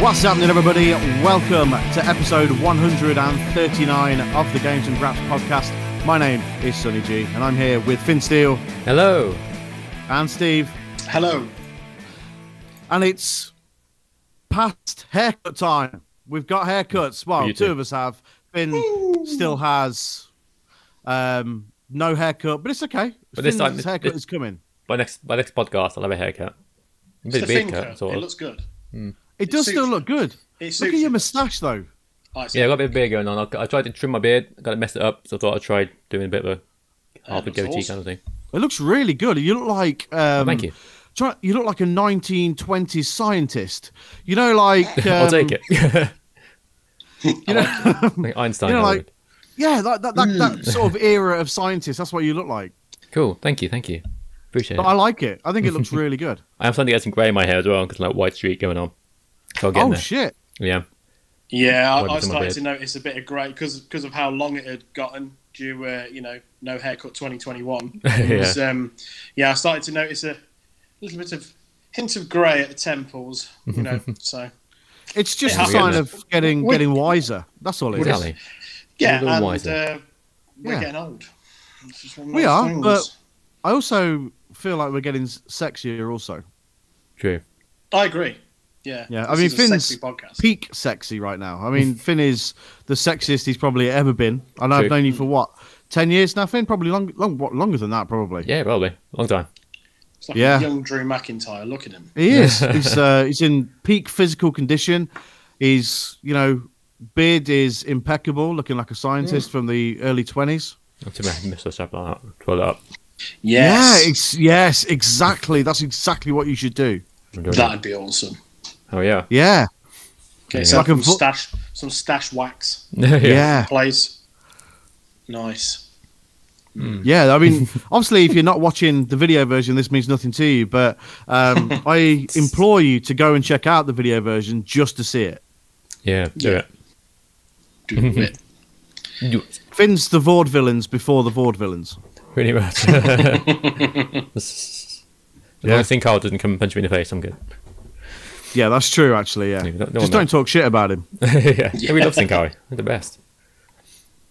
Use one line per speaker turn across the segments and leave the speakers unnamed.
What's happening, everybody? Welcome to episode 139 of the Games and Graps podcast. My name is Sonny G, and I'm here with Finn Steele
Hello.
and Steve.
Hello.
And it's past haircut time. We've got haircuts. Well, two
too.
of us have. Finn still has um, no haircut, but it's okay.
But this
Finn's
time-
haircut
this-
is coming.
By next by next podcast, I'll have a haircut. A
It's
bit
the
of beard
thinker.
cut, sort
It looks good.
It does
suits
still look good. Look at your moustache, though.
I see.
Yeah, I got a bit of beard going on. I, I tried to trim my beard, got it messed it up, so I thought I'd try doing a bit of a half a goatee
awesome.
kind of thing.
It looks really good. You look like um,
Thank you.
try- you look like a 1920s scientist. You know, like um,
I'll take it.
You know,
Like Einstein.
You know, like- yeah, that that, that, that sort of era of scientists. That's what you look like.
cool. Thank you. Thank you. Appreciate
But
it.
I like it. I think it looks really good.
I am starting to get some grey in my hair as well because like white streak going on. So
oh
there.
shit!
Yeah.
Yeah, I, I started to notice a bit of grey because because of how long it had gotten due, uh, you know, no haircut 2021. It was, um, yeah, I started to notice a little bit of hint of grey at the temples, you know. so
It's just
Yeah,
a
I'm
sign
getting
of getting
We-
getting wiser. That's all it is.
Exactly.
yeah, and
wiser.
uh, we're
Yeah.
getting old. It's just one of
We are,
things.
but- I also feel like we're getting sexier. Also,
True.
I agree. Yeah,
Yeah, I mean, Finn's
sexy
peak sexy right now. I mean, Finn is the sexiest he's probably ever been. I know I've
True.
known you for what ten years now, Finn. Probably long, long, what, longer than that, probably.
Yeah, probably. Long time.
It's like
yeah.
a young Drew McIntyre. Look at him.
He is. he's uh, he's in peak physical condition. He's you know beard is impeccable, looking like a scientist from the early twenties.
Not too bad. Missed like that. Twirl it up.
Yes,
Yeah, ex- yes, exactly. That's exactly what you should do.
I'm doing it.
that'd be awesome.
Oh yeah.
Yeah,
Okay,
Yeah.
so
Like a
some
vo-
stash, some stash wax
yeah.
yeah,
place. Nice.
yeah. I mean, obviously, if you're not watching the video version, this means nothing to you. But um, I implore you to go and check out the video version just to see it.
Yeah. Do
Yeah.
it.
Do it.
Do it.
Finn's the vaudevillains before the vaudevillains.
Pretty much. As long
Yeah.
as Think Carl doesn't come and punch me in the face, I'm good.
Yeah, that's true. Actually, yeah.
Yeah, don't- don't
Just don't talk shit about him.
yeah. We love Think Carl. They're the best.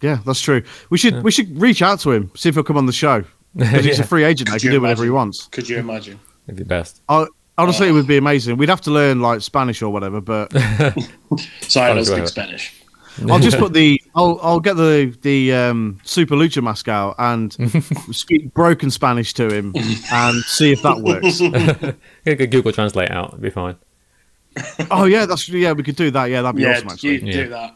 Yeah, that's true. We should we should reach out to him, see if he'll come on the show. Because he's a free agent, he can
you
do whatever he wants.
Could you imagine?
They're the best.
I, honestly, it would be amazing. We'd have to learn like Spanish or whatever, but
Sorry, I don't speak. Spanish.
I'll just put the I'll I'll get the the um, Super Lucha mask out and speak broken Spanish to him and see if that works.
Get a Google Translate out. It'll be fine.
Oh yeah, that's yeah, we could do that. Yeah, that'd be
Yeah,
awesome. Actually,
you
Yeah.
do that.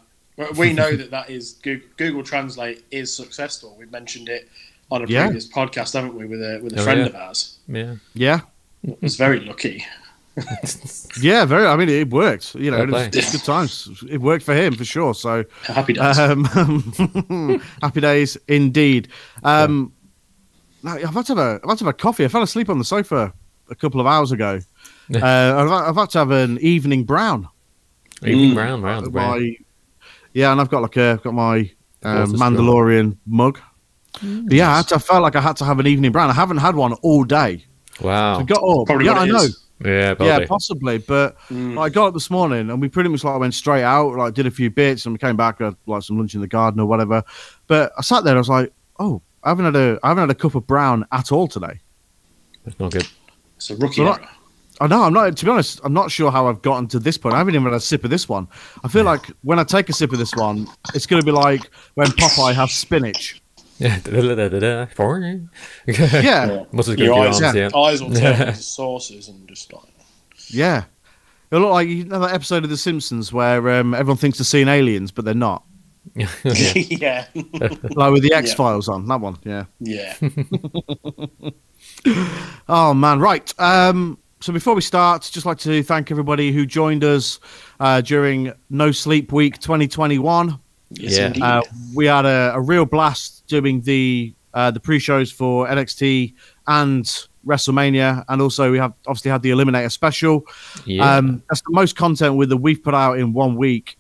We know that that is Google, Google Translate is successful. We've mentioned it on a
Yeah.
previous podcast, haven't we, with a with a
Oh,
friend
yeah.
of ours.
Yeah.
yeah,
Was very lucky.
yeah, very. I mean, it worked. You know, it was,
play.
it's good times. It worked for him for sure. So
Happy days.
Um, happy days indeed. Um, no, I've had to have a, I've had to have a coffee. I fell asleep on the sofa a couple of hours ago. uh, I've, I've had to have an evening brown.
Evening
Mm.
brown, round, brown.
My, yeah, and I've got like a got my um,
Water straw.
Mandalorian mug. But yeah, I, to, I felt like I had to have an evening brown. I haven't had one all day.
Wow.
I got up.
Probably
yeah, I know.
is.
Yeah, probably.
Yeah, possibly. But
Mm.
I got up this morning and we pretty much like went straight out, like did a few bits and we came back, had like some lunch in the garden or whatever. But I sat there, and I was like, oh, I haven't had a I haven't had a cup of brown at all today.
That's not good.
It's a rookie
Well,
error.
I know, I'm not to be honest, I'm not sure how I've gotten to this point. I haven't even had a sip of this one. I feel like when I take a sip of this one, it's gonna be like when Popeye has spinach.
Yeah.
Yeah,
Yeah.
Muscles
Your eyes,
arms, yeah.
eyes will turn into sauces and just like
yeah. It'll look like you know that episode of The Simpsons where um, everyone thinks they're seeing aliens, but they're not.
yeah.
yeah,
Like with the X Files on that one, yeah.
yeah.
Oh man, right. Um, so before we start, just like to thank everybody who joined us uh, during No Sleep Week 2021.
Yes,
Yeah.
Uh, we had a, a real blast doing the uh, the pre-shows for NXT and WrestleMania, and also we have obviously had the Eliminator special.
Yeah.
Um, that's the most content with that we've put out in one week,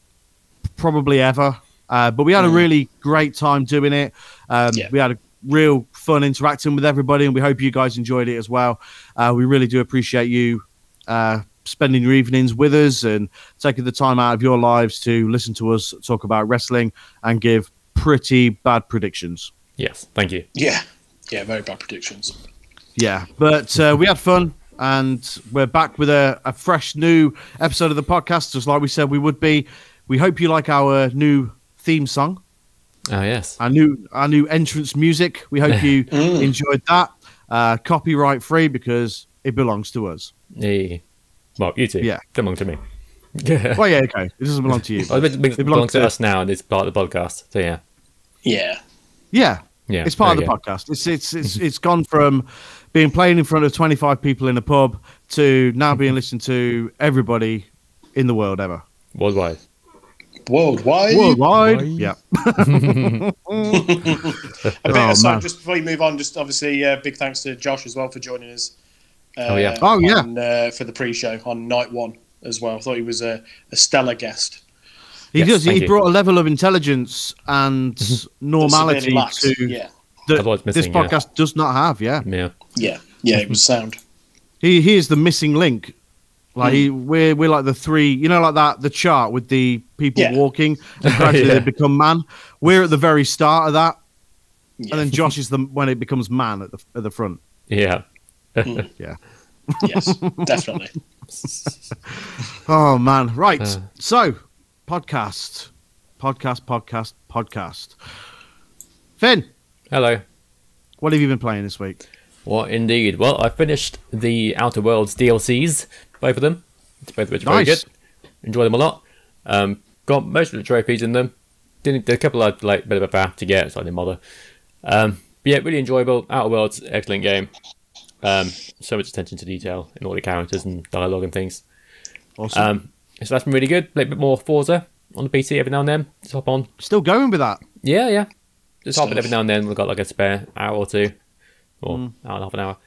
probably ever. Uh, but we had a
Mm.
really great time doing it. Um,
Yeah.
We had a real fun interacting with everybody, and we hope you guys enjoyed it as well. Uh, we really do appreciate you uh, spending your evenings with us and taking the time out of your lives to listen to us talk about wrestling and give pretty bad predictions.
Yes, thank you.
Yeah, yeah, very bad predictions.
Yeah, but uh, we had fun and we're back with a, a fresh new episode of the podcast, just like we said we would be. We hope you like our new theme song,
Oh yes.
our new our new entrance music. We hope you enjoyed that. Uh, copyright free because it belongs to us.
Hey. Well, you two.
Yeah.
Don't belong to me. Yeah.
Well, yeah, okay, it doesn't belong to you.
Oh, it, belongs,
It belongs
to,
to-
us now, and it's part of the podcast. So yeah,
Yeah,
Yeah,
yeah,
it's part of the
go.
podcast. It's it's it's it's gone from being playing in front of twenty five people in a pub to now being listened to everybody in the world ever
Worldwide.
Worldwide.
worldwide. Yeah,
A bit,
Oh,
so just before you move on, just obviously uh, big thanks to Josh as well for joining us. Uh,
Oh, yeah.
Oh, yeah.
on, uh, for the pre-show on night one as well. I thought he was a, a stellar guest.
he
Yes,
does. He
you.
brought a level of intelligence and normality to
Yeah,
that
Otherwise
this
missing, yeah.
podcast does not have. Yeah,
Yeah.
yeah, yeah. It was sound.
he he is the missing link. Like he, we're we're like the three, you know, like that the chart with the people
Yeah.
walking and gradually
Yeah.
they become man. We're at the very start of that,
Yeah.
and then Josh is the when it becomes man at the at the front.
Yeah.
Yeah.
yes, definitely.
Oh man, right.
Uh.
so, podcast, podcast, podcast, podcast. Finn,
Hello.
what have you been playing this week?
What indeed? Well, I finished the Outer Worlds DLCs, both of them. Both of which are very good. Enjoy them a lot. Um, got most of the trophies in them. Didn't a couple of like bit of a to get, so I didn't bother. Um, but yeah, really enjoyable. Outer Worlds, excellent game. Um, so much attention to detail in all the characters and dialogue and things.
Awesome.
Um, so that's been really good. Play a bit more Forza on the PC every now and then. Just hop on.
Still going with that.
Yeah, yeah. Just hop in every now and then. We've got like a spare hour or two, or
Mm.
hour and a half an hour.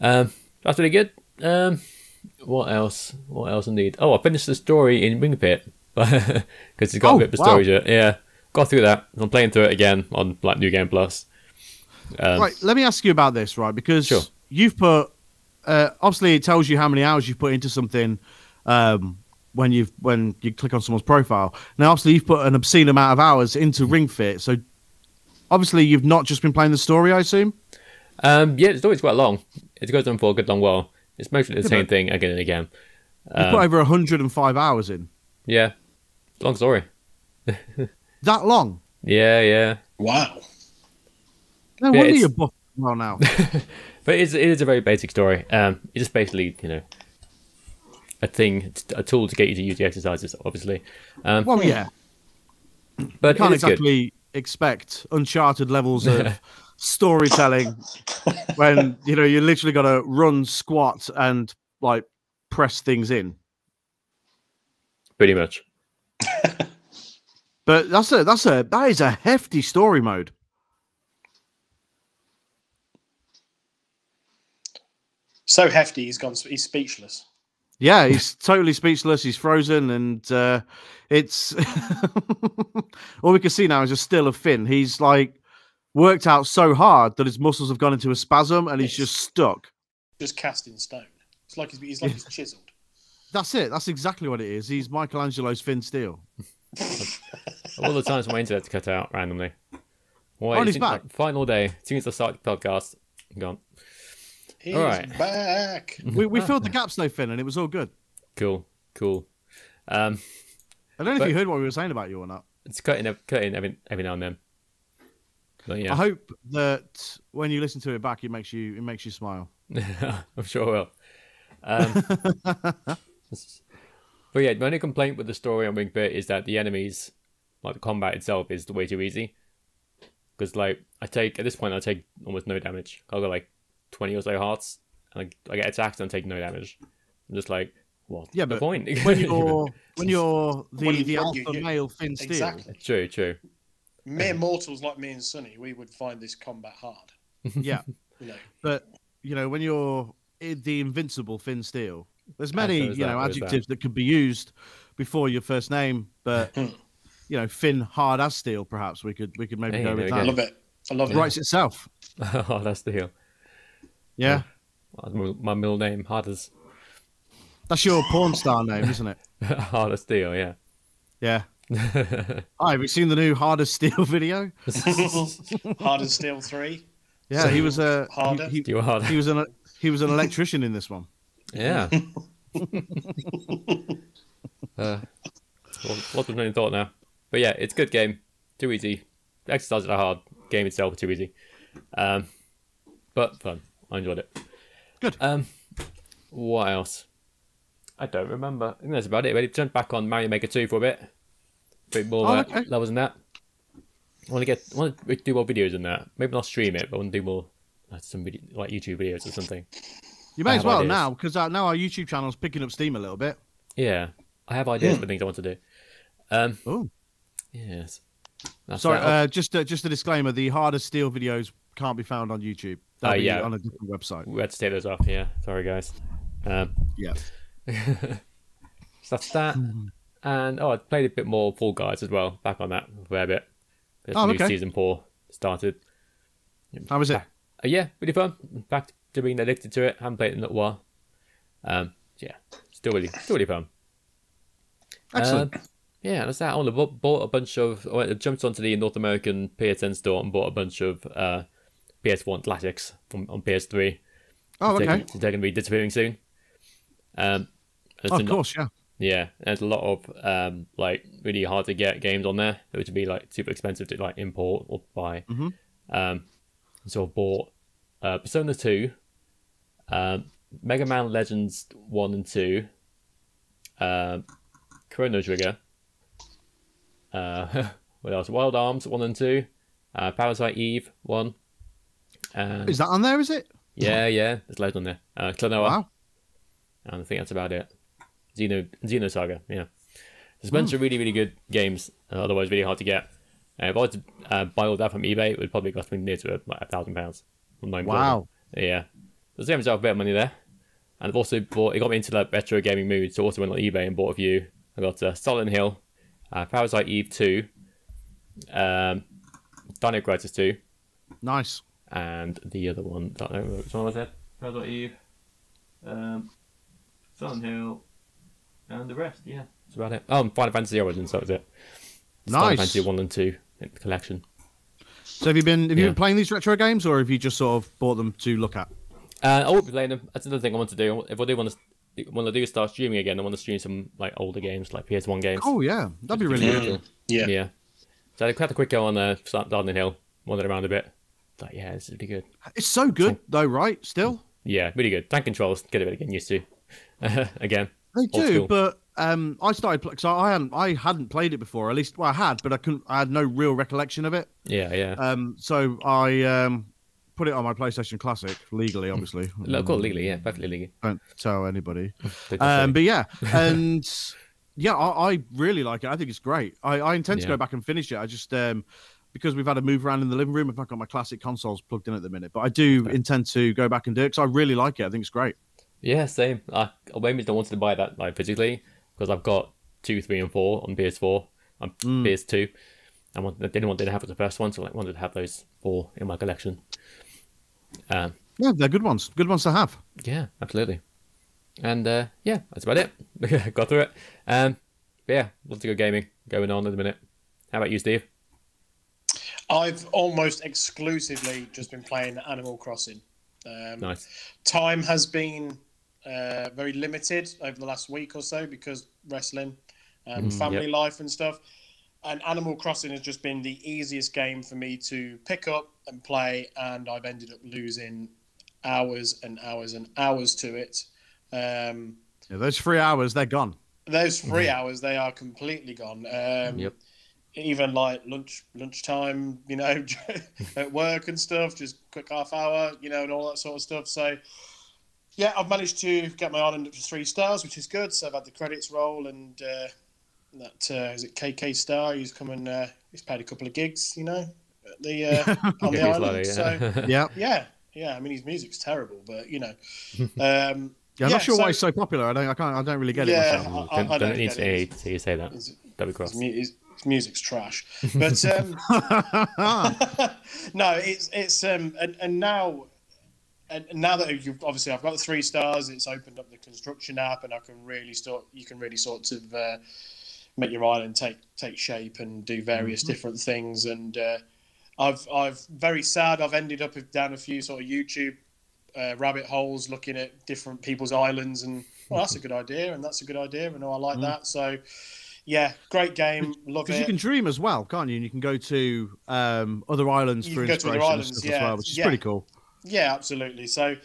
Um, that's really good. Um, what else? What else indeed? Oh, I finished the story in Ring Fit because it's got
Oh,
a bit of a
wow.
story it. Yeah, got through that. I'm playing through it again on like New Game Plus. Um,
right, let me ask you about this, right? Because
Sure.
you've put uh, obviously it tells you how many hours you've put into something um, when you when you click on someone's profile. Now, obviously, you've put an obscene amount of hours into Ring Fit, so obviously you've not just been playing the story, I assume.
Um, yeah, the story's quite long. It goes on for a good long while. It's mostly the
Yeah,
same thing again and again.
You've put over 105 hours in.
Yeah, long story.
That long?
Yeah, yeah.
Wow.
No
Yeah,
wonder
it's-
you're buff well now.
But it is, it is a very basic story. Um, it's just basically, you know, a thing, a tool to get you to use the exercises, obviously. Um,
well, yeah.
but you
can't
it is good.
exactly expect uncharted levels of storytelling when you know you literally got to run, squat, and like press things in.
Pretty much.
But that's a that's a that is a hefty story mode.
So hefty, he's gone. He's speechless.
Yeah, he's totally speechless. He's frozen, and uh, it's all we can see now is a still of Finn. He's like worked out so hard that his muscles have gone into a spasm, and he's just stuck.
Just cast in stone. It's like he's, he's like he's chiseled.
That's it. That's exactly what it is. He's Michelangelo's Finn Steele.
All the times my internet's cut out randomly. Why?
Oh,
it
he's
seems
back.
like final day. As soon as I start the podcast, gone.
He's
Alright.
back.
We, we filled the gaps, though, Finn, and it was all good.
Cool, cool. Um,
I don't know
But-
if you heard what we were saying about you or not.
it's cutting, ev- cutting every every now and then. But yeah,
I hope that when you listen to it back, it makes you it makes you smile.
I'm sure it will. Um, but yeah, my only complaint with the story on Ring Fit is that the enemies, like the combat itself, is way too easy. Because like I take at this point, I take almost no damage. I'll go like twenty or so hearts, and I, I get attacked and take no damage. I'm just like, what?
Yeah,
the
but
point?
When you're when you're the,
When
the alpha
you- you-
male Finn Steele,
Exactly.
true, true.
Mere mortals like me and Sonny, we would find this combat hard.
yeah.
You know,
But you know when you're in the invincible Finn Steele, there's many you
that,
know
there is that.
adjectives that could be used before your first name, but
Hmm.
you know Finn hard as steel. Perhaps we could we could maybe
Hey,
go
there
with
we
I love it. I love it.
Writes itself.
oh, that's the heel.
Yeah.
My my middle name, Harders.
That's your porn star name, isn't it?
Heart of Steel, yeah.
Yeah. Hi, have you seen the new Hard as Steel video?
Hard as Steel Three.
Yeah,
So
he was a
harder?
He,
You are.
he, he was an he was an electrician in this one.
Yeah. uh, lots of no thought now. But yeah, it's a good game. Too easy. The exercises are hard. Game itself too easy. Um, but fun. I enjoyed it.
Good.
Um, what else? I don't remember. I think that's about it. Ready to jump back on Mario Maker 2 for a bit. Bit more
Oh,
uh,
okay.
levels than that. I want to get. I want to do more videos than that. Maybe not stream it, but I want to do more like some video, like YouTube videos or something.
You may as well
ideas.
now because uh, now our YouTube channel's picking up steam a little bit.
Yeah, I have ideas for things I want to do. Um,
Oh,
yes. That's
sorry. Uh, just uh, just a disclaimer: the Hard as Steel videos can't be found on YouTube.
Oh,
be
yeah.
on a different website.
we had to take those off. Yeah, sorry guys. Um,
Yeah.
so that's that. And oh, I played a bit more Fall Guys as well. Back on that a fair bit. There's
Oh,
new
okay.
season four started.
How was it?
Uh, yeah, really fun. Back to being addicted to it. Haven't played it in a little while. Um, yeah, still really, still really fun.
Excellent.
Um, yeah, that's that. I only bought, a bunch of. I jumped onto the North American PSN store and bought a bunch of uh, PS1 classics from on PS3.
oh,
They're
okay.
gonna- They're going to be disappearing soon. Um,
Oh, of course, yeah.
Yeah, there's a lot of um, like really hard to get games on there, which would be like super expensive to like import or buy.
Mhm.
Um, so I bought uh, Persona Two, um, Mega Man Legends One and Two, um, Chrono Trigger. Uh, what else? Wild Arms One and Two, uh, Parasite Eve One. And
Is that on there? Is it?
yeah, yeah, there's loads on there. Uh, Klonoa.
Wow.
And I think that's about it. Xeno Xenosaga, yeah. There's a bunch of really, really good games, uh, otherwise really hard to get. Uh, if I was to uh, buy all that from eBay, it would probably cost me near to uh, like a thousand pounds.
Wow.
Yeah. There's saved myself a bit of money there. And I've also bought, it got me into that retro gaming mood, so I also went on eBay and bought a few. I got uh, Silent Hill, uh, Parasite Eve 2, um, Dino Crisis 2,
Nice.
and the other one, I don't know which one was it? Parasite Eve, um, Silent Hill, and the rest, yeah. That's about it. Oh, and Final Fantasy Origins, that was it. Final
Nice.
Fantasy 1 and 2 in the collection.
So have you been have you been playing these retro games, or have you just sort of bought them to look at?
Uh, I won't be playing them. That's another thing I want to do. If I do want to, when I do start streaming again, I want to stream some like older games, like PS1 games.
Oh yeah, that'd be really good.
Yeah.
Yeah. So I had a quick go on uh, Darling Hill, wandered around a bit. Like, yeah, this is really good.
It's so good though, right? Still,
Yeah, really good. Tank controls, get a bit getting used to. again.
They do,
school.
but um, I started because I hadn't I hadn't played it before. At least, well, I had, but I couldn't. I had no real recollection of it.
Yeah, yeah.
Um, so I um put it on my PlayStation Classic legally, obviously.
Look, cool, legally, yeah, perfectly legally.
Don't tell anybody. Um, but yeah, and yeah, I, I really like it. I think it's great. I, I intend to
Yeah.
go back and finish it. I just um because we've had a move around in the living room. I've not got my classic consoles plugged in at the minute, but I do intend to go back and do it because I really like it. I think it's great.
Yeah, same. I I mainly wanted to buy that like physically because I've got two, three, and four on PS4, on
Mm.
PS2. I want, I didn't want to have it the first one, so I wanted to have those four in my collection. Um,
Yeah, they're good ones. Good ones to have.
yeah, absolutely. And uh, yeah, that's about it. Got through it. Um, but yeah, lots of good gaming going on at the minute. How about you, Steve?
I've almost exclusively just been playing Animal Crossing. Um,
Nice.
Time has been uh, very limited over the last week or so because wrestling and family
yep.
life and stuff. And Animal Crossing has just been the easiest game for me to pick up and play, and I've ended up losing hours and hours and hours to it. Um,
Yeah, those three hours, they're gone.
those three hours, they are completely gone. Um,
Yep.
Even like lunch, lunchtime, you know, at work and stuff, just quick half hour, you know, and all that sort of stuff. So, yeah, I've managed to get my island up to three stars, which is good. So I've had the credits roll, and uh, that uh, is it KK Star. He's come and uh, he's paid a couple of gigs, you know, at the uh, on the
Yeah, it's
island. So
Yeah.
yeah, yeah. I mean, his music's terrible, but you know, um,
Yeah, I'm
Yeah,
not sure
so-
why he's so popular. I don't. I can't. I don't really get it
Yeah,
myself.
I-
don't,
I
don't
don't
need
get
to
it.
hear you say that.
His-
Double cross.
his, his, his music's trash. But um, no, it's it's um and, and now and now that you've obviously I've got the three stars, it's opened up the construction app, and I can really start. You can really sort of uh, make your island take take shape and do various mm-hmm. different things. And uh, I've I've very sad. I've ended up down a few sort of YouTube uh, rabbit holes looking at different people's islands, and well, that's a good idea, and that's a good idea, and oh, I like mm-hmm. that. So. Yeah, great game. Love it.
You can dream as well, can't you? And you can go to um, other islands you for inspiration islands, yeah. as well, which is yeah. pretty cool.
Yeah, absolutely. So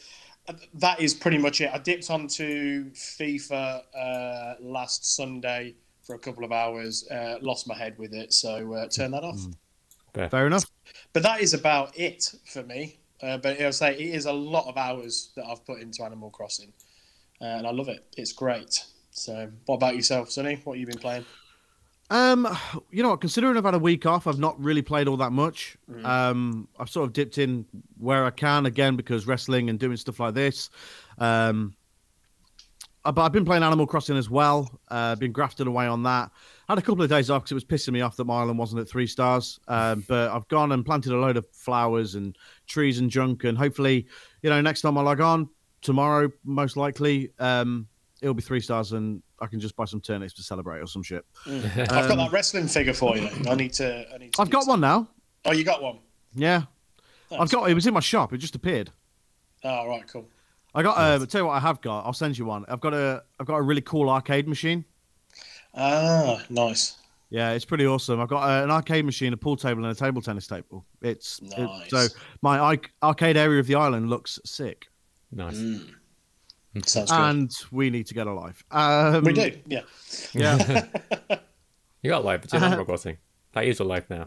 uh, that is pretty much it. I dipped onto FIFA uh, last Sunday for a couple of hours, uh, lost my head with it, so uh, turn that off.
Mm. Fair enough.
But that is about it for me. Uh, but I'll say it is a lot of hours that I've put into Animal Crossing, uh, and I love it. It's great. So, what about yourself, Sonny? What have you been playing?
Um, you know what? Considering I've had a week off, I've not really played all that much. Mm. Um, I've sort of dipped in where I can again because wrestling and doing stuff like this. Um, uh, but I've been playing Animal Crossing as well. Uh, been grafted away on that. Had a couple of days off because it was pissing me off that my island wasn't at three stars. Um, but I've gone and planted a load of flowers and trees and junk, and hopefully, you know, next time I log on tomorrow, most likely, um, it'll be three stars and I can just buy some turnips to celebrate or some shit.
Mm. Um, I've got that wrestling figure for you. I need to. I need. To
I've got one now.
Oh, you got one?
Yeah, That's I've got. It was in my shop. It just appeared.
Oh right, cool.
I got. Uh, tell you what, I have got. I'll send you one. I've got a. I've got a really cool arcade machine.
Ah, nice.
Yeah, it's pretty awesome. I've got uh, an arcade machine, a pool table, and a table tennis table. It's nice. it, so my arcade area of the island looks sick.
Nice. Mm.
Sounds and good. we need to get a life. Um,
we do, yeah.
Yeah.
you got a life, it's in Animal Crossing. That is a life now.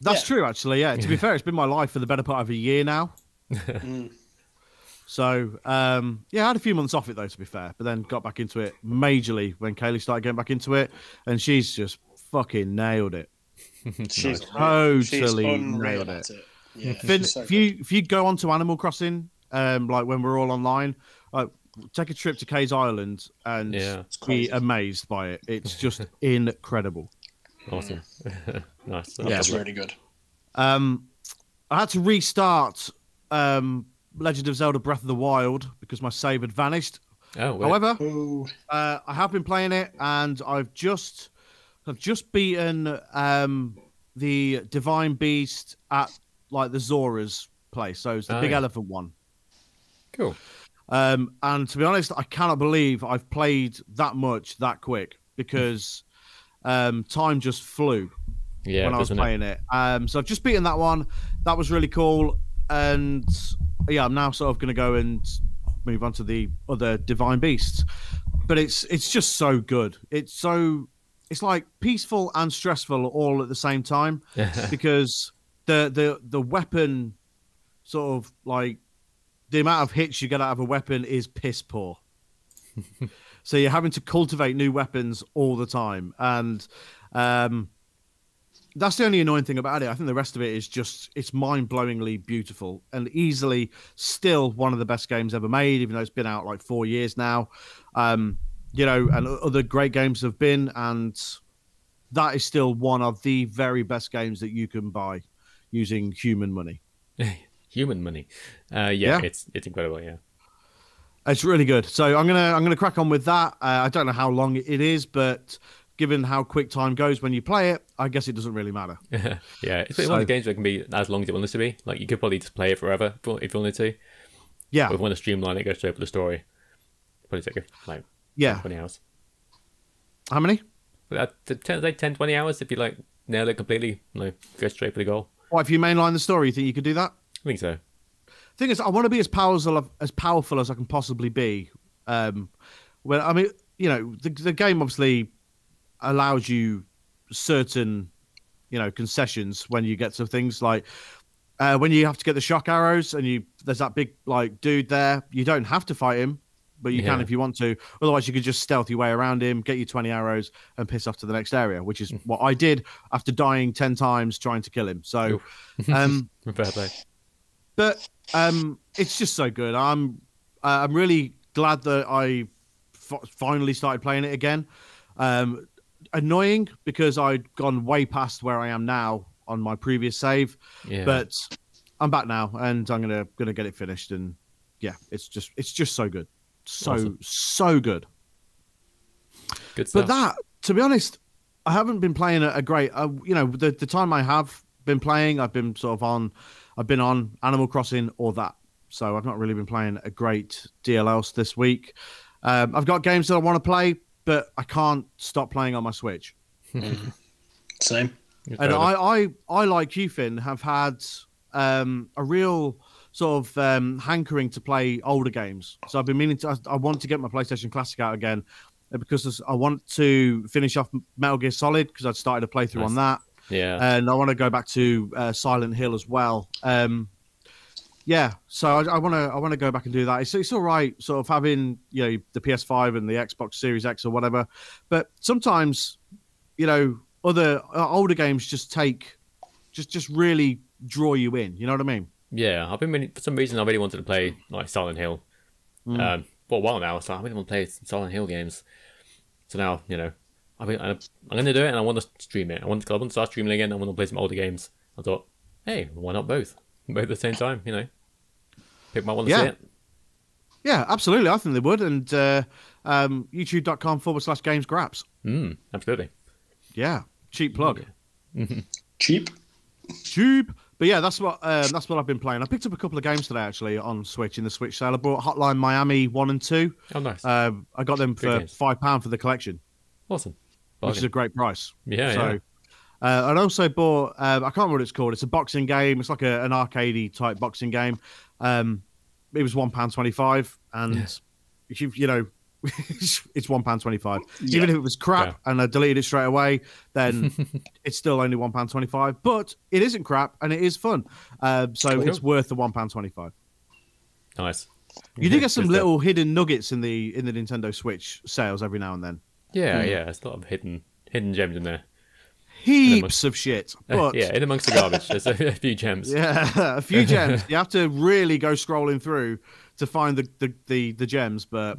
That's yeah. true, actually, yeah. To be fair, it's been my life for the better part of a year now. mm. So, um, yeah, I had a few months off it, though, to be fair, but then got back into it majorly when Kaylee started getting back into it, and she's just fucking nailed it.
she's
totally she's nailed it. it. Yeah, Finn, so if you if you go onto Animal Crossing, um, like when we're all online, like take a trip to Kay's Island and yeah, be amazed by it. It's just incredible.
Awesome. nice.
Yeah, it's really good.
Um, I had to restart um, Legend of Zelda Breath of the Wild because my save had vanished.
Oh,
However, uh, I have been playing it and I've just I've just beaten um, the Divine Beast at like the Zora's place. So it's the oh, big yeah. elephant one.
Cool.
Um, and to be honest, I cannot believe I've played that much that quick because um, time just flew
yeah,
when I was playing it. it. Um, so I've just beaten that one. That was really cool. And yeah, I'm now sort of going to go and move on to the other divine beasts. But it's it's just so good. It's so it's like peaceful and stressful all at the same time because the the the weapon sort of like the amount of hits you get out of a weapon is piss poor. so you're having to cultivate new weapons all the time, and um, that's the only annoying thing about it. I think the rest of it is just it's mind-blowingly beautiful and easily still one of the best games ever made, even though it's been out like four years now. Um, you know, and other great games have been, and that is still one of the very best games that you can buy using human money.
human money. Uh, yeah, yeah, it's it's incredible. Yeah,
it's really good. So I'm gonna I'm gonna crack on with that. Uh, I don't know how long it is, but given how quick time goes when you play it, I guess it doesn't really matter.
yeah, it's so, one of the games that can be as long as you want it wants to be. Like you could probably just play it forever if you wanted to.
Yeah.
But if you want to streamline it, go straight for the story. Probably take like
yeah
20 hours.
How many?
Uh, 10, like 10, 20 hours if you like nail it completely. Like go straight for the goal.
What if you mainline the story? You think you could do that?
I think so.
Thing is, I want to be as powerful as powerful as I can possibly be. Um, well, I mean, you know, the the game obviously allows you certain, you know, concessions when you get to things like uh, when you have to get the shock arrows and you there's that big like dude there. You don't have to fight him, but you yeah. can if you want to. Otherwise, you could just stealth your way around him, get you 20 arrows, and piss off to the next area, which is hmm. what I did after dying 10 times trying to kill him. So, um,
fair play
but um, it's just so good. I'm uh, I'm really glad that I f- finally started playing it again. Um, annoying because I'd gone way past where I am now on my previous save, yeah. but I'm back now and I'm gonna gonna get it finished and yeah, it's just it's just so good, so
Awesome.
so good.
Good stuff.
But that, to be honest, I haven't been playing a, a great. Uh, you know, the the time I have been playing, I've been sort of on. I've been on Animal Crossing or that, so I've not really been playing a great deal else this week. Um, I've got games that I want to play, but I can't stop playing on my Switch.
Same.
Good
And. I, I, I like you, Finn, have had um, a real sort of um, hankering to play older games. So I've been meaning to. I, I want to get my PlayStation Classic out again uh, because I want to finish off Metal Gear Solid because I'd started a playthrough on that,
yeah.
and I want to go back to uh, Silent Hill as well. Um, yeah, so I want to I want to go back and do that. It's it's all right, sort of having you know the PS5 and the Xbox Series X or whatever, but sometimes you know other uh, older games just take just just really draw you in. You know what I mean?
Yeah, I've been really, for some reason I really wanted to play like Silent Hill.
Mm.
Um, for a while now, so I really want to play some Silent Hill games. So now, you know, I mean, I'm, I'm going to do it, and I want to stream it. I want to, I want to start streaming again. I want to play some older games. I thought, hey, why not both? Both at the same time, you know. Pick my one to
Yeah.
see it.
Yeah, absolutely. I think they would. And uh, um, YouTube.com forward slash games graps.
Mm, absolutely.
Yeah, cheap plug.
Cheap.
Cheap. But yeah, that's what um, that's what I've been playing. I picked up a couple of games today actually on Switch in the Switch sale. I bought Hotline Miami one and two.
Oh, nice.
Um, I got them
Good
for
games.
five pound for the collection,
awesome.
Which is a great price.
Yeah,
so,
yeah.
Uh, I'd also bought. Um, I can't remember what it's called. It's a boxing game. It's like a, an arcadey type boxing game. Um, it was one pound twenty five, and if you you know, it's one pound twenty five.
Yeah.
Even if it was crap
Yeah.
and I deleted it straight away, then it's still only one pound twenty five. But it isn't crap and it is fun. Uh, so
Cool.
it's worth the one pound twenty five.
Nice.
You do get some little hidden nuggets in the in the Nintendo Switch sales every now and then.
Yeah, hmm. yeah. There's a lot of hidden hidden gems in there.
Heaps of shit, but
yeah, in amongst the garbage, there's a, a few gems.
Yeah, a few gems. You have to really go scrolling through to find the the, the, the gems, but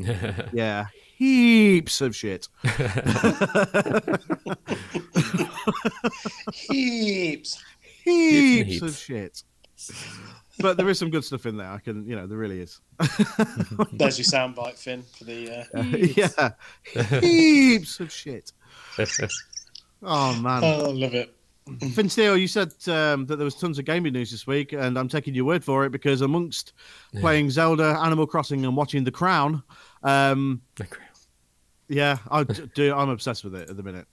yeah, heaps of shit.
Heaps.
Heaps,
heaps.
of shit. But there is some good stuff in there. I can, you know, there really is.
There's your soundbite, Finn, for the. Uh...
yeah, heaps of shit. Oh man,
Oh, I love it.
Finn Steele, you said um, that there was tons of gaming news this week, and I'm taking your word for it because amongst playing Zelda, Animal Crossing, and watching The Crown, um, Yeah, I d- do. I'm obsessed with it at the minute.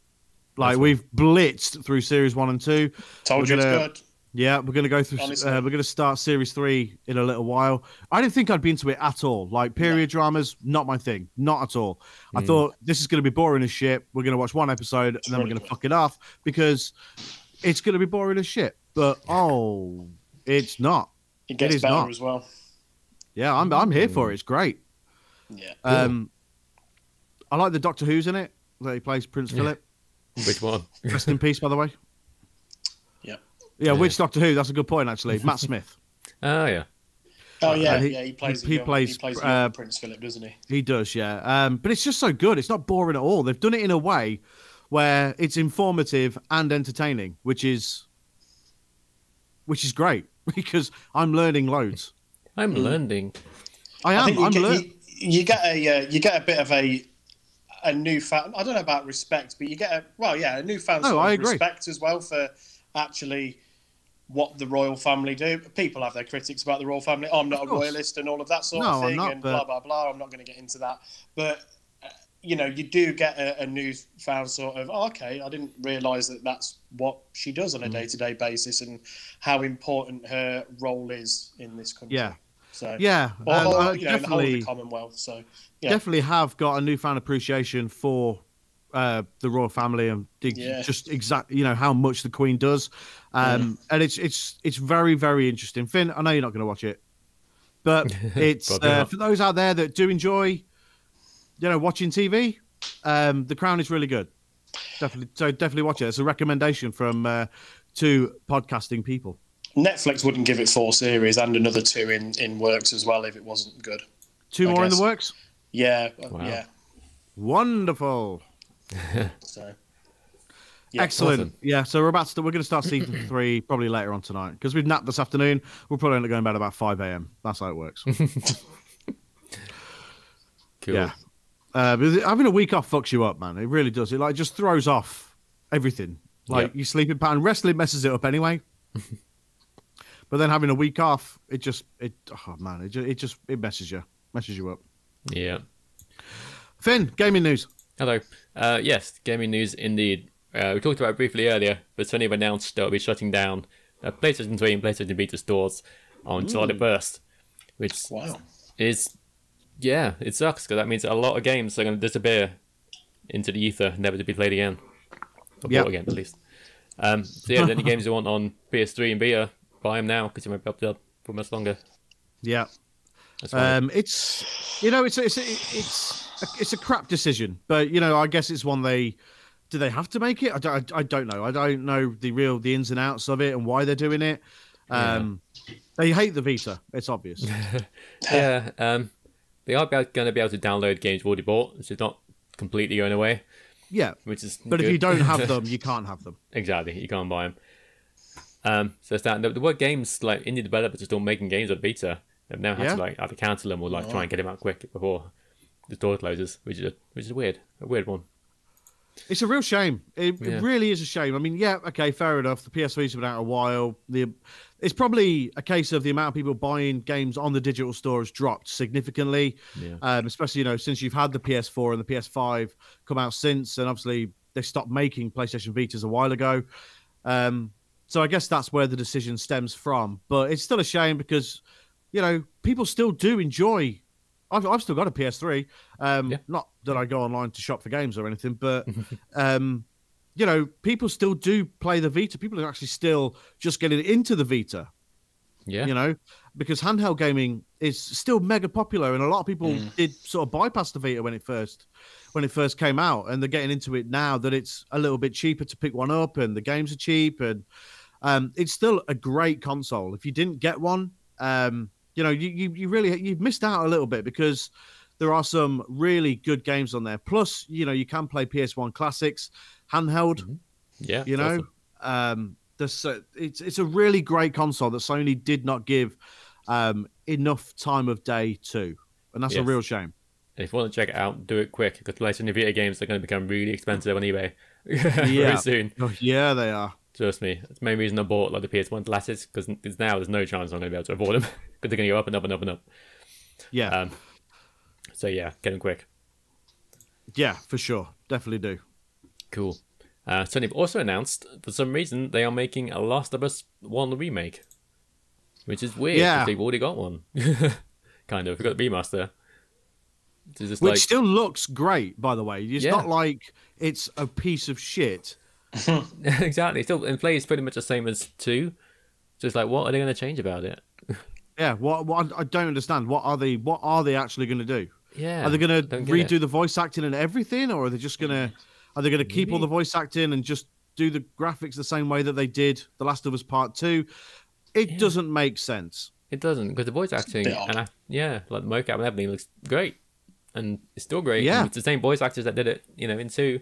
Like
That's
we've blitzed through series one and two.
Told
We're
you
gonna-
it's good.
Yeah, we're gonna go through. Uh, we're gonna start series three in a little while. I didn't think I'd be into it at all. Like period dramas, not my thing, not at all. I thought this is gonna be boring as shit. We're gonna watch one episode and then we're gonna fuck it off because it's gonna be boring as shit. But oh, it's not.
It gets
is
better
not.
as well.
Yeah, I'm I'm here for it. It's great.
Yeah.
Um, I like the Doctor Who's in it. That he plays Prince Philip.
Which one?
Rest in peace, by the way.
Yeah.
Yeah, which Doctor Who? That's a good point, actually. Matt Smith.
Oh yeah.
Oh yeah,
he-
yeah. He plays.
he
the young,
plays,
He plays
uh,
Prince Philip, doesn't he?
He does, yeah. Um, but it's just so good. It's not boring at all. They've done it in a way where it's informative and entertaining, which is which is great because I'm learning loads.
I'm learning.
I
I
am.
think you
I'm
get,
learning.
you, you get a uh, you get a bit of a a newfound. I don't know about respect, but you get a well, yeah, a newfound
Oh,
sort
I
of
agree.
respect as well for actually what the royal family do. People have their critics about the royal family. I'm not a royalist and all of that sort
No,
of thing,
not,
and
but-
blah blah blah. I'm not going to get into that, but. uh, You know, you do get a, a newfound sort of, oh, okay, I didn't realise that that's what she does on a day to day basis and how important her role is in this country.
Yeah,
So,
yeah.
or,
um,
or, you know, in the whole of
definitely,
the Commonwealth. So, yeah,
definitely have got a newfound appreciation for uh, the royal family and the,
Yeah.
just exactly you know, how much the Queen does. Um, And it's it's it's very very interesting. Finn, I know you're not going to watch it, but it's uh, for those out there that do enjoy, you know, watching TV. Um, the Crown is really good. Definitely, so definitely watch it. It's a recommendation from uh, two podcasting people.
Netflix wouldn't give it four series and another two in, in works as well if it wasn't good.
Two
I
more in the works.
Yeah,
Wow.
yeah.
Wonderful.
So Yeah,
Excellent.
awesome.
Yeah, so we're about to we're going to start season three probably later on tonight because we've napped this afternoon. We'll probably end up going bed about five a.m. That's how it works.
Cool.
Yeah. Uh, having a week off fucks you up, man. It really does. It like just throws off everything. Like
Yep.
your sleeping pattern, wrestling messes it up anyway. but then having a week off, it just it oh man, it just it just it messes you messes you up.
Yeah.
Finn, gaming news.
Hello. Uh, yes, gaming news indeed. Uh, we talked about it briefly earlier, but Sony have announced they'll be shutting down uh, PlayStation 3 and PlayStation Vita stores on July the 1st, which
Wow.
is, yeah, it sucks because that means a lot of games are going to disappear into the ether, never to be played again. Or
Yep.
bought again, at least. Um, so yeah, any games you want on PS3 and Vita, buy them now because you won't be up there for much longer.
Yeah. Um, it's you know it's it's it's it's a crap decision, but you know I guess it's one they do they have to make it. I don't, I don't know. I don't know the real the ins and outs of it and why they're doing it. Um, They hate the Vita. It's obvious.
yeah, um, they are going to be able to download games already bought, which is not completely going away,
yeah,
which is
but if you don't have them, you can't have them.
Exactly, you can't buy them. Um, so it's that. There were games like indie developers are still making games on Vita. They've now had
Yeah.
to like either cancel them or like try and get them out quick before the store closes, which is a, which is weird, a weird one.
It's a real shame. It,
Yeah.
it really is a shame. I mean, yeah, okay, fair enough. The PSV's been out a while. The it's probably a case of the amount of people buying games on the digital store has dropped significantly.
Yeah.
Um, especially you know since you've had the PS4 and the PS5 come out since, and obviously they stopped making PlayStation Vitas a while ago. Um, so I guess that's where the decision stems from. But it's still a shame because you know people still do enjoy. I've, I've still got a PS3. Um,
Yeah.
Not that I go online to shop for games or anything, but um, you know, people still do play the Vita. People are actually still just getting into the Vita.
Yeah,
You know, because handheld gaming is still mega popular, and a lot of people did sort of bypass the Vita when it first when it first came out, and they're getting into it now that it's a little bit cheaper to pick one up, and the games are cheap, and um, it's still a great console. If you didn't get one, um, you know, you, you you really you've missed out a little bit because there are some really good games on there. Plus, you know, you can play PS1 classics handheld
yeah,
you know
awesome.
um this uh, it's it's a really great console that sony did not give um enough time of day to and that's a real shame
And if you want to check it out, do it quick because PlayStation Vita games are going to become really expensive on eBay very
Yeah.
soon.
oh, yeah they are
Trust me, it's the main reason I bought like the PS1 classics because now there's no chance I'm going to be able to afford them because they're going to go up and up and up and up.
yeah
Um, so yeah, get them quick.
yeah for sure definitely do
Cool. Uh, Sony have also announced for some reason they are making a Last of Us One remake, which is weird
Yeah.
they've already got one. kind of, we got the remaster.
Which
like
still looks great by the way it's
Yeah.
not like it's a piece of shit
exactly, still and play is pretty much the same as two. Just like what are they going to change about it?
yeah what, what i don't understand what are they what are they actually going to do
Yeah,
are they going to redo
it.
the voice acting and everything or are they just going to are they going to keep all the voice acting and just do the graphics the same way that they did the last of us part 2 it doesn't make sense
It doesn't because the voice acting and I, yeah, like the mocap and everything looks great, and it's still great.
Yeah.
it's the same voice actors that did it, you know, in two.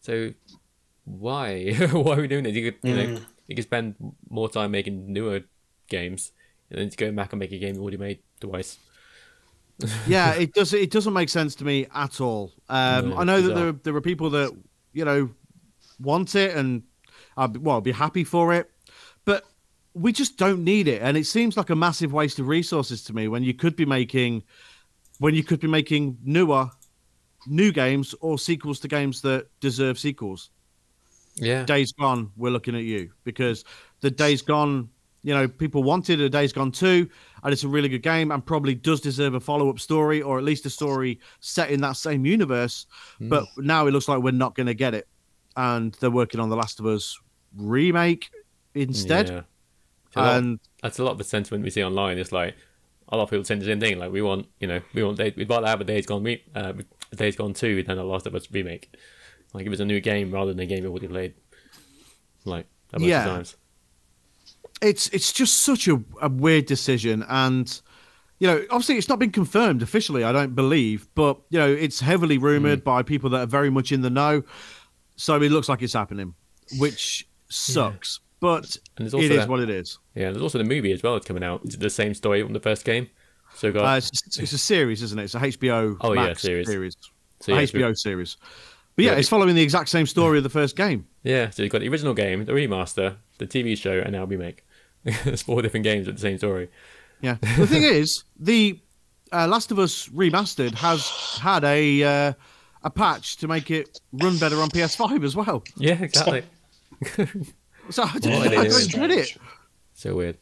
So why why are we doing this? You could you know you could spend more time making newer games and then to go back and make a game you already made twice.
yeah, it does. It doesn't make sense to me at all. Um,
No,
I know that there there are people that you know want it and i uh, well be happy for it, but we just don't need it. And it seems like a massive waste of resources to me when you could be making when you could be making newer new games or sequels to games that deserve sequels.
Yeah,
Days Gone, we're looking at you because the Days Gone, you know, people wanted a Days Gone 2, and it's a really good game and probably does deserve a follow up story or at least a story set in that same universe. But now it looks like we're not going to get it. And they're working on The Last of Us remake instead.
Yeah.
And
that's a lot of the sentiment we see online. It's like a lot of people saying the same thing. Like we want, you know, we want Day- we'd rather have a Days Gone re- uh, Days Gone two than a Last of Us remake. Like if it's a new game rather than a game we already played. Like a bunch
Yeah.
of times.
it's it's just such a, a weird decision and you know obviously it's not been confirmed officially i don't believe but you know it's heavily rumored by people that are very much in the know so it looks like it's happening which sucks. But
And there's
it
also
is
that-
what it is.
Yeah, there's also the movie as well that's coming out. It's the same story from the first game. So we've got
Uh, it's, it's a series, isn't it? It's a HBO
Oh, yeah, series.
series.
so
A
yeah,
HBO series. But yeah,
Yeah.
it's following the exact same story of the first game.
Yeah, so you've got the original game, the remaster, the TV show, and now remake. It's four different games with the same story.
Yeah. The thing is, the uh, Last of Us remastered has had a uh, a patch to make it run better on PS5 as well.
Yeah, exactly.
So I don't, I don't get it.
so weird.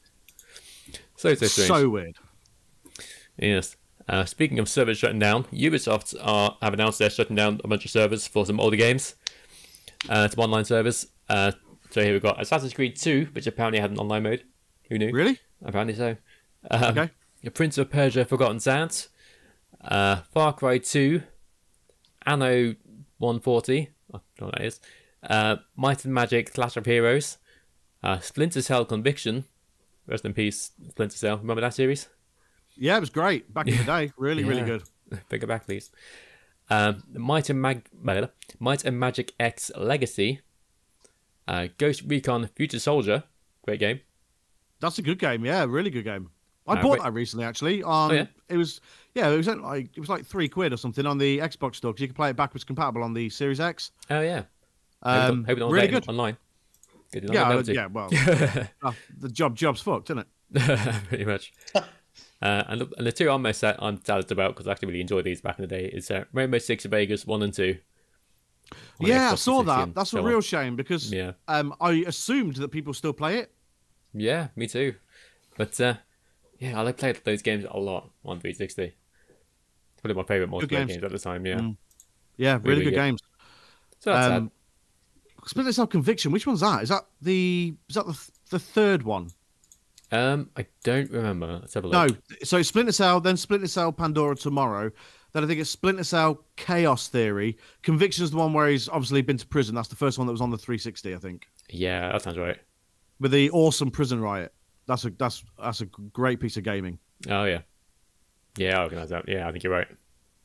So so strange.
So weird.
Yes. Uh, speaking of servers shutting down, Ubisoft are, have announced they're shutting down a bunch of servers for some older games. Uh, some online servers. Uh, so here we've got Assassin's Creed 2, which apparently had an online mode. Who knew?
Really?
Apparently so. Um,
Okay.
The Prince of Persia Forgotten Sands, uh, Far Cry 2, Anno 140, I don't know what that is, uh, Might and Magic Clash of Heroes, uh, Splinter Cell Conviction, rest in peace, Splinter Cell. Remember that series?
Yeah, it was great back in the day. Really, really good.
Bring it back, please. Um, Might and Mag- Might and Magic X Legacy, uh, Ghost Recon Future Soldier, great game.
That's a good game. Yeah, really good game. I
Uh,
bought
wait-
that recently actually. On
Oh, yeah?
it was yeah, it was like it was like three quid or something on the Xbox store because you can play it backwards compatible on the Series X.
Oh yeah,
Um,
hope not
really
good.
good.
online. Good
Yeah, uh, yeah. Well, uh, the job job's fucked, isn't it?
pretty much. uh, and, the, and the two I'm most sad, I'm sad about because I actually really enjoyed these back in the day is uh, Rainbow Six Vegas one and two.
Yeah, I saw that. That's
so
a
on.
real shame because
Yeah.
um, I assumed that people still play it.
Yeah, me too. But uh, yeah, I played those games a lot on 360. Probably my favorite multiplayer
games.
games. at the time. Yeah,
Mm. Yeah, really,
Really
good
good.
games.
so that's
Um, Splinter Cell Conviction. Which one's that? Is that the is that the, th- the third one?
Um, I don't remember. Let's have a
No. So Splinter Cell, then Splinter Cell Pandora tomorrow. Then I think it's Splinter Cell Chaos Theory. Conviction's the one where he's obviously been to prison. That's the first one that was on the 360, I think,
Yeah, that sounds right.
with the awesome prison riot. That's a that's that's a great piece of gaming.
Oh yeah, yeah, I organise that. Yeah, I think you're right.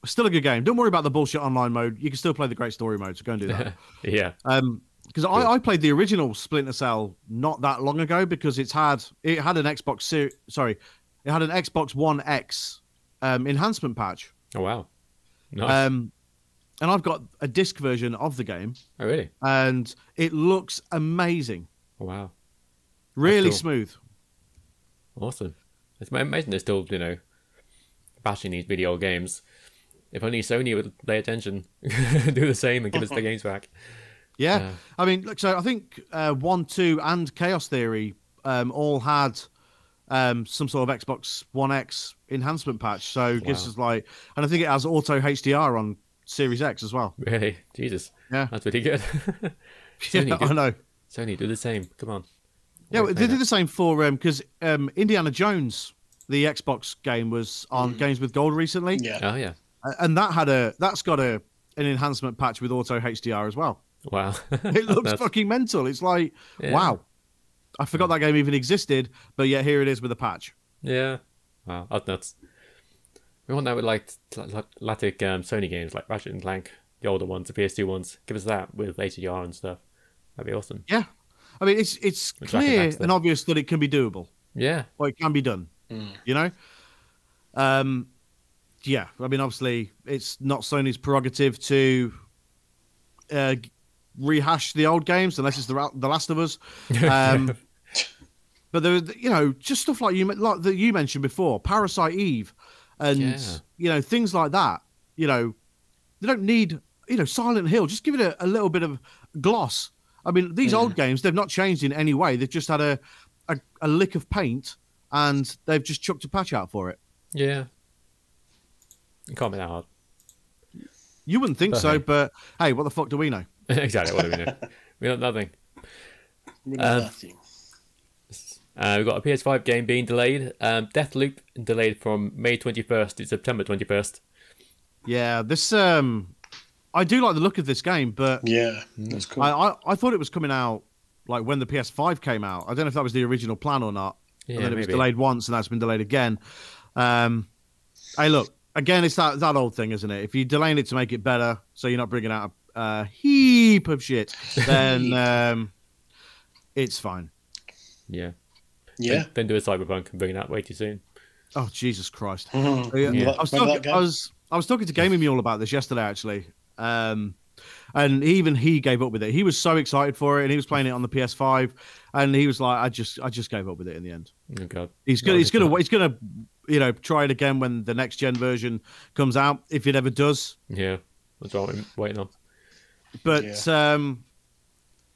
Still a good game. Don't worry about the bullshit online mode. You can still play the great story mode. So go and do that.
yeah,
Um, because I, I played the original Splinter Cell not that long ago because it's had it had an Xbox ser- sorry, it had an Xbox One X um, enhancement patch.
oh wow, nice.
Um, and I've got a disc version of the game,
oh really?
and it looks amazing,
Oh, wow,
really
cool.
smooth.
awesome. It's amazing they're still you know bashing these video games. If only Sony would pay attention, do the same, and give us the games back.
Yeah,
Yeah.
I mean, look, so I think uh, one, two, and Chaos Theory um, all had um, some sort of Xbox One X enhancement patch. So it gives us like, and I think it has auto HDR on Series X as well.
Really, Jesus,
Yeah,
that's really good.
yeah,
Sony,
I
do,
know.
Sony, do the same. Come on.
Yeah,
Always
they
say
did the same for because um, Indiana Jones, the Xbox game, was on Games with Gold recently,
Yeah.
Oh yeah,
and that had a that's got a an enhancement patch with auto HDR as well.
Wow.
It looks
That's-
fucking mental. It's like
Yeah.
wow, I forgot that game even existed, but yet here it is with a patch.
Yeah. Wow, that's nuts. We want that with like Latic um, Sony games like Ratchet and Clank, the older ones, the PS2 ones. Give us that with HDR and stuff. That'd be awesome.
Yeah, I mean it's it's
Which I can
clear
access.
and obvious that it can be doable,
Yeah.
or it can be done. You know, um, yeah. I mean, obviously, it's not Sony's prerogative to uh, rehash the old games unless it's the the Last of Us. Um, but there, you know, just stuff like you like that you mentioned before, Parasite Eve, and
Yeah.
you know things like that. You know, they don't need you know Silent Hill. Just give it a, a little bit of gloss. I mean, these old games they've not changed in any way. They've just had a, a a lick of paint and they've just chucked a patch out for it.
Yeah. It can't be that hard.
You wouldn't think so,
Okay.
but hey, what the fuck do we know?
exactly. What do we know? we know nothing.
We
Um,
nothing.
Uh, we've got a PS5 game being delayed. Um, Deathloop delayed from May 21st to September 21st.
Yeah, this um, I do like the look of this game, but
Yeah, that's cool.
I, I I thought it was coming out like when the PS5 came out. I don't know if that was the original plan or not.
Yeah,
and then it was
maybe.
delayed once, and that's been delayed again. Um, hey, look again, it's that that old thing, isn't it? If you're delaying it to make it better, so you're not bringing out a heap of shit, then um, it's fine.
Yeah.
Yeah.
Then, then do a cyberpunk and bring it out way too soon.
Oh Jesus Christ!
Mhm.
Yeah,
Yeah.
I was
Remember
talking. I was I was talking to Gaming Mule about this yesterday actually, um, and even he gave up with it. He was so excited for it, and he was playing it on the PS5, and he was like, "I just I just gave up with it in the end."
Oh god.
He's gonna
Well,
he's gonna
not-
he's gonna you know try it again when the next gen version comes out if it ever does.
Yeah. That's what I'm waiting on.
But um,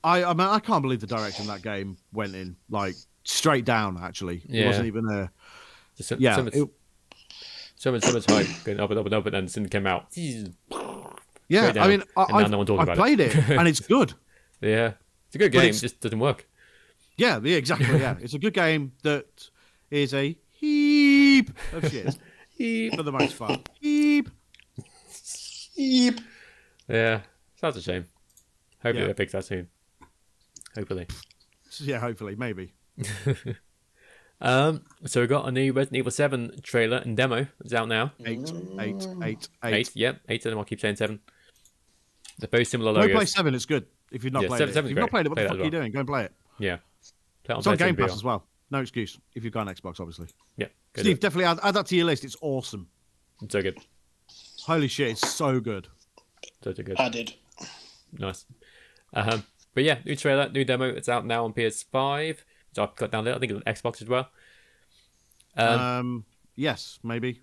I I mean I can't believe the direction that game went in like straight down. Actually, it wasn't even a
Just so,
yeah.
so much,
it-
so much, so much hype going up and up and up, and then as it came out.
yeah,
straight
I mean I,
and now
I,
no one talks
I
about it.
played it and it's good.
Yeah. It's a good game, it just doesn't work.
Yeah, yeah, exactly. Yeah, it's a good game that is a heap of shit heap for the most part. Heap.
Heap.
Yeah. Sounds a shame. Hopefully
Yeah.
they fix that soon. Hopefully.
Yeah, hopefully, maybe.
Um, so we got a new Resident Evil 7 trailer and demo. It's out now.
Eight, eight, eight, eight.
Eight, yep, eight of them. I keep saying seven. They're very similar
Go
logos.
play seven. It's good. If you've not
Yeah,
played
seven-
it, if you've not played it, what
Play
the fuck
as
are you doing? Go and play it.
Yeah. Play it
It's on Game Pass as well. No excuse if you've got an Xbox, obviously.
Yeah.
Steve, definitely add, add that to your list. It's awesome.
It's so good.
Holy shit, it's so good.
So, so good.
I did.
Nice. Um, but yeah, new trailer, new demo. It's out now on PS5. So I've got down there. I think it's on Xbox as well. Um,
Um, yes, maybe.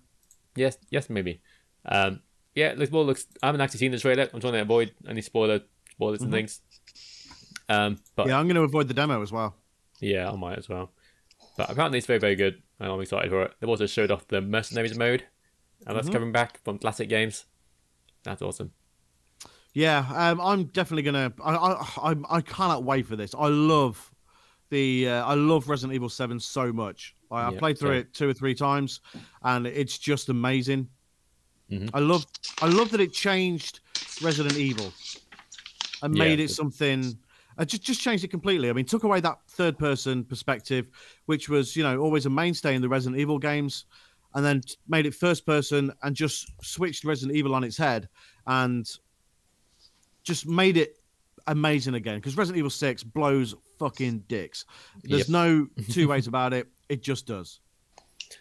yes, yes, maybe. Um, yeah, looks well. Looks. I haven't actually seen the trailer. I'm trying to avoid any spoiler, spoilers and things. Um, but
Mm-hmm. Yeah, I'm going to avoid the demo as well.
Yeah, I might as well. But apparently it's very, very good, and I'm excited for it. They've also showed off the Mercenaries mode, and
Mm-hmm.
that's coming back from classic games. That's awesome.
Yeah, um, I'm definitely gonna. I, I, I, I cannot wait for this. I love the. Uh, I love Resident Evil Seven so much. I, I played through it two or three times, and it's just amazing.
Mhm.
I love. I love that it changed Resident Evil and
Yeah,
made it
it-
something. I just just changed it completely. I mean, took away that third person perspective, which was you know always a mainstay in the Resident Evil games, and then made it first person and just switched Resident Evil on its head and just made it amazing again. Because Resident Evil Six blows fucking dicks. There's
Yep.
no two ways about it. It just does.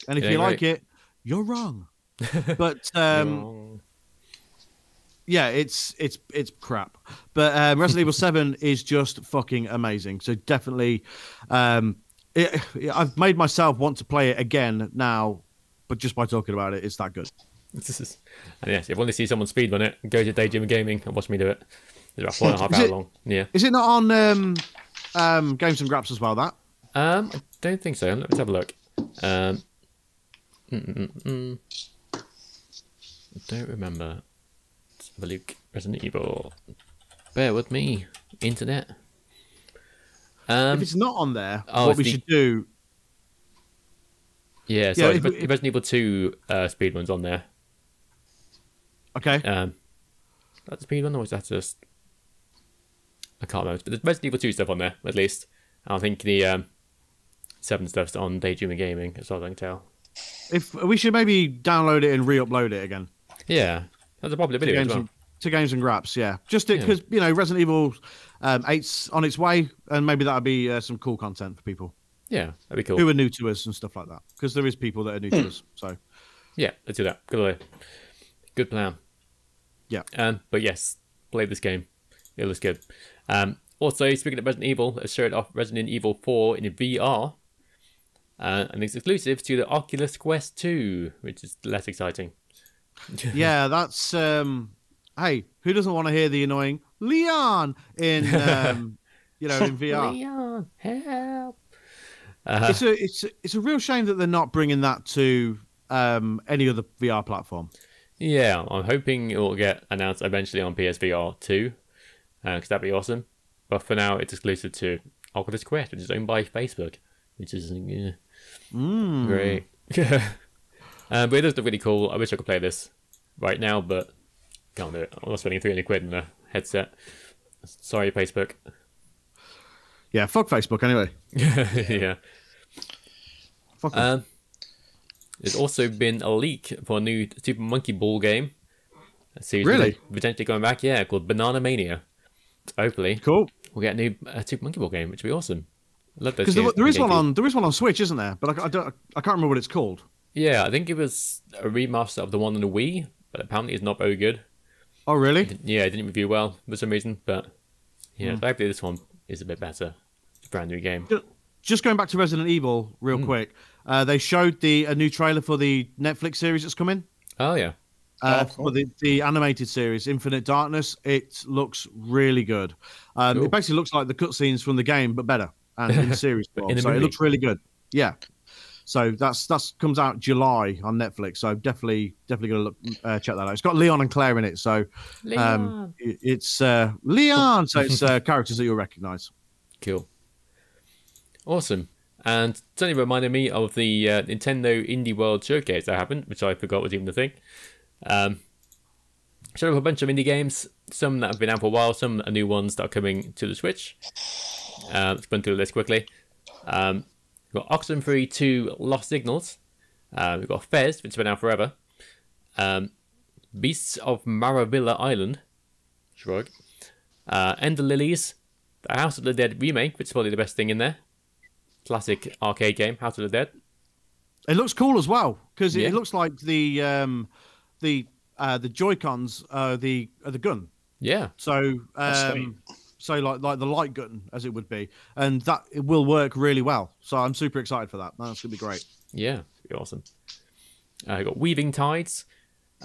And if
It
you
ain't
like it, you're wrong. But um, yeah, it's it's it's crap. But um, Resident Evil Seven is just fucking amazing. So definitely, um, it, I've made myself want to play it again now. But just by talking about it, it's that good.
This is, and yes, if you want to see someone speedrun it, go to Daydream Gaming and watch me do it. It's about four and a half hour
it-
long. Yeah.
Is it not on um, um, Games and Graps as well? That
Um, I don't think so. Let's have a look. Um, mm, mm, mm. I don't remember. Let's have a look. Resident Evil. Bear with me, internet. Um,
if it's not on there,
oh,
what we
the-
should do?
yeah, so
if-
Res-
if-
Resident Evil Two uh, speedruns on there.
Okay,
Um, that's a speedrun or is that just? I can't remember. But there's Resident Evil Two stuff on there at least. I think the um, seven stuff's on Daydream Gaming, as far as I can tell.
if we should maybe download it and re-upload it again.
Yeah, that's a popular video as well.
and, to games and graps. Yeah, just
Yeah.
because you know Resident Evil um, 8's on its way, and maybe that'd be uh, some cool content for people
Yeah, that'd be cool.
who are new to us and stuff like that. Because there is people that are new to us. So
Yeah, let's do that. Good idea. Good plan.
Yeah.
Um, but yes, play this game. It looks good. Um, also, speaking of Resident Evil, it showed off Resident Evil 4 in VR. Uh, and it's exclusive to the Oculus Quest 2, which is less exciting.
yeah, that's um, hey, who doesn't want to hear the annoying Leon in um, you know in VR?
Leon, help! Uh,
It's a it's it's a real shame that they're not bringing that to um, any other VR platform.
Yeah, I'm hoping it will get announced eventually on PSVR 2, because that'd be awesome. But for now, it's exclusive to Oculus Quest, which is owned by Facebook, which is uh,
Mm.
Great. uh, but it does look really cool. I wish I could play this right now, but can't do it. I'm not spending 300 quid on a headset. Sorry, Facebook.
Yeah, fuck Facebook anyway.
yeah.
Fuck 'em.
Um, there's also been a leak for a new Super Monkey Ball game.
Really?
potentially going back, yeah, called Banana Mania. Hopefully,
Cool.
we'll get a new uh, Super Monkey Ball game, which would be awesome. I love those.
Because there,
games-
there is one on there is one on Switch, isn't there? But I, I don't I can't remember what it's called.
Yeah, I think it was a remaster of the one on the Wii, but apparently it's not very good.
Oh really?
Yeah, it didn't review well for some reason, but yeah, so hopefully this one is a bit better. It's a brand new game.
Just going back to Resident Evil real quick. Uh, they showed the a new trailer for the Netflix series that's coming.
Oh yeah,
Uh,
Oh, cool.
for the, the animated series Infinite Darkness, it looks really good. Um,
Cool.
It basically looks like the cutscenes from the game, but better and in series form.
In a
so it looks really good. Yeah. So that's that's comes out July on Netflix. So definitely definitely gonna look uh, check that out. It's got Leon and Claire in it, so um, it- it's uh, Leon. So it's uh, characters that you'll recognise.
Cool. Awesome. And certainly reminded me of the uh, Nintendo Indie World Showcase that happened, which I forgot was even a thing. Um, showed off a bunch of indie games, some that have been out for a while, some are new ones that are coming to the Switch. Uh, let's run through the list quickly. Um, we've got Oxenfree 2 Lost Signals. Uh, we've got Fez, which has been out forever. Um, Beasts of Maravilla Island. Shrug. Uh, Ender Lilies. The House of the Dead remake, which is probably the best thing in there. Classic arcade game, House of the Dead.
It looks cool as well because it,
Yeah.
it looks like the um, the uh, the Joy Cons are the are the gun.
Yeah,
So um, so like like the light gun as it would be, and that it will work really well. So I'm super excited for that. That's gonna be great.
yeah, be awesome. Uh, we've got Weaving Tides.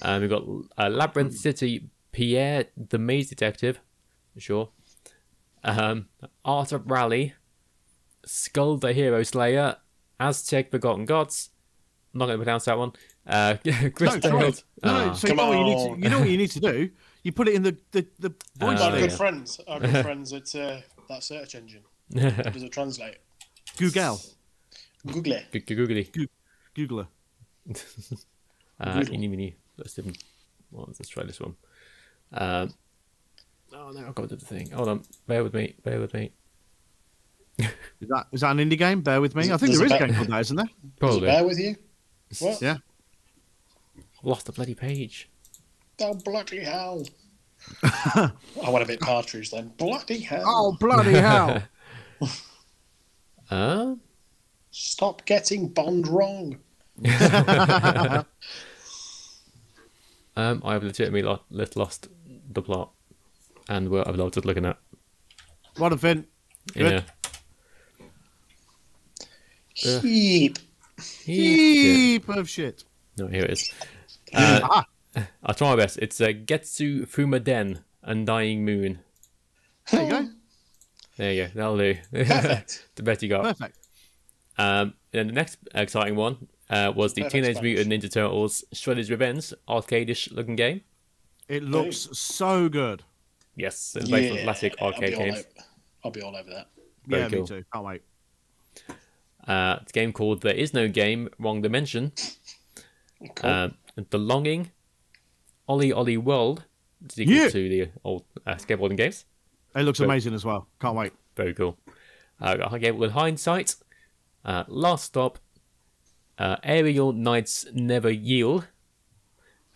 Uh, we've got uh, Labyrinth City, Pierre the Maze Detective, sure. Um, Art of Rally, Skul the Hero Slayer, Aztech Forgotten Gods. I'm not going to pronounce that one. Uh, Chris
No, try it. No, no,
Ah.
so you
Come
know, what you, need
on.
to, you know what you need to do. You put it in the the, the voice
Uh,
Our good
yeah.
friends, our good friends at uh, that search engine. How does it translate?
Google,
Google it.
G- g- Googly.
Googler.
Uh,
Google.
eeny, let's, let's try this one. Um, oh no, I've got to do the thing. Hold on, bear with me, bear with me.
Is that is that an indie game? Bear with me.
There's-
I think
there's
there is
a
a game called that, isn't there?
Does it
Probably.
bear with you? What?
Yeah.
Lost the bloody page.
Oh, bloody hell. I want a bit partridge then. Bloody hell.
Oh bloody hell!
Uh,
Stop getting Bond wrong.
um, I've legitimately lo- lit- lost the plot and what I've loved looking at.
what a fin. Good.
Yeah. Yeah.
Heap.
Yeah.
Heap of shit.
No, here it is. Uh,
ah,
I'll try my best. It's uh, Getsu Fumaden, Undying Moon.
there you go.
There you go. That'll do.
Perfect.
the best you got.
Perfect.
Um, and the next exciting one uh, was the
Perfect
Teenage
Spanish.
Mutant Ninja Turtles Shredder's Revenge arcade-ish looking game.
It looks so good.
Yes, it's based on classic
I'll
arcade
be all
games.
over- I'll be all over that.
Very
yeah,
cool.
me too. Can't wait.
Uh, it's a game called There Is No Game, Wrong Dimension.
Cool.
Um, the Longing, OlliOlli World, it's equal
Yeah.
to the old uh, skateboarding games.
It looks
But-
amazing as well. Can't wait.
Very cool. Uh, got a game with Hindsight, uh, Last Stop, uh, Aerial Knights Never Yield,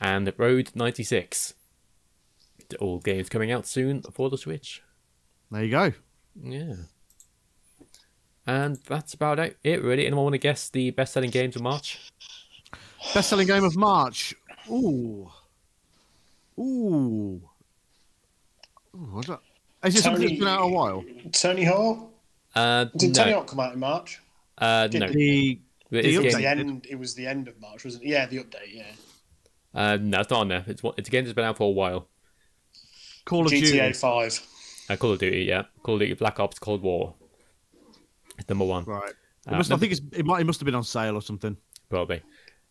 and Road 96. All games coming out soon for the Switch.
There you go.
Yeah. And that's about it, it really. Anyone want to guess the best selling games of March?
Best selling game of March. Ooh. Ooh. Ooh what's that? Is it something that's been out a while?
Tony Hawk?
Uh,
Did Tony
no.
Hawk come out in March?
Uh,
Did
no.
The
It
the
is a
It was the
update.
end. It was the end of March, wasn't it? Yeah, the update. Yeah.
Uh, no, it's not on there. It's, it's a game that's been out for a while.
Call of
GTA
Duty.
Five.
Uh, Call of Duty, yeah. Call of Duty Black Ops Cold War. Number one,
Right.
Uh,
must, I think it's, it, might, it must have been on sale or something.
probably.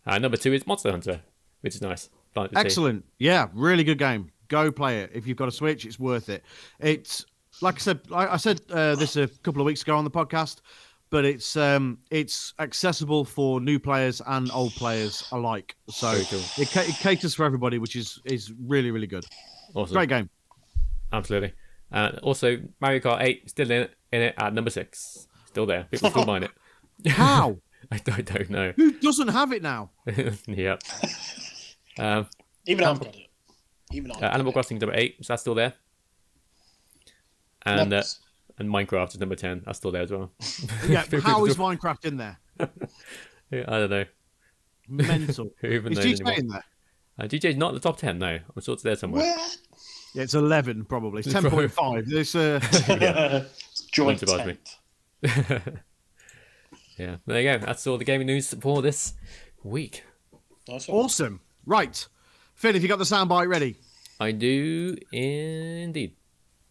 Uh, number two is Monster Hunter, which is nice. Fun to see.
Excellent. Yeah, really good game. Go play it. If you've got a Switch, it's worth it. It's like I said. I, I said uh, this a couple of weeks ago on the podcast, but it's um, it's accessible for new players and old players alike. So
cool.
it, ca- it caters for everybody, which is is really really good.
Awesome.
Great game.
Absolutely. Uh, also, Mario Kart 8 still in it, in it at number six. Still there. People still mine it.
How?
I don't, I don't know.
Who doesn't have it now?
yep. Um,
Even I've got it. Even I.
Uh, Animal Crossing number eight. Is that still there? And uh, and Minecraft is number ten. That's still there as well.
Yeah,
People
how is Minecraft in there?
Yeah, I don't know.
Mental.
Who even
is
knows
GTA
anymore?
in there?
Uh, DJ's not in the top ten. No, I'm sure it's there somewhere.
What?
Yeah, it's 11 probably. It's 10.5. This, uh,
Joint
surprise me.
tent.
Yeah, there you go. That's all the gaming news for this week.
Nice one.
awesome. Right. Finn, have you got the soundbite ready?
I do indeed.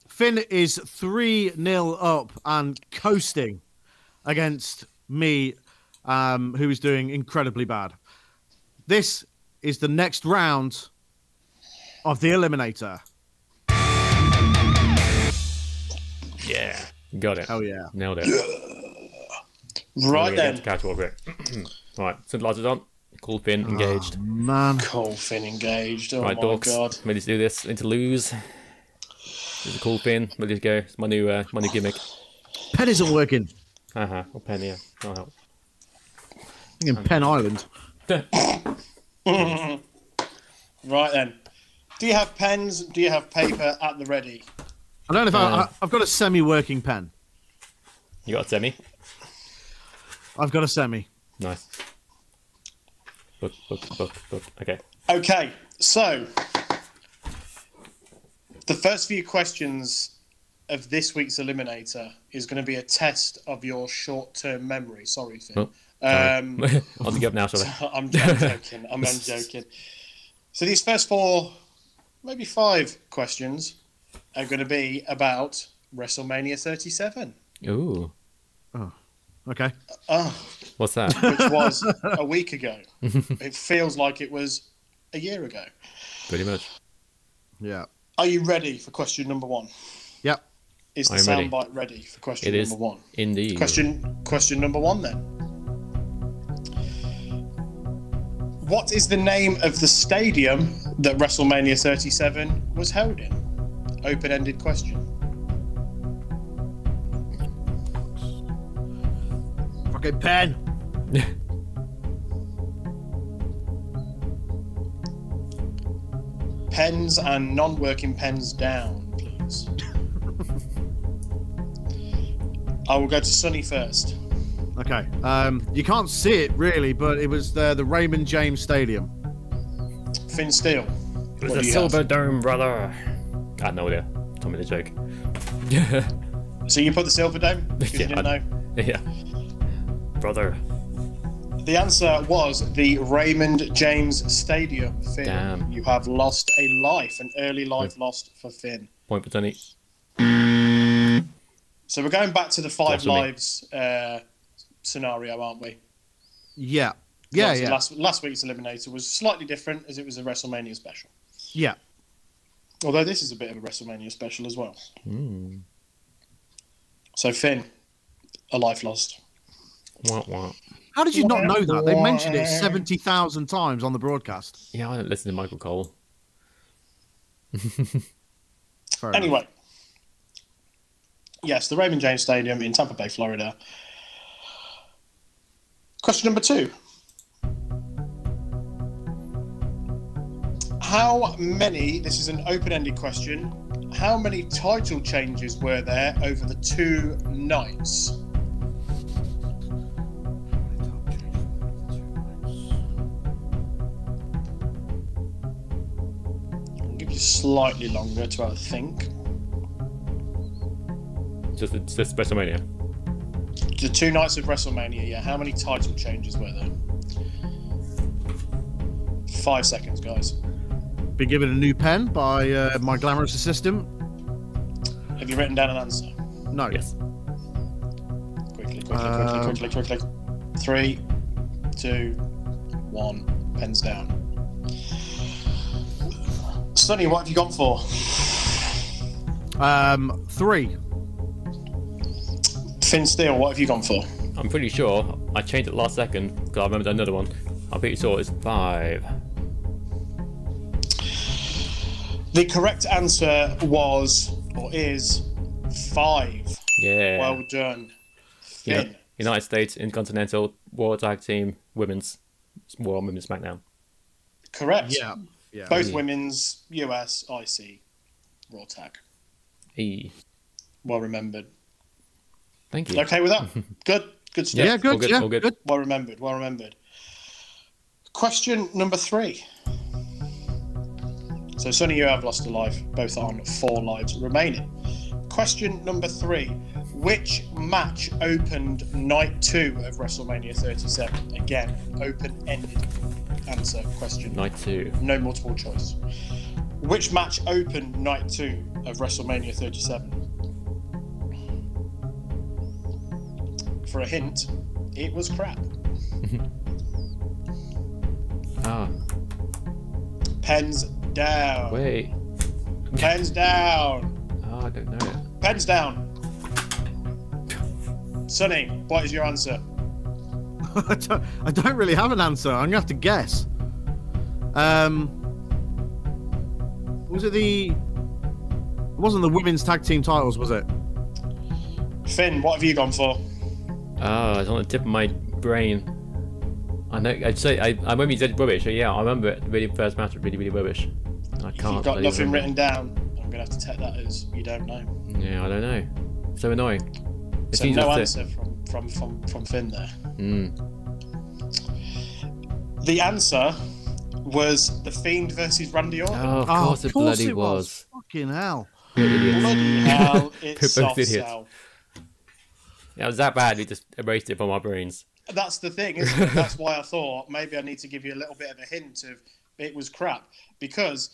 Finn is 3 0 up and coasting against me, um, who is doing incredibly bad. This is the next round of the Eliminator.
Yeah, got it.
Oh, yeah.
Nailed it.
Right then.
Catch all quick. all right, synthesizers on. Cool pin engaged.
Man.
Cool Finn engaged. Oh
right,
my
dogs.
god.
Ready to do this? Ready to lose? There's a cool pin. Ready to go. It's my new uh, my new gimmick.
Pen isn't working.
Uh-huh. Or pen yeah. I'll help.
in Penn Island.
Right then. Do you have pens? Do you have paper at the ready?
I don't know if I,
Uh.
I, I've got a semi-working pen.
You got a semi?
I've got a semi.
Nice. Book, book, book, book. Okay.
Okay, so the first few questions of this week's Eliminator is going to be a test of your short-term memory. Sorry, Finn.
Oh, sorry.
Um,
On to give now, shall I?
I'm, I'm joking. I'm, I'm joking. So these first four, maybe five questions are going to be about WrestleMania 37,
Ooh. Oh.
Okay.
oh,
What's that?
which was a week ago. it feels like it was a year ago.
Pretty much.
Yeah.
Are you ready for question number one?
Yep.
Is the
I'm ready.
soundbite ready for question
It is.
number one?
Indeed.
Question question number one then. What is the name of the stadium that WrestleMania 37 was held in? Open-ended question.
Fucking pen.
Pens and non-working pens down, please. I will go to Sonny first.
Okay. Um, you can't see it really, but it was the the Raymond James Stadium.
Finn Steele.
It was
What
a silver
have?
dome, brother. I had no idea. Told me the joke. Yeah.
So you put the Silver Dome because
Yeah,
you didn't
I-
know.
yeah. Brother.
The answer was the Raymond James Stadium. Finn,
Damn.
you have lost a life, an early life lost for Finn.
Point for Tony.
So we're going back to the five
Lost
lives uh, scenario, aren't we?
Yeah. Yeah.
Obviously
Yeah.
Last, last week's Eliminator was slightly different as it was a WrestleMania special.
Yeah.
Although this is a bit of a WrestleMania special as well.
Mm.
So Finn, a life lost.
Wah, wah.
How did you not know that? They mentioned it seventy thousand times on the broadcast.
Yeah, I don't listen to Michael Cole.
Anyway, yes, the Raymond James Stadium in Tampa Bay, Florida. Question number two. How many, this is an open ended question, how many title changes were there over the two nights? I'll give you slightly longer to have a think.
Just, just WrestleMania.
The two nights of WrestleMania, yeah. How many title changes were there? Five seconds, guys.
Been given a new pen by uh, my glamorous assistant.
Have you written down an answer?
No.
Yes.
Quickly, quickly,
Um,
quickly, quickly, quickly. Three, two, one. Pens down. Sonny, what have you gone for?
Um, three.
Finn Steele, what have you gone for?
I'm pretty sure I changed it last second because I remembered another one. I'm pretty sure it's five.
The correct answer was, or is, five.
Yeah.
Well done.
Yeah. United States Intercontinental World Tag Team Women's War Women's SmackDown.
Correct.
Yeah. Yeah.
Both
Yeah.
women's US IC Raw Tag.
E.
Well remembered.
Thank you.
Okay with that? good. Good stuff.
Yeah, good.
all good,
yeah,
all good.
good.
Well remembered. Well remembered. Question number three. So, Sonny, you have lost a life, both on four lives remaining. Question number three. Which match opened night two of WrestleMania 37? Again, open ended answer question.
Night two.
No multiple choice. Which match opened night two of WrestleMania 37? For a hint, it was crap.
Ah,
Pens down.
wait.
Pens down.
Oh, I don't know it.
Pens down. Sonny, what is your answer?
I, don't, I don't really have an answer. I'm gonna have to guess. Um, was it the? It wasn't the women's tag team titles, was it?
Finn, what have you gone for?
Oh, it's on the tip of my brain. I know. I'd say I. I remember you said rubbish. So yeah, I remember it. Really, first match was really, really rubbish. I
If
can't.
you've got nothing
remember.
written down, I'm gonna have to take that as you don't know.
Yeah, I don't know. So annoying. It
So
seems
no
that's it.
answer from from from from Finn there.
Mm.
The answer was the Fiend versus Randy Orton.
Oh, of course it bloody
it
was.
Fucking hell.
Bloody hell, it's
both
soft
idiots.
sell.
Yeah, it was that bad. We just erased it from our brains.
That's the thing, isn't it? That's why I thought maybe I need to give you a little bit of a hint of it was crap because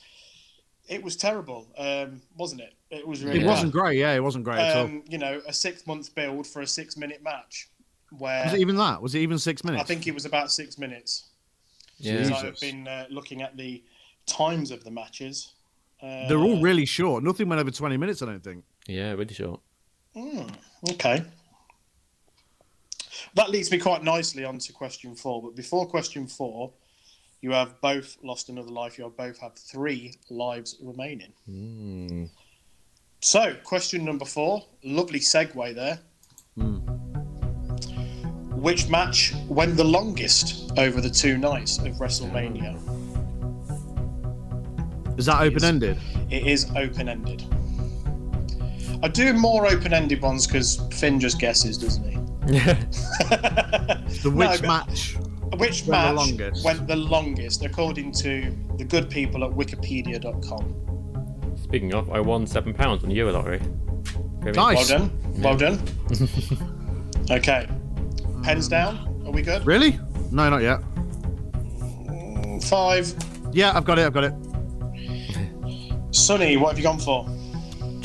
it was terrible, um, wasn't it? It was really
It
Yeah.
wasn't great. Yeah, it wasn't great at all.
um, you know, a six month build for a six minute match where
Was it even that? Was it even six minutes?
I think it was about six minutes.
Yeah.
I've been uh, looking at the times of the matches. Uh,
they're all really short. Nothing went over 20 minutes. I don't think.
Yeah, really short.
Okay. That leads me quite nicely on to question four. But before question four, you have both lost another life. You have both have three lives remaining.
Mm.
So, question number four. Lovely segue there. Which match went the longest over the two nights of WrestleMania?
Is that open ended?
It is open ended. I do more open ended ones because Finn just guesses, doesn't he? Yeah.
The
No,
which
but-
match?
Which
Went the
match
longest.
went the longest, according to the good people at Wikipedia.com?
Speaking of, I won seven pounds on the Euro lottery. Very-
Well
Nice.
done. Well done. okay. Pens down. Are we good?
Really? No, not yet.
Five.
Yeah, I've got it. I've got it.
Sonny, what have you gone for?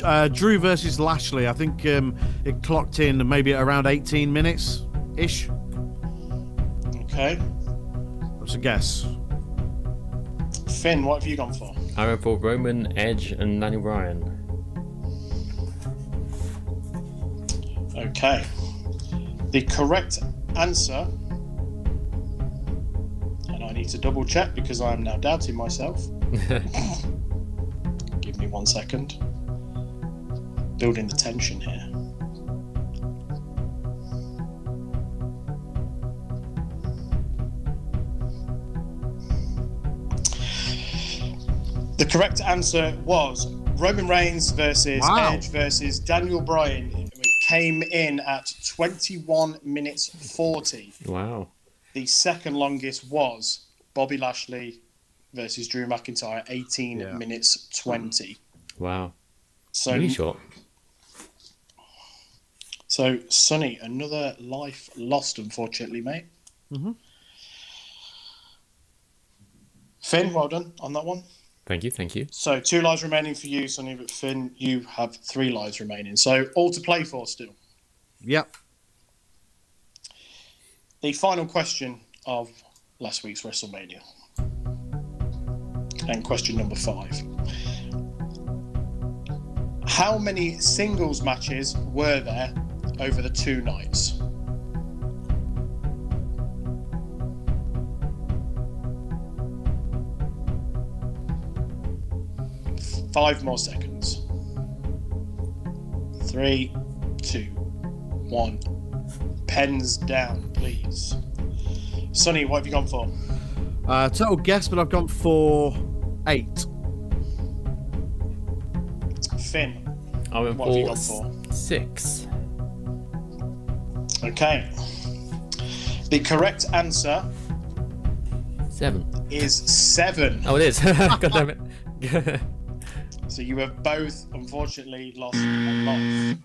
Uh, Drew versus Lashley. I think um, it clocked in maybe at around 18 minutes ish.
Okay.
What's a guess.
Finn, what have you gone for?
I went for Roman, Edge, and Daniel Bryan.
Okay. The correct answer, and I need to double check because I am now doubting myself. Give me one second. Building the tension here. The correct answer was Roman Reigns versus
Wow.
Edge versus Daniel Bryan. It came in at 21 minutes 40.
Wow.
The second longest was Bobby Lashley versus Drew McIntyre, 18
Yeah.
minutes 20.
Wow.
So,
Really short.
so Sonny, another life lost, unfortunately, mate.
Mhm.
Finn, well done on that one.
Thank you, thank you.
So two lives remaining for you, Sonny, but Finn, you have three lives remaining. So all to play for still.
Yep.
The final question of last week's WrestleMania. And question number five. How many singles matches were there over the two nights? Five more seconds. Three, two, one. Pens down, please. Sonny, what have you gone for?
Uh, total guess, but I've gone for Eight.
Finn,
I went
what have you
for
gone for?
six.
Okay. The correct answer
Seven.
is seven.
Oh, it is. God damn it.
So you have both, unfortunately, lost a life.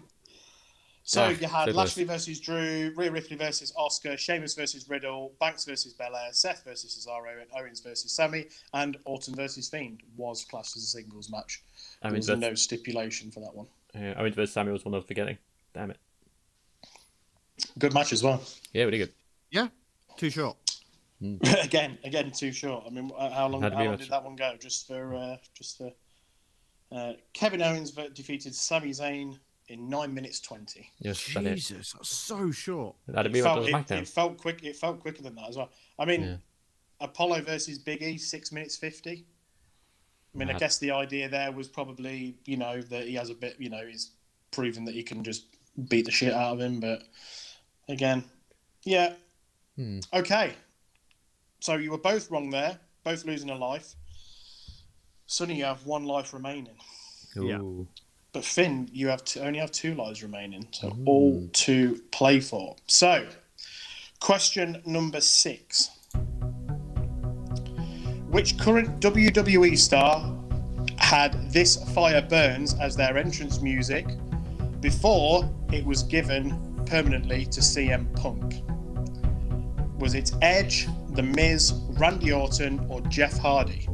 So
Ah,
you had
so.
Lashley versus Drew, Rhea Ripley versus Asuka, Sheamus versus Riddle, Banks versus Belair, Seth versus Cesaro, and Owens versus Sammy, and Orton versus Fiend was classed as a singles match.
I
There
mean,
was
that's,
no stipulation for that one.
yeah, I mean, versus Samuel was one I was forgetting. Damn it.
Good match as well.
Yeah, really good.
Yeah. Too short.
again, again, too short. I mean, uh, how long,
Had
how long did that one go? Just for, uh, just for. Uh, Kevin Owens defeated Sami Zayn in nine minutes twenty.
Yes, it.
Jesus, that's so short.
That'd
It
be much
felt,
of
it,
SmackDown.
it felt quick. It felt quicker than that as well. I mean,
Yeah.
Apollo versus Big E, six minutes fifty. I mean, I guess the idea there was probably, you know, that he has a bit, you know, he's proven that he can just beat the shit out of him. But again, yeah,
Hmm.
okay. So you were both wrong there, both losing a life. Sonny, you have one life remaining.
Yeah.
But Finn, you have to, only have two lives remaining, so all to play for. So, question number six: Which current WWE star had "This Fire Burns" as their entrance music before it was given permanently to CM Punk? Was it Edge, The Miz, Randy Orton, or Jeff Hardy?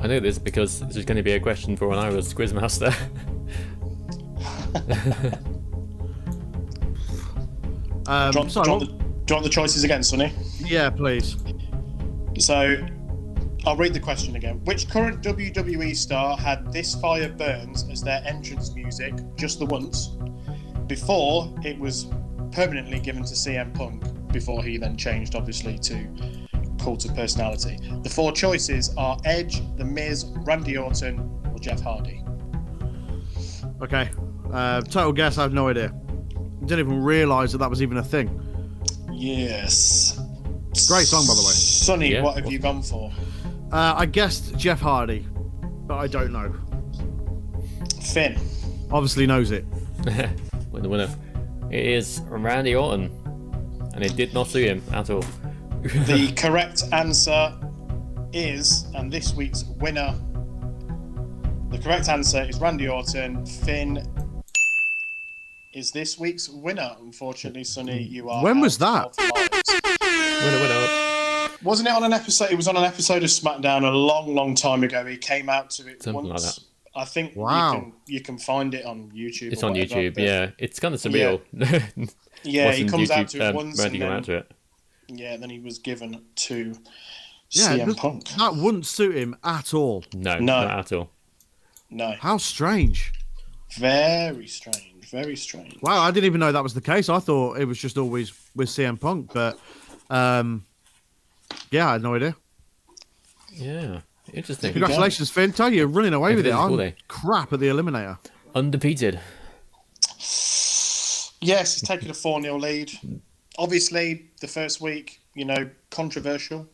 I know this because this is going to be a question for when I was Quizmaster.
Um,
Do you, want,
so,
do you want the, do you want the choices again, Sonny?
yeah, please.
So I'll read the question again. Which current WWE star had This Fire Burns as their entrance music just the once before it was permanently given to CM Punk before he then changed obviously to Cult of Personality? The four choices are Edge, The Miz, Randy Orton, or Jeff Hardy.
Okay. Uh, total guess. I have no idea. Didn't even realise that that was even a thing.
Yes.
Great song, by the way.
Sonny,
Yeah.
what have you gone for?
Uh, I guessed Jeff Hardy, but I don't know.
Finn.
Obviously knows it.
With the winner. It is Randy Orton. And it did not suit him at all.
The correct answer is, and this week's winner, the correct answer is Randy Orton. Finn is this week's winner. Unfortunately, Sonny, you are.
When was that?
winner, winner.
Wasn't it on an episode? It was on an episode of SmackDown a long, long time ago. He came out to it
Something like
once.
that.
I think
Wow.
you can you can find it on YouTube.
It's on
whatever,
YouTube, yeah. It's kind of surreal.
Yeah, he
Watching
comes out to it
um,
once,
Randy
and
come
then,
out to it.
Yeah, then he was given to
Yeah,
CM Punk.
that wouldn't suit him at all.
No,
No.
not at all.
No,
How strange.
very strange, very strange.
Wow, I didn't even know that was the case. I thought it was just always with CM Punk, but um, yeah, I had no idea.
Yeah. Interesting.
Congratulations, Finn. Tell you, you're running away with it.
Everything's
I'm
cool, day.
crap at the Eliminator.
Undefeated.
Yes, he's taking a 4 0 lead. Obviously, the first week, you know, controversial,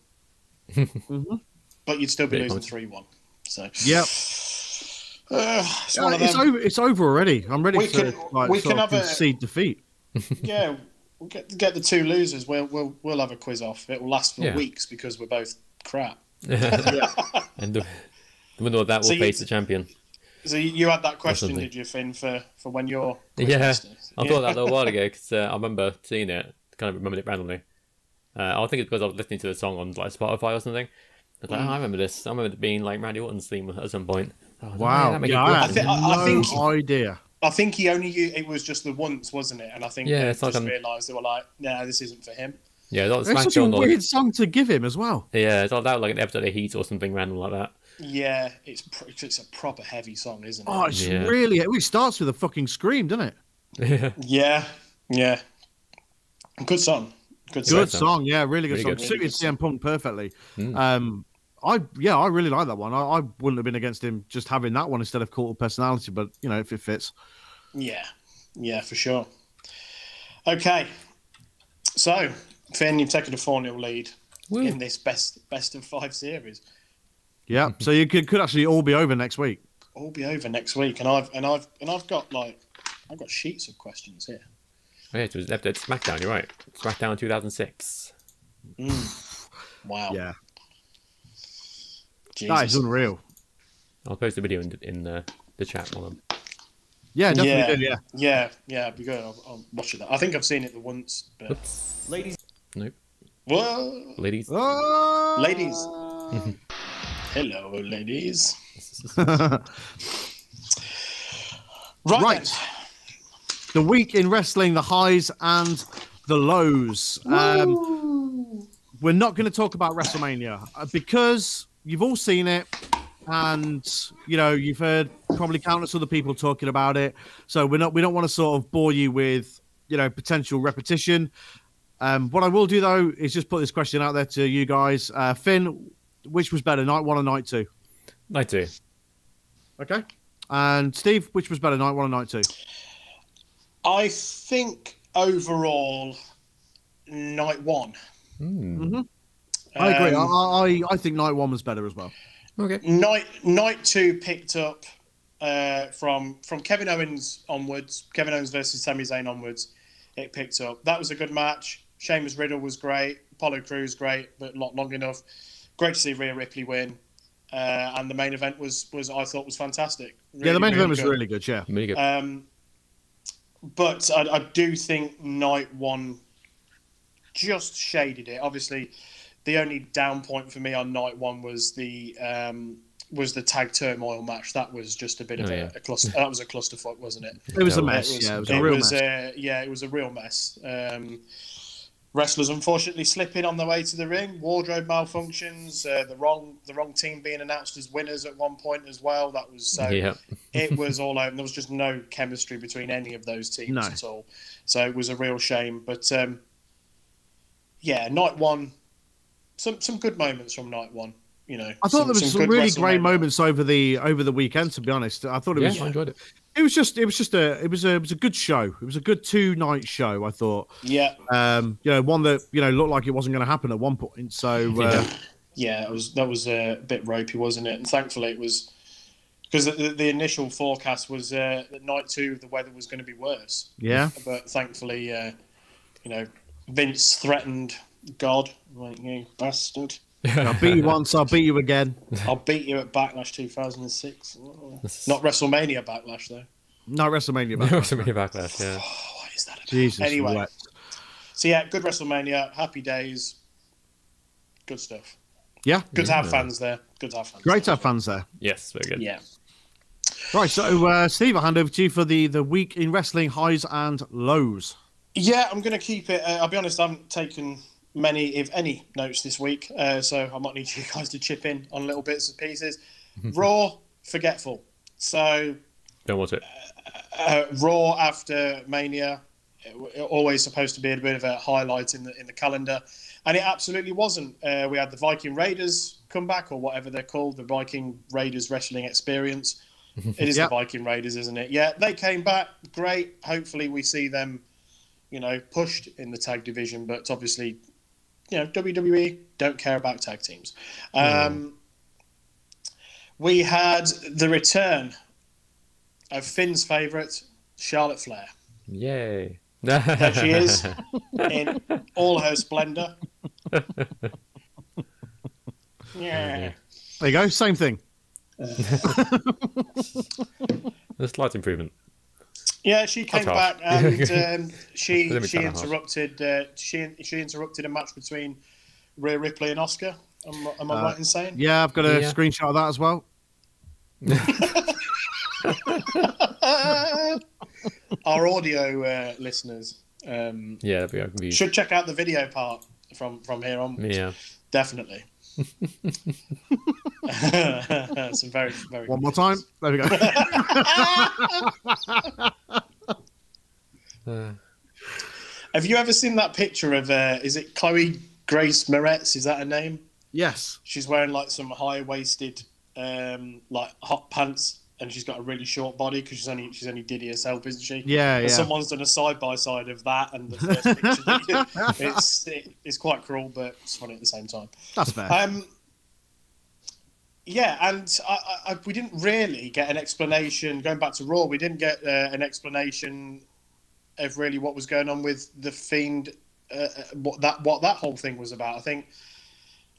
but you'd still be losing 3 1. So,
Yep.
uh, it's one of
it's over. It's over already. I'm ready
We
to
can-
like,
we can
of
have a-
concede defeat.
Yeah, we'll get, get the two losers. We'll, we'll, we'll have a quiz off. It will last for
Yeah.
weeks because we're both crap.
and the, the winner of that will
So you-
face the champion.
So you, you had that question, did you, Finn, for, for when you're.
Yeah,
quizmaster?
I thought that a little while ago because uh, I remember seeing it, kind of remembered it randomly. Uh, I think it's because I was listening to the song on like Spotify or something. I was like, oh, I remember this. I remember it being like Randy Orton's theme at some point. Oh,
Wow.
that
Yeah,
it good.
I
I
had
thi- I- I
no
think-
idea.
I think he only it was just the once, wasn't it? And I think
Yeah,
they
it's like
just
an-
realised they were like, "Nah, this isn't for him."
yeah, that was
It's such a
SmackDown. or-
weird song to give him as well.
Yeah, it's like that, like an episode of Heat or something random like that.
Yeah, it's pr- it's a proper heavy song, isn't it?
Oh, it's
Yeah.
really. It starts with a fucking scream, doesn't it?
Yeah, yeah. Good song. Good song.
Good song, yeah, really good
Really
song.
good.
Suited CM Punk perfectly.
Mm.
Um, I yeah, I really like that one. I, I wouldn't have been against him just having that one instead of Cult of Personality, but you know if it fits.
Yeah, yeah, for sure. Okay, so Finn, you've taken a four 0 lead
Woo.
in this best best of five series.
Yeah. so you could could actually all be over next week.
All be over next week, and I've and I've and I've got like I've got sheets of questions here.
Oh, yeah, it was left at SmackDown. You're right. SmackDown 2006.
Mm. Wow.
Yeah.
Jesus.
That is unreal.
I'll post a video in, in the, the chat while I'm.
Yeah, definitely
Yeah.
did. Yeah.
Yeah, yeah, be good. I'll, I'll watch it. I think I've seen it the once, but
Oops.
Ladies,
Nope.
whoa,
Ladies.
Oh!
ladies. Hello, ladies. Right.
Right.
Then.
the week in wrestling, the highs and the lows. Um, we're not going to talk about WrestleMania uh, because you've all seen it, and you know you've heard probably countless other people talking about it. So we're not we don't want to sort of bore you with you know potential repetition. Um, what I will do though is just put this question out there to you guys, uh, Finn. Which was better, night one or night two?
Night two.
Okay. And Steve, which was better, night one or night two?
I think overall, night one.
Hmm.
I agree.
Um,
I, I I think night one was better as well.
Okay.
Night night two picked up uh, from from Kevin Owens onwards. Kevin Owens versus Sami Zayn onwards. It picked up. That was a good match. Sheamus Riddle was great. Apollo Crews great, but not long enough. Great to see Rhea Ripley win. Uh, and the main event was was I thought was fantastic.
yeah, the
Really,
main event
really
was
good.
really good. Yeah.
Really good.
Um, but I, I do think night one just shaded it. Obviously, the only down point for me on night one was the um, was the tag turmoil match. That was just a bit of
Oh,
a,
yeah.
a cluster. That was a clusterfuck, wasn't it?
It was a mess.
It was,
yeah, it was a real mess.
Uh, yeah, it was a real mess. Um, wrestlers unfortunately slipping on the way to the ring. Wardrobe malfunctions. Uh, the wrong the wrong team being announced as winners at one point as well. That was so
yeah.
it was all over. There was just no chemistry between any of those teams
No.
at all. So it was a real shame. But um, yeah, night one, some some good moments from night one. You know,
I thought there was some,
good
really great
WrestleMania.
moments over the over the weekend. To be honest, I thought it
Yeah,
was
I enjoyed it.
it was just it was just a it was a it was a good show. It was a good two night show. I thought,
Yeah,
um, you know, one that you know looked like it wasn't going to happen at one point. So uh,
Yeah.
yeah, it was that was a bit ropey, wasn't it? And thankfully, it was because the, the initial forecast was uh, that night two the weather was going to be worse.
yeah,
But thankfully, uh, you know, Vince threatened God, like you bastard.
I'll beat you once, I'll beat you again.
I'll beat you at Backlash 2006. Not WrestleMania Backlash though.
No WrestleMania.
There
Back.
was so many backlash. Yeah.
Oh, what is that about?
Jesus.
Anyway,
wept.
so yeah, good WrestleMania, happy days, good stuff.
yeah,
Good to have
Yeah.
fans there. Good to have fans.
great to have fans there.
Yes, very good.
Yeah.
Right, so uh, Steve, I'll hand over to you for the the week in wrestling highs and lows.
Yeah, I'm going to keep it. Uh, I'll be honest, I haven't taken many, if any, notes this week, uh, so I might need you guys to chip in on little bits and pieces. Raw, forgetful. So
Don't watch it.
uh, Raw after Mania, it, it always supposed to be a bit of a highlight in the in the calendar, and it absolutely wasn't. Uh, we had the Viking Raiders come back, or whatever they're called, the Viking Raiders Wrestling Experience. It is
Yep.
the Viking Raiders, isn't it? Yeah, they came back. Great. Hopefully, we see them, you know, pushed in the tag division. But obviously, you know, WWE don't care about tag teams. Um, We had the return of Finn's favourite, Charlotte Flair.
Yay.
There she is in all her splendour. Yeah.
There you go, same thing.
A slight improvement.
Yeah, she came
That's
back
harsh.
and um, she she
try that harsh.
interrupted uh, she she interrupted a match between Rhea Ripley and Asuka. Am, am I
Uh,
right in saying?
Yeah, I've got a
Yeah.
screenshot of that as well.
Our audio uh, listeners um,
Yeah, that'd be
should check out the video part from from here on.
Yeah.
Definitely. Some very very.
One more time. There we go.
Uh,
Have you ever seen that picture of? Uh, is it Chloe Grace Moretz? Is that her name?
yes.
She's wearing like some high waisted, um, like hot pants, and she's got a really short body because she's only she's only diddy herself, isn't she?
Yeah,
And
yeah.
someone's done a side by side of that and the first picture. that it's it, it's quite cruel, but it's funny at the same time.
That's fair.
Um, yeah, and I, I, we didn't really get an explanation. Going back to Raw, we didn't get uh, an explanation of really what was going on with the Fiend, uh, uh, what that what that whole thing was about. I think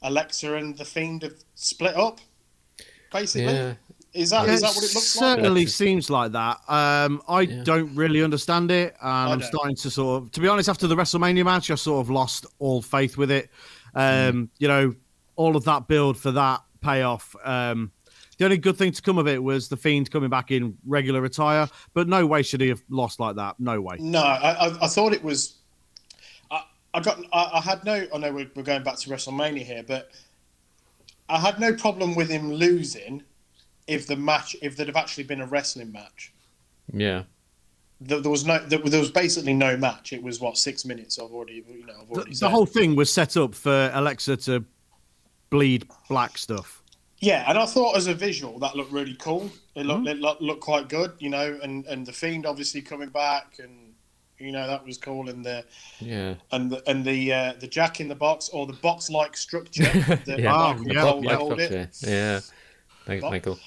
Alexa and the Fiend have split up. Basically,
Yeah.
Is that is that what it looks like?
certainly seems like that. Um, I
Yeah.
don't really understand it, and I'm starting to sort of, to be honest, after the WrestleMania match, I sort of lost all faith with it. Um, You know, all of that build for that payoff. Um, the only good thing to come of it was the Fiend coming back in regular attire, but no way should he have lost like that. No way.
No, I, I, I thought it was. I, I got. I, I had no. I know we're, we're going back to WrestleMania here, but I had no problem with him losing if the match, if there'd have actually been a wrestling match.
Yeah.
There, there was no. There, there was basically no match. It was what six minutes. I've already. You know. I've
The,
already
the
said.
whole thing was set up for Alexa to bleed black stuff.
Yeah, and I thought as a visual that looked really cool. It looked it looked, looked quite good, you know, and and the fiend obviously coming back, and you know that was cool, and the
Yeah.
and the and the uh, the jack in the box or the box like structure that
Yeah.
Oh,
Michael
yeah.
Cole
Yeah.
called it.
Yeah. Thanks,
Box.
Michael.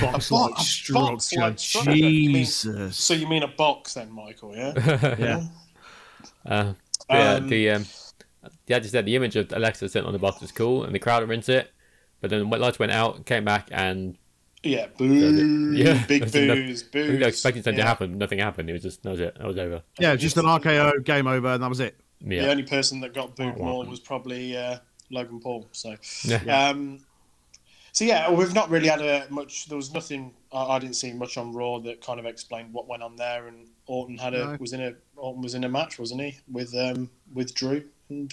Box
bo-
like
a box
structure.
like. You mean-
Jesus.
So you mean a box then, Michael? Yeah.
Yeah.
Uh, yeah,
Um,
the um, yeah, just said the image of Alexa sitting on the box was cool, and the crowd were into it. But then when lights went out, came back, and
Yeah. Boo.
Yeah.
Big
That's enough.
boos.
I
Boos.
think were expecting something
yeah.
to happen. Nothing happened. It was just that was it. That was over.
Yeah, just an RKO game over, and that was it.
Yeah.
The only person that got booed more was probably uh, Logan Paul. So.
Yeah.
Um, so yeah, we've not really had a much. There was nothing. I, I didn't see much on Raw that kind of explained what went on there. And Orton had a
No.
was in a Orton was in a match, wasn't he, with um with Drew? And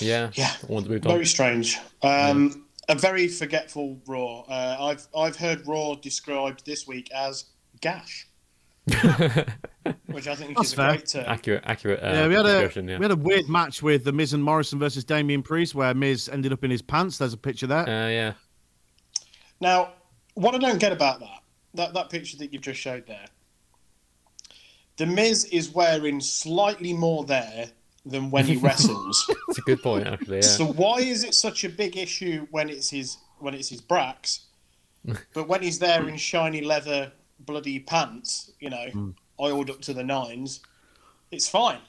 Yeah.
yeah,
All moved on.
very strange. Um, A very forgetful Raw. Uh, I've I've heard Raw described this week as gash, which I think
That's
is a
fair.
great term.
accurate, accurate. Uh,
yeah, we had a
yeah.
we had a weird match with the Miz and Morrison versus Damian Priest, where Miz ended up in his pants. There's a picture there.
Uh, yeah.
Now, what I don't get about that, that that picture that you've just showed there, the Miz is wearing slightly more there than when he wrestles.
It's a good point, actually. Yeah.
So why is it such a big issue when it's his when it's his brax, but when he's there in shiny leather bloody pants, you know,
Hmm.
oiled up to the nines, it's fine.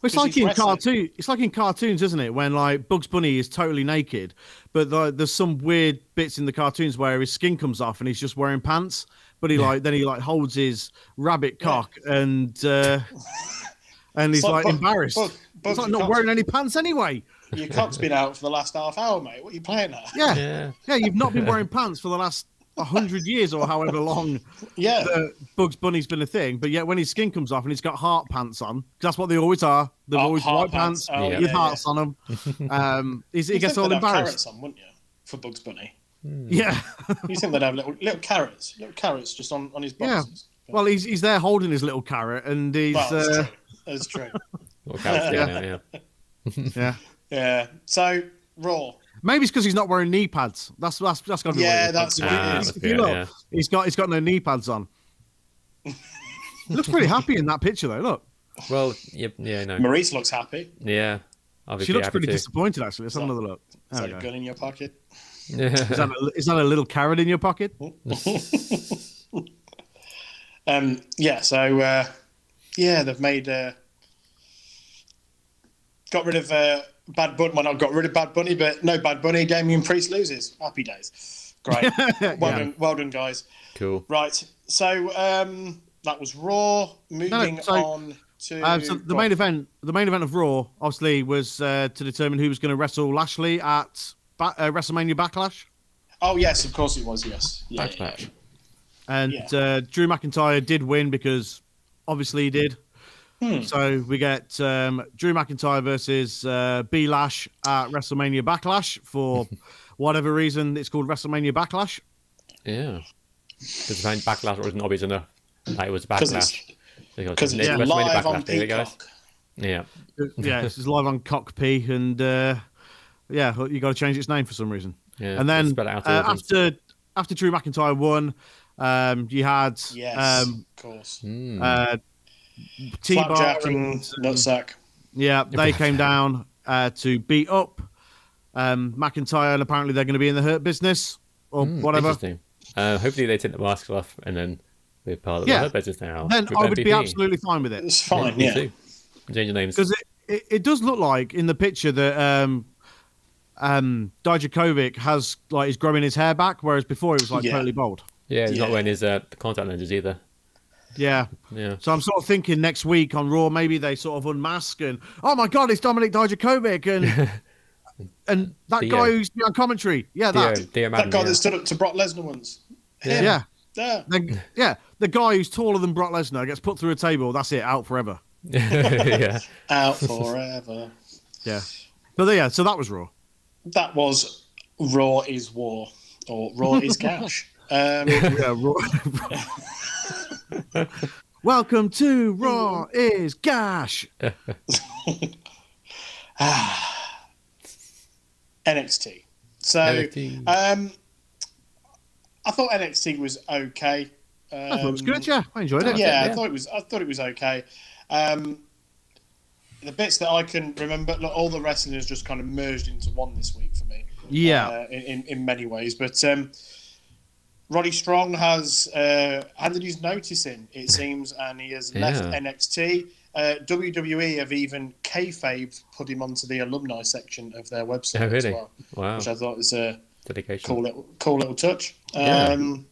Well, it's
'Cause
like in
wrestling.
cartoon. It's like in cartoons, isn't it? When like Bugs Bunny is totally naked, but the, there's some weird bits in the cartoons where his skin comes off and he's just wearing pants. But he like then he like holds his rabbit cock and uh, and he's
But-
like
but-
embarrassed.
but- but
he's like not
can't-
wearing any pants anyway.
Your cock's been out for the last half hour, mate. What are you playing at?
Yeah, yeah.
yeah.
You've not been wearing pants for the last hundred years or however long
Yeah.
the Bugs Bunny's been a thing. But yet when his skin comes off and he's got heart pants on, 'cause that's what they always are. They're
Oh,
always
heart
white pants,
pants. Oh,
Yeah.
with
yeah,
hearts on them. Um, he's, he gets all embarrassed.
on, wouldn't you, for Bugs Bunny?
Yeah.
You think they'd have little little carrots, little carrots just on, on his
Yeah. well, he's he's there holding his little carrot, and he's
Well, that's
uh,
true. That's true.
What counts, yeah. yeah.
yeah.
Yeah. So Raw.
Maybe it's because he's not wearing knee pads. That's that's that's got to be.
Yeah,
what
that's
If
what it
Ah,
is.
if
be
you
it,
look,
yeah.
he's got he's got no knee pads on. looks pretty happy in that picture though. Look,
Well, yeah, yeah, no,
Maurice looks happy.
yeah. I'll
she looks
happy
pretty
too.
disappointed actually. Let's have another look.
Is
There
that a
go.
gun in your pocket?
Is that, a, is that a little carrot in your pocket?
Um, yeah. So uh, yeah, they've made uh, got rid of uh, Bad Bunny. Well, not got rid of Bad Bunny, but no Bad Bunny. Damian Priest loses. Happy days. Great. well
Yeah.
done. Well done, guys.
cool.
Right. So um, that was Raw. Moving
so-
on to
Um, so the
go
main event, the main event of Raw, obviously, was uh, to determine who was going to wrestle Lashley at ba- uh, WrestleMania Backlash,
Oh yes, of course it was. Yes. Yeah,
Back
yeah,
match.
and
Yeah.
uh, Drew McIntyre did win because obviously he did.
Hmm.
So we get um, Drew McIntyre versus uh, B Lash at WrestleMania Backlash for whatever reason it's called WrestleMania Backlash.
Yeah. Because the backlash wasn't obvious enough. That it was
Because
backlash.
it's, because it's
Yeah.
WrestleMania
live
Backlash,
on
there guys. Yeah.
yeah, this is live on Cock P, and uh, yeah, you got to change its name for some reason.
Yeah.
and then
spell it out
uh,
all of them.
after after Drew McIntyre won, um, you had
Yes,
um,
of course.
Mm.
uh, T-Bar
Flapjack and
and,
Nutsack.
yeah, they came down uh, to beat up um, McIntyre, and apparently they're going to be in the Hurt Business. or
Hmm,
whatever,
Interesting. Uh, hopefully they take the masks off and then we're part of
Yeah.
the hurt business now.
then I would be absolutely fine with it.
It's fine.
me
Yeah.
Change the names.
because it, it, it does look like in the picture that um um Dijakovic has like he's growing his hair back, whereas before he was like
Yeah.
totally bald.
Yeah, he's not wearing his uh, contact lenses either.
Yeah.
Yeah.
So I'm sort of thinking next week on Raw, maybe they sort of unmask and oh my god, it's Dominik Dijakovic and and that
Theo.
guy who's on commentary. Yeah,
Theo,
that.
Theo
That guy
yeah.
that stood up to Brock Lesnar once.
Yeah.
Yeah.
Yeah.
The, yeah, the guy who's taller than Brock Lesnar gets put through a table. That's it, out forever.
yeah.
Out forever.
Yeah, but yeah, so that was Raw.
that was Raw is War or Raw is Cash. Um,
Yeah, Raw. Welcome to Raw is Gash.
NXT. So
NXT.
um, I thought NXT was okay. Um,
I thought it was good. Yeah, I enjoyed it.
yeah,
yeah.
I thought it was. I thought it was okay. Um, the bits that I can remember, look, all the wrestling has just kind of merged into one this week for me.
Yeah.
uh, in, in in many ways. But um, Roddy Strong has uh, handed his notice in, it seems, and he has left
Yeah.
NXT. Uh, WWE have even kayfabe put him onto the alumni section of their website
Oh,
as
really?
well,
Wow.
which I thought was a
Dedication.
cool little cool little touch.
Yeah.
Um,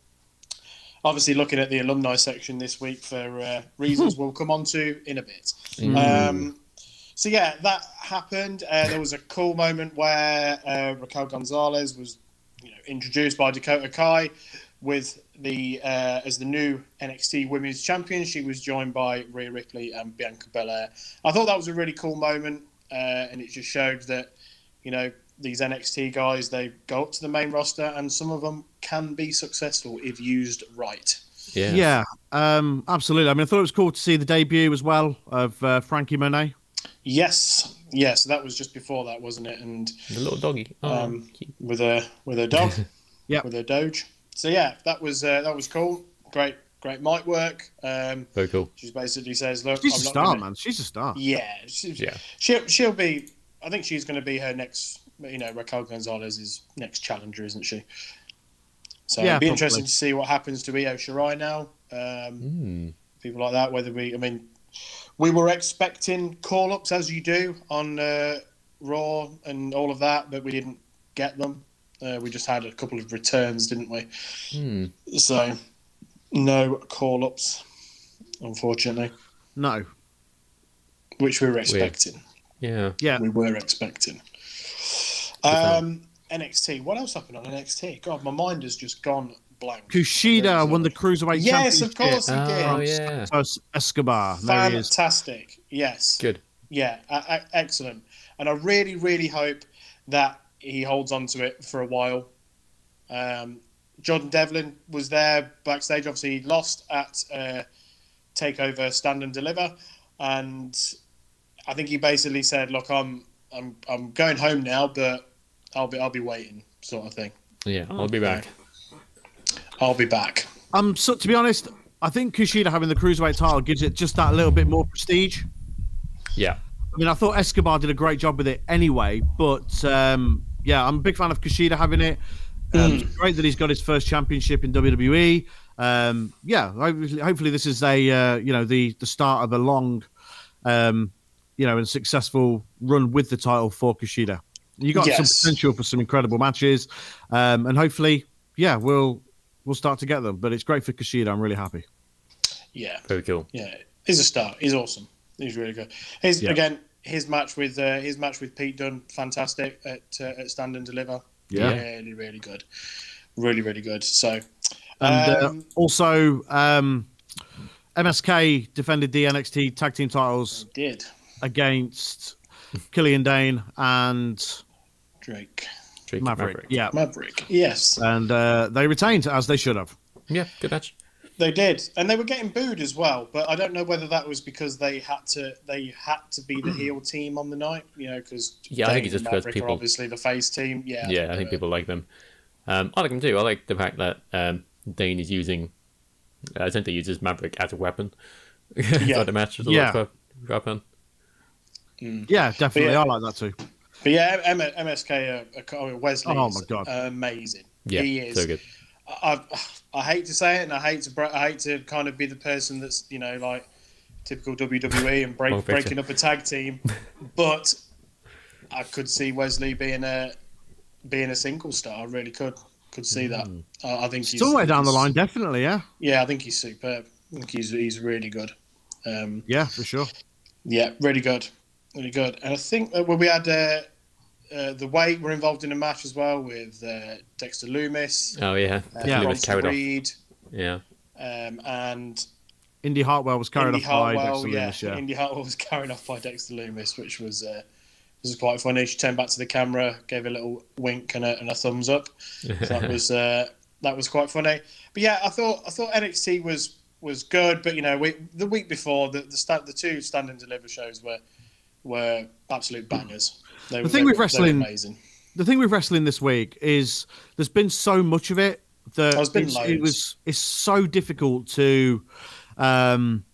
obviously, looking at the alumni section this week for uh, reasons we'll come on to in a bit.
Mm.
Um, so yeah, that happened. Uh, there was a cool moment where uh, Raquel Gonzalez was, you know, introduced by Dakota Kai with the uh, as the new NXT Women's Champion. She was joined by Rhea Ripley and Bianca Belair. I thought that was a really cool moment, uh, and it just showed that, you know, these NXT guys they go up to the main roster, and some of them can be successful if used right.
Yeah.
Yeah, um, absolutely. I mean, I thought it was cool to see the debut as well of uh, Franky Monet.
Yes, yes, that was just before that, wasn't it? And
The little doggy. Oh,
Um, with a with a dog.
yeah,
With a doge. So yeah, that was uh, that was cool. Great great mic work. Um,
Very cool.
she basically says, "Look,
She's
I'm
a
not
star,
gonna-
man. She's a star.
Yeah, she,
Yeah.
she'll she'll be. I think she's going to be her next. You know, Raquel Gonzalez's next challenger, isn't she? So
Yeah,
it'd be
probably.
interesting to see what happens to Io Shirai now. Um,
Mm.
people like that. Whether we, I mean, we were expecting call ups as you do on uh, Raw and all of that, but we didn't get them. Uh, we just had a couple of returns, didn't we?
Mm.
So no call ups, unfortunately,
No.
which we were expecting.
Yeah.
Yeah.
We were expecting. Um, NXT. What else happened on NXT? God, my mind has just gone blank.
Kushida won the cruiserweight
Yes,
championship.
of course he
Oh, yeah.
Santos Escobar. There he is.
Fantastic. Yes.
Good.
Yeah, uh, uh, excellent. And I really, really hope that he holds on to it for a while. Um, Jordan Devlin was there backstage. Obviously, he lost at uh, Takeover Stand and Deliver, and I think he basically said, "Look, I'm, I'm, I'm going home now, but I'll be, I'll be waiting," sort of thing.
Yeah. I'll be back.
I'll be back.
Um, so to be honest, I think Kushida having the cruiserweight title gives it just that little bit more prestige.
Yeah.
I mean, I thought Escobar did a great job with it anyway, but um, yeah, I'm a big fan of Kushida having it. Um, It's great that he's got his first championship in WWE. Um, yeah, hopefully, hopefully this is a uh, you know the the start of a long, um, you know, and successful run with the title for Kushida. You got some potential for some incredible matches, um, and hopefully, yeah, we'll we'll start to get them. But it's great for Kushida. I'm really happy.
Yeah,
Very cool.
yeah. He's a star. He's awesome. He's really good. He's
Yeah.
again, his match with uh, his match with Pete Dunne, fantastic at uh, at Stand and Deliver.
Yeah.
really, really good. Really, really good. So,
And
um,
uh, also, um, MSK defended the NXT tag team titles
did
against Killian Dain and
Drake
Drake
Maverick. Yeah,
Maverick? Yes,
and uh, they retained as they should have.
Yeah. Good match.
They did, and they were getting booed as well. But I don't know whether that was because they had to they had to be the heel team on the night. You know, because
Yeah, I think it's just because
Maverick
people-
are obviously the face team. Yeah,
Yeah. I think people like them. Um, I like them too. I like the fact that um, Dain is using, uh, essentially uses Maverick as a weapon.
Yeah.
yeah. the match is a
Yeah.
lot of weapon.
Yeah, definitely.
Yeah.
I like that too.
But yeah, M- MSK, uh, uh, Wes
Lee,
Oh
my God.
amazing,
Yeah,
he is.
so good.
I, I hate to say it, and I hate to bre- I hate to kind of be the person that's you know like typical WWE and break, breaking up a tag team, but I could see Wes Lee being a being a single star. I really could could see that. I, I think he's
Somewhere down the line, definitely. Yeah,
Yeah, I think he's superb. I think he's he's really good. Um,
yeah, for sure.
yeah, really good, really good. And I think that when we had uh, uh, the weight, were involved in a match as well with uh, Dexter Loomis,
Oh yeah,
uh,
Yeah.
Loomis
Bronson
carried off. Yeah,
um, and
Indi Hartwell was carried
Indi
off by
Hartwell.
Dexter
yeah,
Loomis. Yeah,
Indi Hartwell was carried off by Dexter Loomis, which was uh, was quite funny. She turned back to the camera, gave a little wink and a, and a thumbs up. So that was uh, that was quite funny. But yeah, I thought I thought NXT was was good, but you know, we, the week before the the, sta- the two stand and deliver shows were were absolute bangers. They,
The thing
they
with
were- they were
wrestling-
amazing.
the thing with wrestling this week is there's been so much of it that
been
it's, it was it's so difficult to um,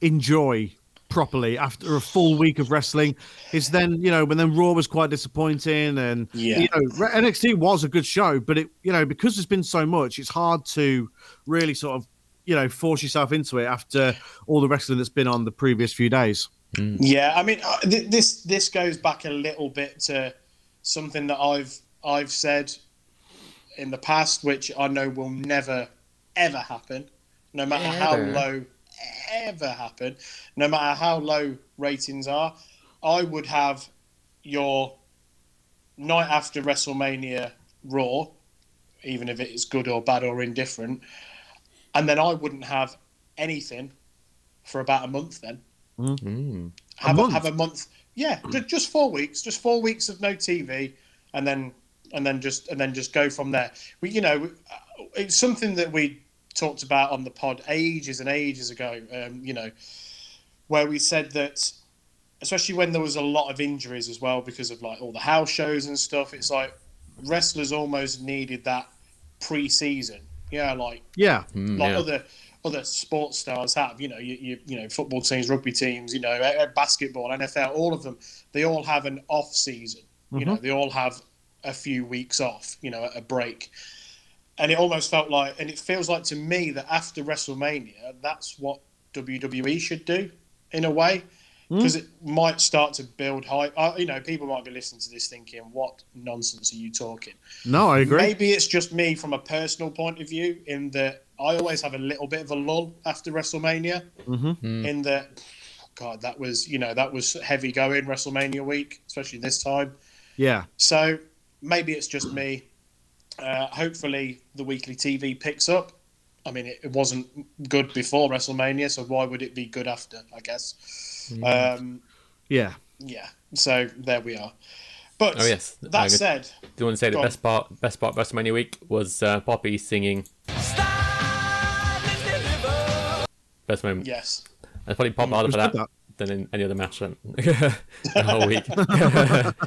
enjoy properly after a full week of wrestling. It's then you know when then Raw was quite disappointing and
Yeah.
you know NXT was a good show, but it you know because there's been so much, it's hard to really sort of you know force yourself into it after all the wrestling that's been on the previous few days.
Yeah, I mean, uh, th- this this goes back a little bit to something that I've I've said in the past, which I know will never ever happen, no matter how low ever happen, no matter how low ratings are. I would have your night after WrestleMania Raw, even if it is good or bad or indifferent, and then I wouldn't have anything for about a month then
Mm.
have
month?
a, have a month. Yeah, just four weeks, just four weeks of no TV, and then and then just and then just go from there. We, you know, uh, it's something that we talked about on the pod ages and ages ago. Um, you know, where we said that, especially when there was a lot of injuries as well because of like all the house shows and stuff. It's like wrestlers almost needed that pre-season. Yeah, like
Yeah,
Mm,
like
yeah.
other other sports stars have. You know, you, you you know football teams, rugby teams, you know, uh, basketball, NFL, all of them. They all have an off season. You know, they all have a few weeks off. You know, a break. And it almost felt like, and it feels like to me that after WrestleMania, that's what WWE should do, in a way, because it might start to build hype. Uh, you know, people might be listening to this thinking, "What nonsense are you talking?"
no, I agree.
Maybe it's just me from a personal point of view, in that I always have a little bit of a lull after WrestleMania.
Mhm.
In that, God, that was you know that was heavy going WrestleMania week, especially this time.
Yeah,
So maybe it's just me. Uh, hopefully, the weekly TV picks up. I mean, it, it wasn't good before WrestleMania, so why would it be good after? I guess. Um,
yeah.
yeah. So there we are. But
Oh, yes.
that
I
said,
Do you want to say the
Go on.
best part? Best part of WrestleMania week was uh, Poppy singing. Best moment.
yes.
I probably pop harder
was
for that,
good,
than in any other match then. the whole week.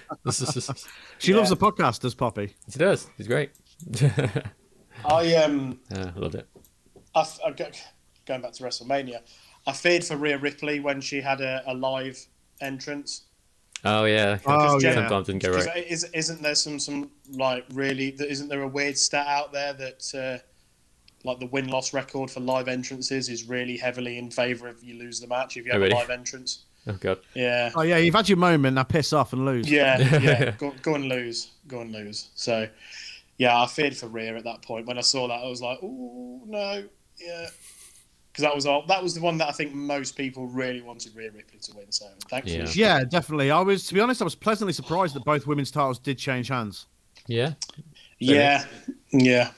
She
Yeah.
loves the podcast, does Poppy?
she does. She's great.
I um.
yeah, I loved it.
I, f- I go, going back to WrestleMania, I feared for Rhea Ripley when she had a, a live entrance.
Oh yeah.
Oh,
yeah.
Sometimes didn't go right.
is, isn't there some some like really? Isn't there a weird stat out there that uh, like the win loss record for live entrances is really heavily in favour of you lose the match if you
Oh,
have
really?
a live entrance?
Oh god.
Yeah,
Oh yeah, you've had your moment. Now piss off and lose.
yeah, yeah. go, go and lose, go and lose. So yeah, I feared for Rhea at that point when I saw that. I was like, oh no, yeah. Because that was all. That was the one that I think most people really wanted Rhea Ripley to win. So thankfully,
Yeah.
Yeah, definitely. I was, to be honest, I was pleasantly surprised that both women's titles did change hands.
Yeah.
yeah, yeah.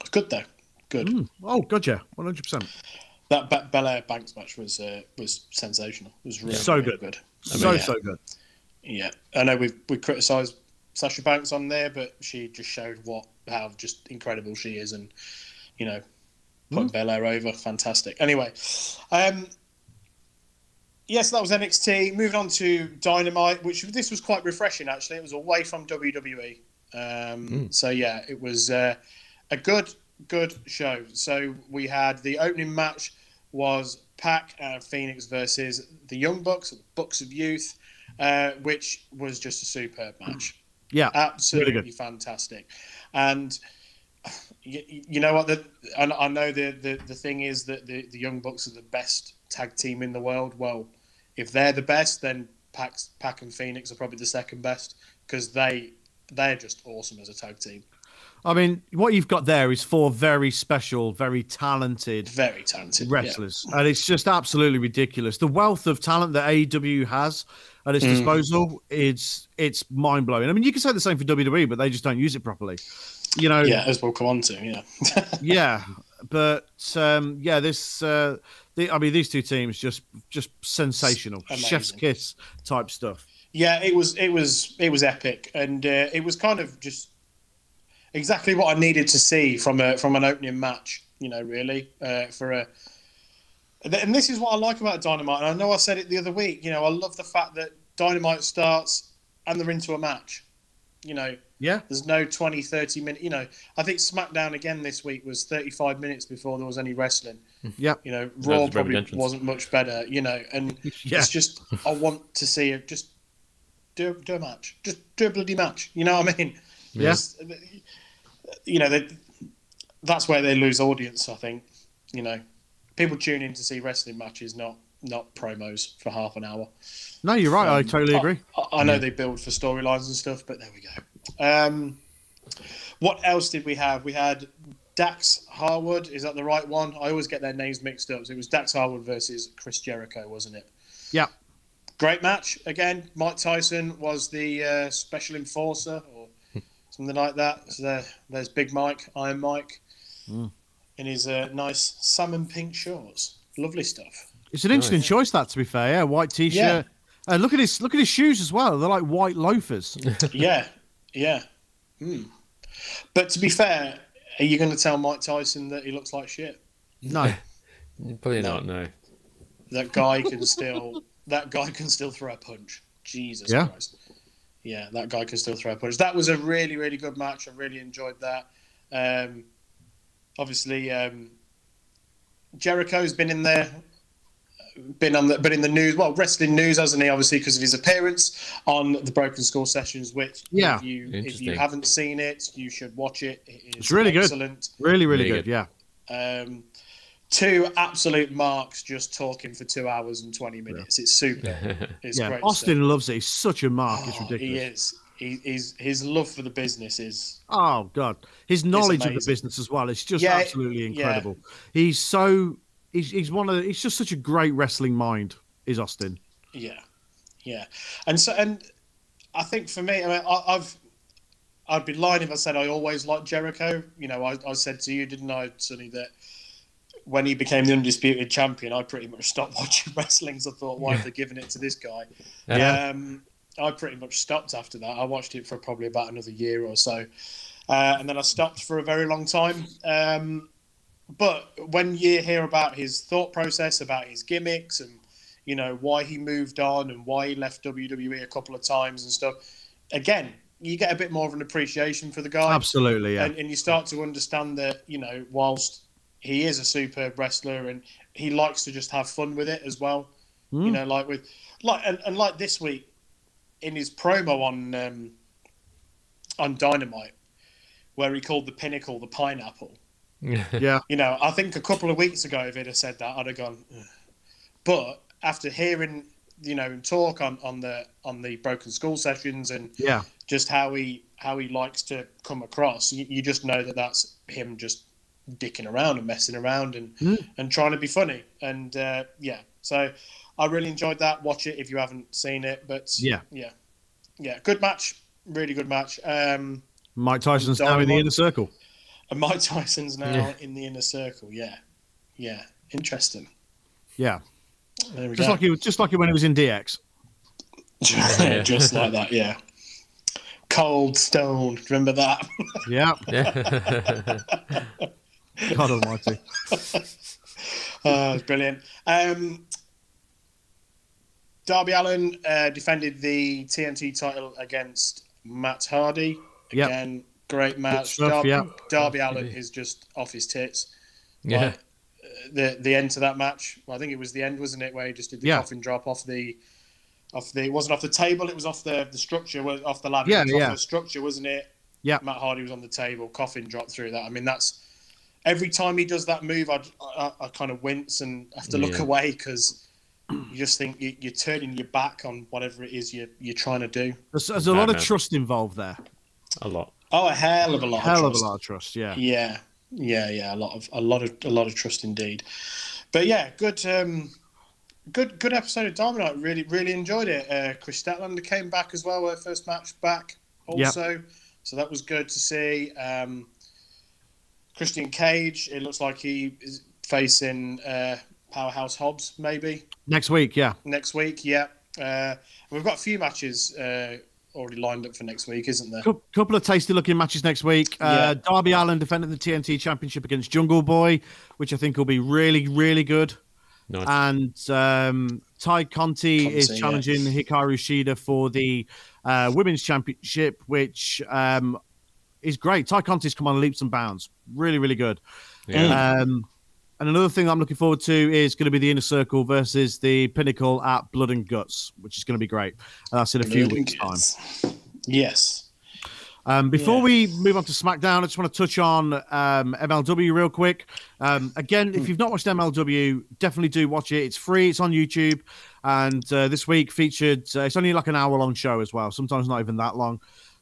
It's Good though. Good.
Mm. Oh, gotcha, one hundred percent.
That Be- Belair Banks match was uh, was sensational. It was really,
So
really
good.
good.
So
yeah.
so good.
Yeah, I know we we criticised Sasha Banks on there, but she just showed what how just incredible she is, and you know, putting Belair over, fantastic. Anyway, um, yes, that was NXT. Moving on to Dynamite, which this was quite refreshing actually. It was away from WWE, um, so yeah, it was uh, a good good show. So we had the opening match was Pac and Fénix versus the Young Bucks, the Bucks of Youth, uh, which was just a superb match
Yeah,
absolutely
Really
fantastic. And you, you know what? The, I, I know the, the the thing is that the the Young Bucks are the best tag team in the world. Well, if they're the best, then Pack, Pac and Fénix are probably the second best because they they're just awesome as a tag team.
I mean, what you've got there is four very special, very talented,
very talented
wrestlers, yeah. and it's just absolutely ridiculous. The wealth of talent that AEW has at its mm. disposal, it's it's mind blowing. I mean, you can say the same for WWE, but they just don't use it properly. You know,
yeah, as we'll come on to, yeah,
yeah, but um, yeah, this. Uh, the, I mean, these two teams just just sensational, chef's kiss type stuff.
Yeah, it was it was it was epic, and uh, it was kind of just exactly what I needed to see from a from an opening match. You know, really uh, for a. And this is what I like about Dynamite. And I know I said it the other week. You know, I love the fact that Dynamite starts and they're into a match. You know,
yeah.
There's no 20, 30 minute. You know, I think SmackDown again this week was 35 minutes before there was any wrestling.
Yeah.
You know, Raw probably wasn't much better. You know, and yeah. it's just I want to see it. Just do do a match. Just do a bloody match. You know what I mean?
Yeah.
you know, they, that's where they lose audience. I think. You know, people tune in to see wrestling matches, not not promos for half an hour.
No, you're right. Um, I totally agree.
I, I know yeah. they build for storylines and stuff, but there we go. Um, what else did we have? We had Dax Harwood. Is that the right one? I always get their names mixed up. So it was Dax Harwood versus Chris Jericho, wasn't it?
Yeah.
Great match. Again, Mike Tyson was the uh, special enforcer or something like that. So there, there's Big Mike, Iron Mike, mm. in his uh, nice salmon pink shorts. Lovely stuff.
It's an interesting nice. choice, that to be fair. Yeah, white t-shirt. Yeah. Uh, look at his look at his shoes as well. They're like white loafers.
yeah, yeah. Hmm. But to be fair, are you going to tell Mike Tyson that he looks like shit?
No,
probably no. not. No.
That guy can still that guy can still throw a punch. Jesus yeah. Christ. Yeah, that guy can still throw a punch. That was a really, really good match. I really enjoyed that. Um, obviously, um, Jericho's been in there, been on the, been in the news. Well, wrestling news, hasn't he? Obviously, because of his appearance on the Broken Skull sessions. Which,
yeah,
if you if you haven't seen it, you should watch it. it
it's really excellent. good. Really, really, really good. good.
Yeah. Um, two absolute marks just talking for two hours and 20 minutes. Yeah. It's super. It's
yeah, Austin stuff. loves it. He's such a mark. Oh, it's ridiculous.
He is. He, he's, his love for the business is.
Oh, God. His knowledge of the business as well. It's just yeah, absolutely incredible. Yeah. He's so. He's, he's one of the, he's just such a great wrestling mind is Austin.
Yeah. Yeah. And so, and I think for me, I mean, I, I've, I'd be lying if I said I always liked Jericho. You know, I, I said to you, didn't I, Sonny, that when he became the undisputed champion, I pretty much stopped watching wrestling. So I thought, why yeah. have they given it to this guy? Yeah. Um, I pretty much stopped after that. I watched it for probably about another year or so, uh, and then I stopped for a very long time. Um, but when you hear about his thought process, about his gimmicks, and you know why he moved on and why he left WWE a couple of times and stuff, again, you get a bit more of an appreciation for the guy.
Absolutely, yeah.
And, and you start to understand that you know whilst he is a superb wrestler and he likes to just have fun with it as well. Mm. You know, like with like and, and like this week in his promo on um, on Dynamite, where he called the pinnacle the pineapple.
yeah.
You know, I think a couple of weeks ago, if he'd have said that, I'd have gone. Ugh. But after hearing, you know, him talk on, on the on the Broken Skull sessions and
yeah,
just how he how he likes to come across, you, you just know that that's him just dicking around and messing around and mm. and trying to be funny. And uh, yeah, so I really enjoyed that. Watch it if you haven't seen it. But
yeah,
yeah, yeah, good match, really good match. Um,
Mike Tyson's now in the inner circle.
And Mike Tyson's now yeah. in the inner circle. Yeah, yeah, interesting.
Yeah, just go. like he just like when he was in DX.
just like that, yeah. Cold Stone, remember that?
yeah. God Almighty.
oh, brilliant. Um, Darby Allin uh, defended the TNT title against Matt Hardy. Again, yep. great match. Stuff, Darby, yeah. Darby Allin is just off his tits.
Yeah. Like,
uh, the the end to that match. Well, I think it was the end, wasn't it, where he just did the yeah. coffin drop off the off the. It wasn't off the table. It was off the the structure. Was off the ladder.
Yeah, yeah.
the structure, wasn't it?
Yeah.
Matt Hardy was on the table, coffin dropped through that. I mean, that's every time he does that move, I, I, I kind of wince and have to look
Yeah.
away because you just think you, you're turning your back on whatever it is you're, you're trying to do.
There's, there's a lot of trust involved there.
A lot.
Oh, a hell of a lot.
Hell
of
of a lot of trust. Yeah.
Yeah, yeah, yeah. A lot of a lot of a lot of trust indeed. But yeah, good, um, good, good episode of Dynamite. Really, really enjoyed it. Uh, Kris Statlander came back as well. Her first match back also, so that was good to see. Um, Christian Cage. It looks like he is facing uh, Powerhouse Hobbs maybe
Next week. Yeah.
next week. Yeah, uh, we've got a few matches uh, already lined up for next week, isn't there?
Cou- couple of tasty looking matches next week. Uh, Darby Allin defending the TNT Championship against Jungle Boy, which I think will be really, really good.
Nice.
And um, Ty Conti,
Conti,
is
yeah.
challenging Hikaru Shida for the uh, Women's Championship, which um, is great. Ty Conti's come on leaps and bounds. Really, really good.
yeah.
Um, and another thing I'm looking forward to is going to be the Inner Circle versus the Pinnacle at Blood and Guts, which is going to be great. And that's in a few weeks' time.
Yes.
Um, before
Yeah.
we move on to SmackDown, I just want to touch on um, MLW real quick. Um, again, if you've not watched MLW, definitely do watch it. It's free. It's on YouTube, and uh, this week featured. Uh, it's only like an hour long show as well. Sometimes not even that long.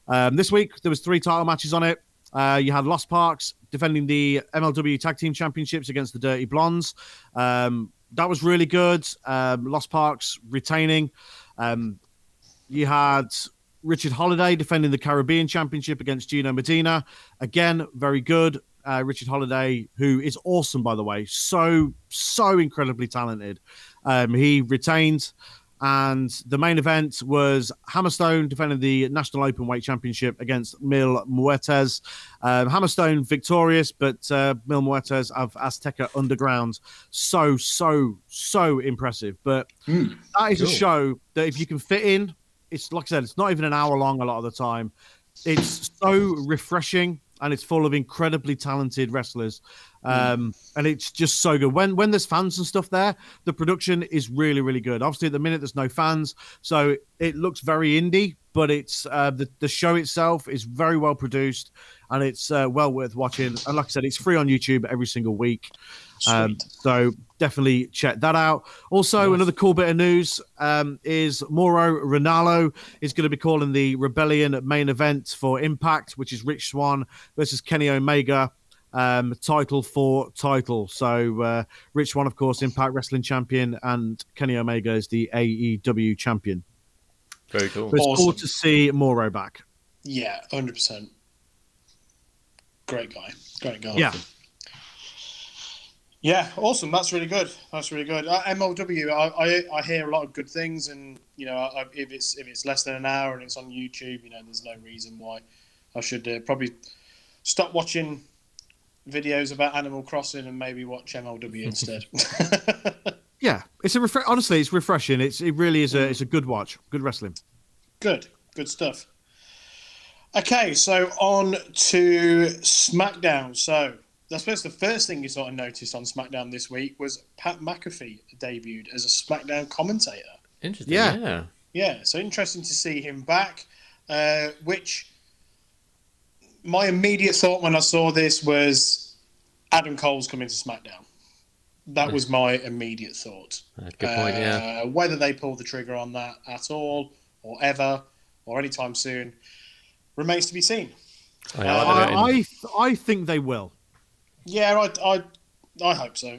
Um, this week there was three title matches on it. Uh, you had Los Parks defending the MLW Tag Team Championships against the Dirty Blondes. Um, that was really good. Um, Los Parks retaining. Um, you had Richard Holliday defending the Caribbean Championship against Gino Medina. Again, very good. Uh, Richard Holliday, who is awesome, by the way, so, so incredibly talented. Um, he retained. And the main event was Hammerstone defending the National Open Weight Championship against Mil Muertes. Um, Hammerstone victorious, but uh, Mil Muertes of Azteca Underground. So, so, so impressive. But that is a show that if you can fit in, it's like I said, it's not even an hour long a lot of the time. It's so refreshing and it's full of incredibly talented wrestlers. Um, and it's just so good. When when there's fans and stuff there, the production is really, really good. Obviously, at the minute there's no fans, so it looks very indie, but it's uh, the, the show itself is very well produced and it's uh, well worth watching. And like I said, it's free on YouTube every single week. Um, so definitely check that out. Also, another cool bit of news um, is Mauro Ranallo is going to be calling the Rebellion main event for Impact, which is Rich Swann versus Kenny Omega, um, title for title. So uh, Rich Swann, of course, Impact Wrestling champion, and Kenny Omega is the AEW champion.
Very cool.
But it's cool to see Mauro back.
Yeah, hundred percent. Great guy. Great guy.
Yeah.
Yeah, awesome. That's really good. That's really good. Uh, MLW, I, I I hear a lot of good things, and you know, I, if it's if it's less than an hour and it's on YouTube, you know, there's no reason why I should uh, probably stop watching videos about Animal Crossing and maybe watch MLW instead.
Yeah, it's a refre- honestly, it's refreshing. It's it really is a it's a good watch, good wrestling.
Good, good stuff. Okay, so on to SmackDown. So I suppose the first thing you sort of noticed on SmackDown this week was Pat McAfee debuted as a SmackDown commentator.
Interesting.
Yeah.
Yeah.
Yeah, so interesting to see him back. Uh, which my immediate thought when I saw this was Adam Cole's coming to SmackDown. That hmm. was my immediate thought.
Uh, good point. Yeah.
Uh, whether they pull the trigger on that at all, or ever, or anytime soon, remains to be seen.
Oh, yeah, I like the bit in-
I I, I think they will.
Yeah, I, I, I hope so.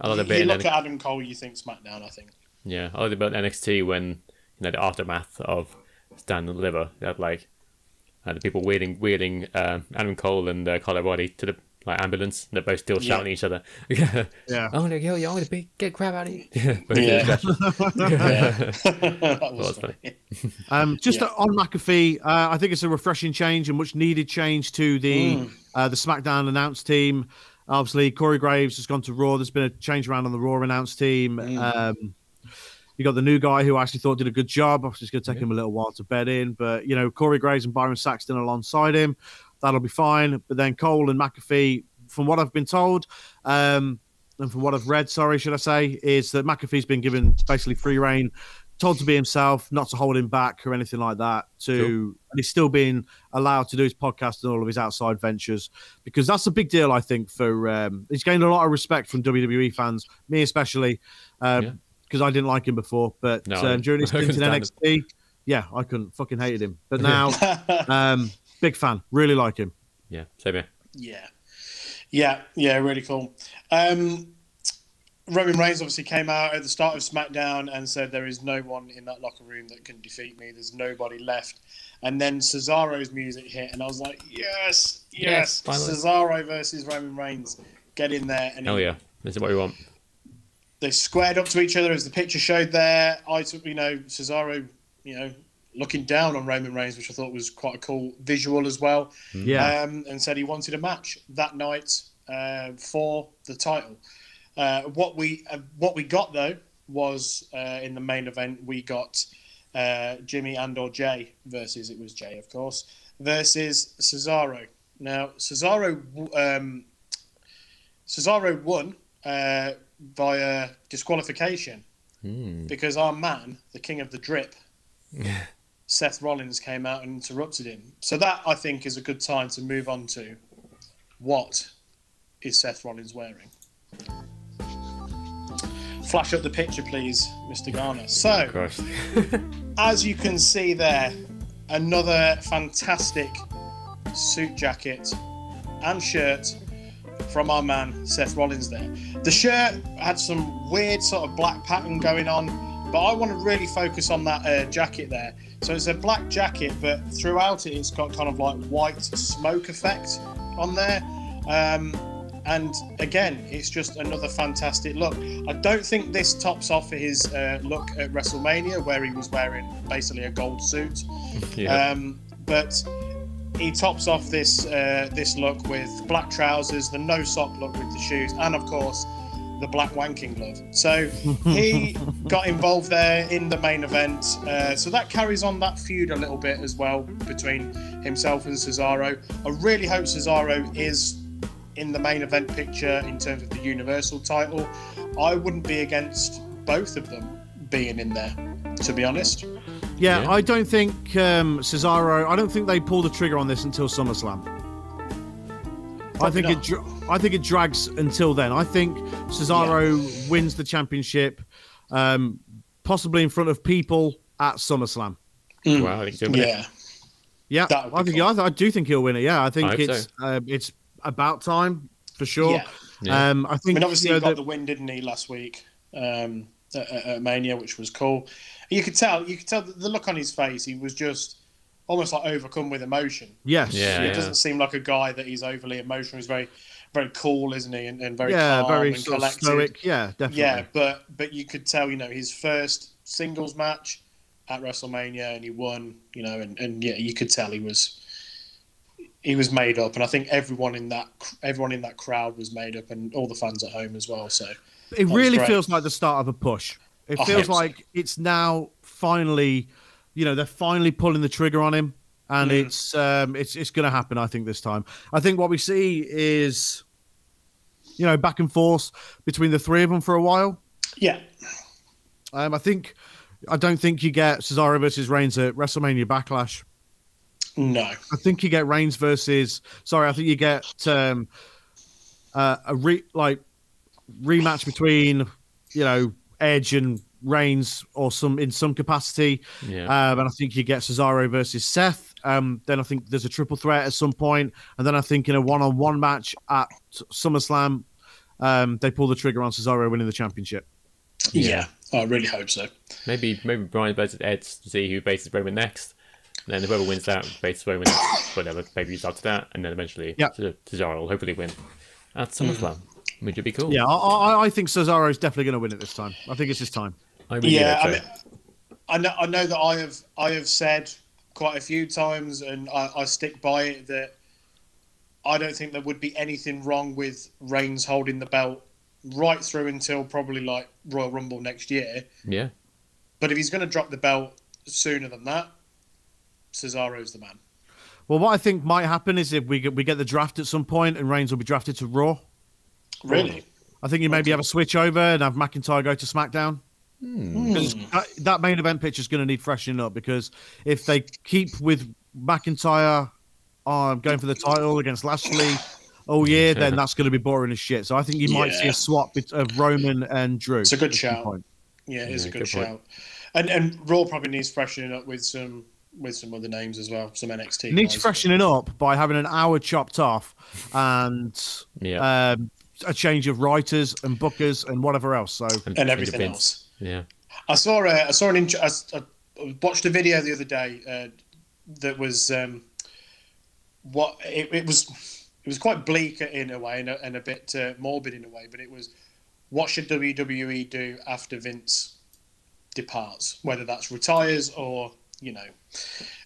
I like the
you
bit in
look
N-
at Adam Cole, you think SmackDown. I think.
Yeah, I like the bit NXT when you know the aftermath of Stand and Deliver. They had like uh, the people wheeling wheeling uh, Adam Cole and uh, Kyle O'Reilly to the like ambulance. They're both still shouting at each other. yeah.
Yeah.
I'm gonna kill you. I'm gonna be, get crap out of you. yeah.
Yeah.
That.
that
That
was
was funny.
Um, just
Yeah.
on McAfee, uh, I think it's a refreshing change and much needed change to the uh, the SmackDown announce team. Obviously, Corey Graves has gone to Raw. There's been a change around on the Raw announce team. Um, you got the new guy who I actually thought did a good job. Obviously, it's going to take him a little while to bed in, but you know, Corey Graves and Byron Saxton alongside him, that'll be fine. But then Cole and McAfee, from what I've been told, um, and from what I've read, sorry, should I say, is that McAfee's been given basically free reign told to be himself, not to hold him back or anything like that. To and he's still being allowed to do his podcast and all of his outside ventures because that's a big deal. I think for um, he's gained a lot of respect from WWE fans, me especially, um, yeah. I didn't like him before, but no, um, during his stint in NXT, yeah, I couldn't fucking hated him. But now, um, big fan, really like him.
Yeah, same here.
Yeah, yeah, yeah, really cool. Um, Roman Reigns obviously came out at the start of SmackDown and said there is no one in that locker room that can defeat me. There's nobody left. And then Cesaro's music hit, and I was like, yes, yes, yes Cesaro versus Roman Reigns. Get in there.
And oh yeah, this is what we want.
They squared up to each other as the picture showed there. I took, you know, Cesaro, you know, looking down on Roman Reigns, which I thought was quite a cool visual as well.
Yeah.
Um, and said he wanted a match that night uh, for the title. Uh, what we uh, what we got though was uh, in the main event we got uh, Jimmy and or Jay versus it was Jay of course versus Cesaro. Now Cesaro um, Cesaro won uh, via disqualification
mm.
because our man, the king of the drip. Seth Rollins came out and interrupted him. So that I think is a good time to move on to what is Seth Rollins wearing? Flash up the picture, please, Mr. Garner. So, as you can see there, another fantastic suit jacket and shirt from our man Seth Rollins there. The shirt had some weird sort of black pattern going on, but I want to really focus on that uh, jacket there. So it's a black jacket, but throughout it, it's got kind of like white smoke effect on there. Um, and again, it's just another fantastic look. I don't think this tops off his uh, look at WrestleMania, where he was wearing basically a gold suit. yeah. Um, but he tops off this uh, this look with black trousers, the no sock look with the shoes, and of course the black wanking glove. So he got involved there in the main event. Uh, so that carries on that feud a little bit as well between himself and Cesaro. I really hope Cesaro is in the main event picture in terms of the Universal title. I wouldn't be against both of them being in there, to be honest.
Yeah, yeah. I don't think um, Cesaro. I don't think they pull the trigger on this until SummerSlam. Probably I think not. it. I think it drags until then. I think Cesaro yeah. wins the championship, um, possibly in front of people at SummerSlam.
Mm. Wow, I think
yeah.
Yeah, I think cool. I, I, do think he'll win it. Yeah, I think I it's so. uh, it's about time for sure. Yeah. yeah. Um, I think.
I mean, obviously, you know, he got the... the win, didn't he, last week um, at, at, Mania, which was cool. You could tell. You could tell the look on his face. He was just almost like overcome with emotion.
Yes.
Yeah.
It doesn't seem like a guy that he's overly emotional. He's very, very cool, isn't he? And, and very yeah, calm very and collected. Stoic.
Yeah, definitely.
Yeah, but but you could tell, you know, his first singles match at WrestleMania, and he won. You know, and, and yeah, you could tell he was he was made up, and I think everyone in that everyone in that crowd was made up, and all the fans at home as well. So
it really feels like the start of a push. It I feels like it's now finally, you know, they're finally pulling the trigger on him, and mm. it's um, it's it's going to happen. I think this time. I think what we see is, you know, back and forth between the three of them for a while.
Yeah.
Um, I think I don't think you get Cesaro versus Reigns at WrestleMania Backlash.
No,
I think you get Reigns versus. Sorry, I think you get um, uh, a re like rematch between you know Edge and Reigns or some in some capacity.
Yeah.
Um, and I think you get Cesaro versus Seth. Um, then I think there's a triple threat at some point, and then I think in a one-on-one match at SummerSlam, um, they pull the trigger on Cesaro winning the championship.
Yeah, yeah I really hope so.
Maybe maybe Bryan versus Edge to see who faces Roman next. And then whoever wins that faces Roman, whatever pay per views after that, and then eventually
yeah.
Cesaro will hopefully win at SummerSlam, mm-hmm. Which would be cool.
Yeah, I, I think Cesaro is definitely going to win it this time. I think it's his time.
I really yeah, I, mean, I know. I know that I have I have said quite a few times, and I, I stick by it that I don't think there would be anything wrong with Reigns holding the belt right through until probably like Royal Rumble next year.
Yeah.
But if he's going to drop the belt sooner than that, Cesaro's the man.
Well, what I think might happen is if we get, we get the draft at some point and Reigns will be drafted to Raw.
Really?
I think you maybe have a switch over and have McIntyre go to SmackDown. Because that, that main event picture is going to need freshening up because if they keep with McIntyre um, going for the title against Lashley all year, then that's going to be boring as shit. So I think you might see a swap bet- of Roman and Drew.
It's a good
at
shout.
point.
Yeah, it is
Yeah,
a good,
good point.
shout. And and Raw probably needs freshening up with some with some other names as well, some NXT.
It needs
guys.
freshening up by having an hour chopped off and
Yeah.
um, a change of writers and bookers and whatever else. So
and everything
Vince.
else.
Yeah.
I saw a, I saw an int- I, I watched a video the other day uh, that was um, what it, it was it was quite bleak in a way and a, and a bit uh, morbid in a way, but it was what should WWE do after Vince departs, whether that's retires or you know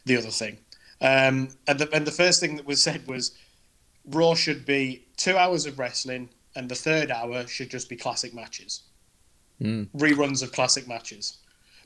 the other thing. Um, and the and the first thing that was said was Raw should be two hours of wrestling, and the third hour should just be classic matches hmm. reruns of classic matches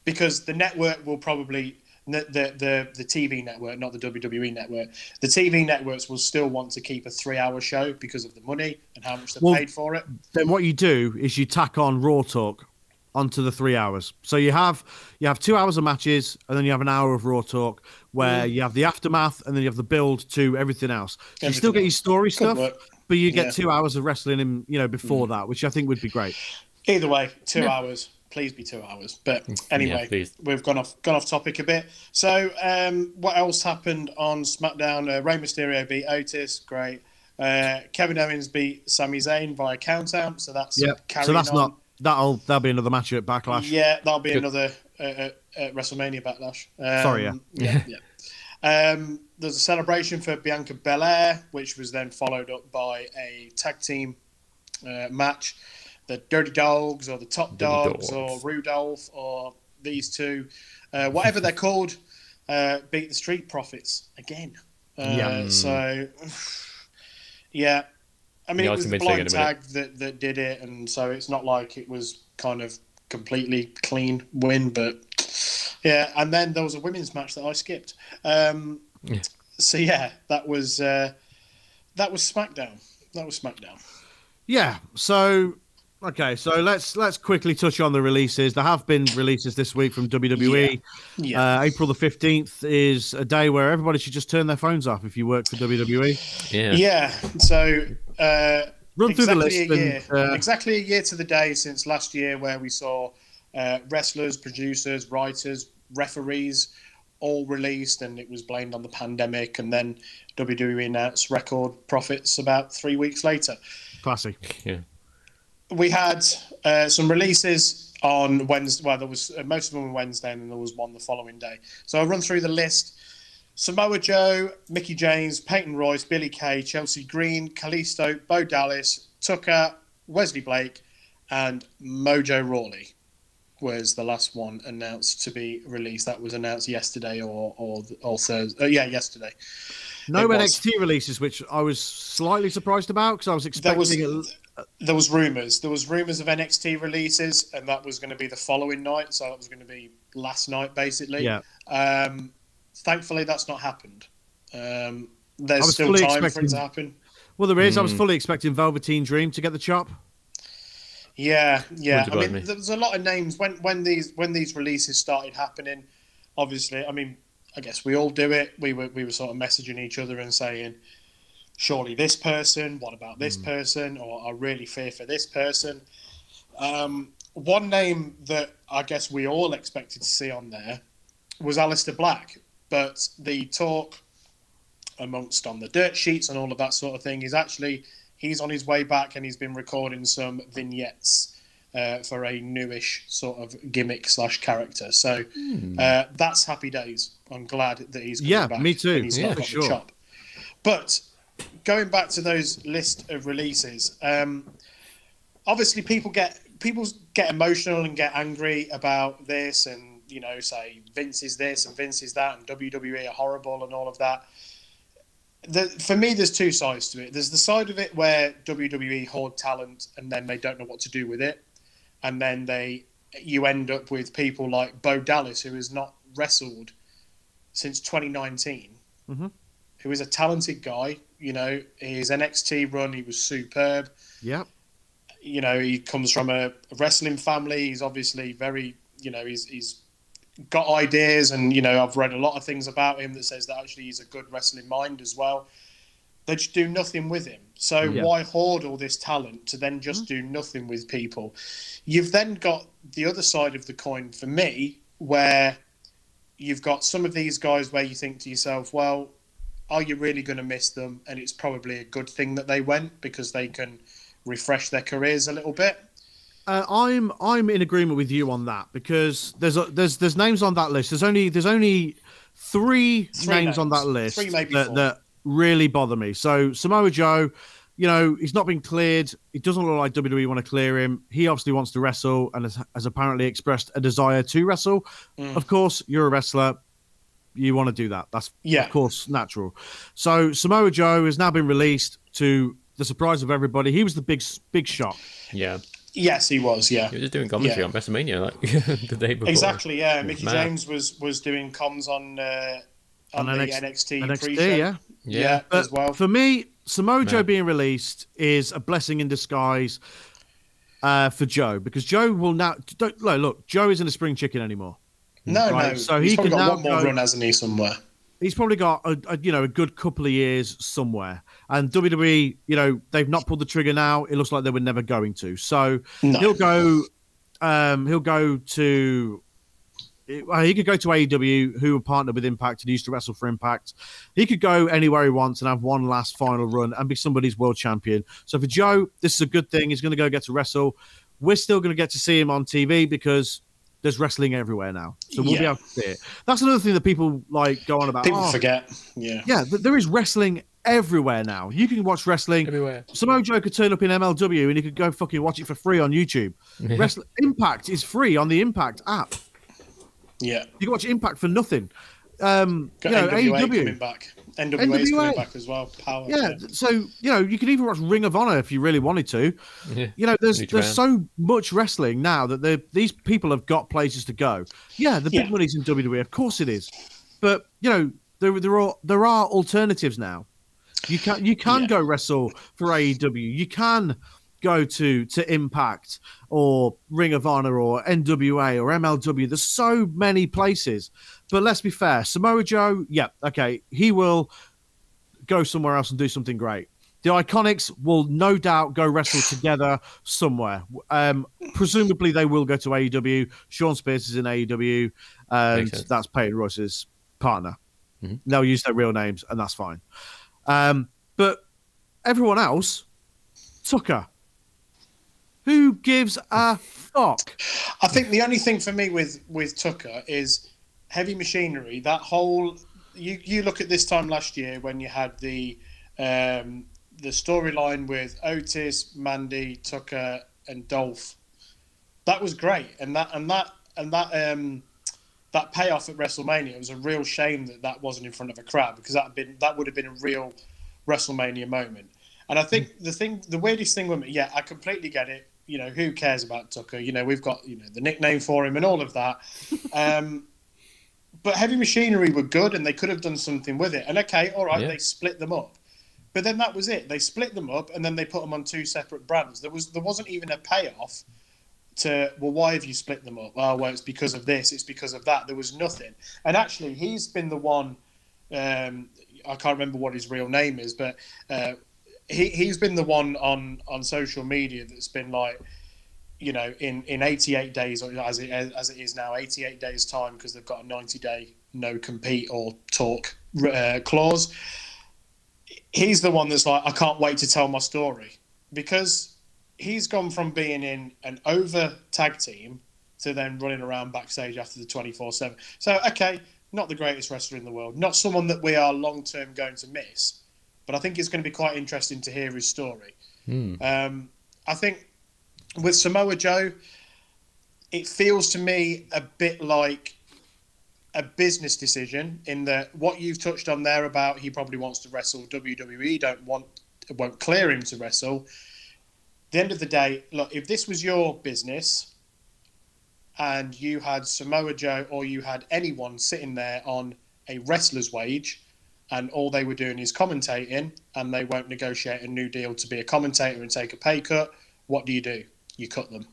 because the network will probably the, the the the TV network, not the WWE network. The TV networks will still want to keep a three-hour show because of the money and how much they
Well-
paid for it.
then what you do is you tack on Raw Talk onto the three hours. So you have you have two hours of matches, and then you have an hour of Raw Talk where hmm. you have the aftermath, and then you have the build to everything else. So you still get your story
Could
stuff,
work.
But you get
Yeah.
two hours of wrestling in you know before that, which I think would be great.
Either way, two hours. Please be two hours. But anyway,
please.
we've gone off gone off topic a bit. So, um, what else happened on SmackDown? Uh, Rey Mysterio beat Otis. Great. Uh, Kevin Owens beat Sami Zayn via countout. So that's
Yep.
carrying
So that's
on.
not that'll that'll be another match at Backlash.
Yeah, that'll be
Good.
another uh, uh, uh, WrestleMania backlash. Um,
Sorry, yeah.
yeah, yeah. Um, there's a celebration for Bianca Belair, which was then followed up by a tag team uh, match. The Dirty Dogs, or the Top Dogs,
Dogs.
or Rudolph, or these two, uh, whatever they're called, uh, beat the Street Profits again. Uh,
Yeah.
So, yeah. I mean, it
was
the blind tag that, that did it, and so it's not like it was kind of completely clean win, but yeah. And then there was a women's match that I skipped. Um,
Yeah.
So yeah, that was uh, that was SmackDown. That was SmackDown.
Yeah. So okay, so let's let's quickly touch on the releases. There have been releases this week from WWE.
Yeah.
Uh, April the fifteenth is a day where everybody should just turn their phones off if you work for WWE.
Yeah.
Yeah. So uh,
Run through the list
a year,
and uh,
exactly a year to the day since last year, where we saw uh, wrestlers, producers, writers, referees all released, and it was blamed on the pandemic. And then WWE announced record profits about three weeks later.
classic.
Yeah.
We had uh, some releases on Wednesday. Well, there was uh, most of them on Wednesday, and then there was one the following day. So I'll run through the list. Samoa Joe, Mickie James, Peyton Royce, Billie Kay, Chelsea Green, Kalisto, Bo Dallas, Tucker, Wesley Blake, and Mojo Rawley was the last one announced to be released. That was announced yesterday or or, or Thursday. Uh, yeah, yesterday.
No
It was.
NXT releases, which I was slightly surprised about because I was
There was
expecting.
there was rumors. There was rumors of NXT releases, and that was going to be the following night. So that was going to be last night, basically.
yeah,
Um, thankfully, that's not happened. Um,
I
there's still
fully
time for it to happen.
well, there is. I
Hmm.
was fully expecting Velveteen Dream to get the chop.
Yeah, yeah. I mean,
me.
there's a lot of names when when these when these releases started happening. Obviously, I mean, I guess we all do it. We were we were sort of messaging each other and saying, "Surely this person. What about this
Hmm.
person? Or I really fear for this person." Um, one name that I guess we all expected to see on there was Aleister Black, but the talk amongst on the dirt sheets and all of that sort of thing is actually he's on his way back and he's been recording some vignettes uh, for a newish sort of gimmick slash character. So uh, that's happy days. I'm glad that he's
Yeah,
back
me too. Yeah, for
got
sure.
the chop. But going back to those list of releases, um, obviously people get people get emotional and get angry about this and you know say Vince is this and Vince is that and WWE are horrible and all of that. The, for me, there's two sides to it. There's the side of it where WWE hoard talent and then they don't know what to do with it, and then they you end up with people like Bo Dallas who has not wrestled since 2019,
Mhm.
who is a talented guy. You know, his NXT run he was superb
Yeah,
you know, he comes from a wrestling family. He's obviously very you know, he's he's got ideas, and you know, I've read a lot of things about him that says that actually he's a good wrestling mind as well. They just do nothing with him. So
Yeah.
why hoard all this talent to then just mm-hmm. do nothing with people? You've then got the other side of the coin for me, where you've got some of these guys where you think to yourself, well, are you really going to miss them? And it's probably a good thing that they went because they can refresh their careers a little bit.
Uh, I'm I'm in agreement with you on that because there's a, there's there's names on that list. There's only there's only three,
Three
names,
names.
on that list
Three,
that, that really bother me. So Samoa Joe, you know, he's not been cleared. It doesn't look like WWE want to clear him. He obviously wants to wrestle and has, has apparently expressed a desire to wrestle.
Mm.
Of course, you're a wrestler. You want to do that. That's
Yeah.
of course natural. So Samoa Joe has now been released to the surprise of everybody. He was the big big shot.
Yeah,
Yes, he was. Yeah,
he was just doing commentary
Yeah.
on WrestleMania like the day before.
exactly. Yeah,
It
Mickie
mad.
James was was doing comms on uh, on,
On
the
NXT,
NXT,
NXT,
pre-show.
yeah.
yeah,
But
as well.
for me, Samoa Joe being released is a blessing in disguise uh, for Joe because Joe will now don't look, look. Joe isn't a spring chicken anymore.
No,
Right,
no.
so
he's
he
probably
can
got
now
one more
go-
run, hasn't he? Somewhere.
He's probably got a, a you know a good couple of years somewhere, and WWE you know they've not pulled the trigger now. It looks like they were never going to. So
No.
he'll go. Um, he'll go to. Well, he could go to AEW, who are partnered with Impact and used to wrestle for Impact. He could go anywhere he wants and have one last final run and be somebody's world champion. So for Joe, this is a good thing. He's going to go get to wrestle. We're still going to get to see him on TV because there's wrestling everywhere now. So we'll be able to see it. That's another thing that people like go on about.
People
"Oh,
forget. Yeah.
yeah, th- there is wrestling everywhere now. You can watch wrestling.
everywhere.
Samoa Joe could turn up in MLW and you could go fucking watch it for free on YouTube. Wrestling Impact is free on the Impact app.
Yeah.
You can watch Impact for nothing. Um, you
Got
know,
NWA coming back. NWA is
NWA.
coming back as well. Power.
Yeah, so you know you could even watch Ring of Honor if you really wanted to.
Yeah.
You know, there's
New
there's so much wrestling now that these people have got places to go. Yeah, the big
Yeah.
money's in WWE, of course it is, but you know there there are there are alternatives now. You can you can
Yeah.
go wrestle for AEW. You can go to to Impact or Ring of Honor or NWA or MLW. There's so many places. But let's be fair, Samoa Joe, yeah, okay, he will go somewhere else and do something great. The Iconics will no doubt go wrestle together somewhere. Um, presumably, they will go to AEW. Shawn Spears is in AEW, and that's Peyton Royce's partner.
Mhm.
They'll use their real names, and that's fine. Um, but everyone else, Tucker, who gives a fuck?
I think the only thing for me with with Tucker is heavy machinery. That whole you you look at this time last year when you had the um, the storyline with Otis, Mandy, Tucker, and Dolph. That was great, and that and that and that um, that payoff at WrestleMania. It was a real shame that that wasn't in front of a crowd because that been that would have been a real WrestleMania moment. And I think the thing, the weirdest thing with me, yeah, I completely get it. You know, who cares about Tucker? You know, we've got you know the nickname for him and all of that. Um, but Heavy Machinery were good, and they could have done something with it. And okay, all right,
Yeah.
they split them up. But then that was it. They split them up, and then they put them on two separate brands. There was there wasn't even a payoff to well, why have you split them up? Oh, well, it's because of this. It's because of that. There was nothing. And actually, he's been the one. Um, I can't remember what his real name is, but uh, he he's been the one on on social media that's been like, you know, in in 88 days or as it as it is now, 88 days time because they've got a 90 day no compete or talk uh, clause. He's the one that's like, I can't wait to tell my story because he's gone from being in an over tag team to then running around backstage after the 24 7. So, okay, not the greatest wrestler in the world, not someone that we are long term going to miss, but I think it's going to be quite interesting to hear his story.
Hmm.
Um, I think with Samoa Joe, it feels to me a bit like a business decision in that what you've touched on there about he probably wants to wrestle WWE don't want won't clear him to wrestle. At the end of the day, look, if this was your business and you had Samoa Joe or you had anyone sitting there on a wrestler's wage and all they were doing is commentating and they won't negotiate a new deal to be a commentator and take a pay cut, what do you do? You cut them.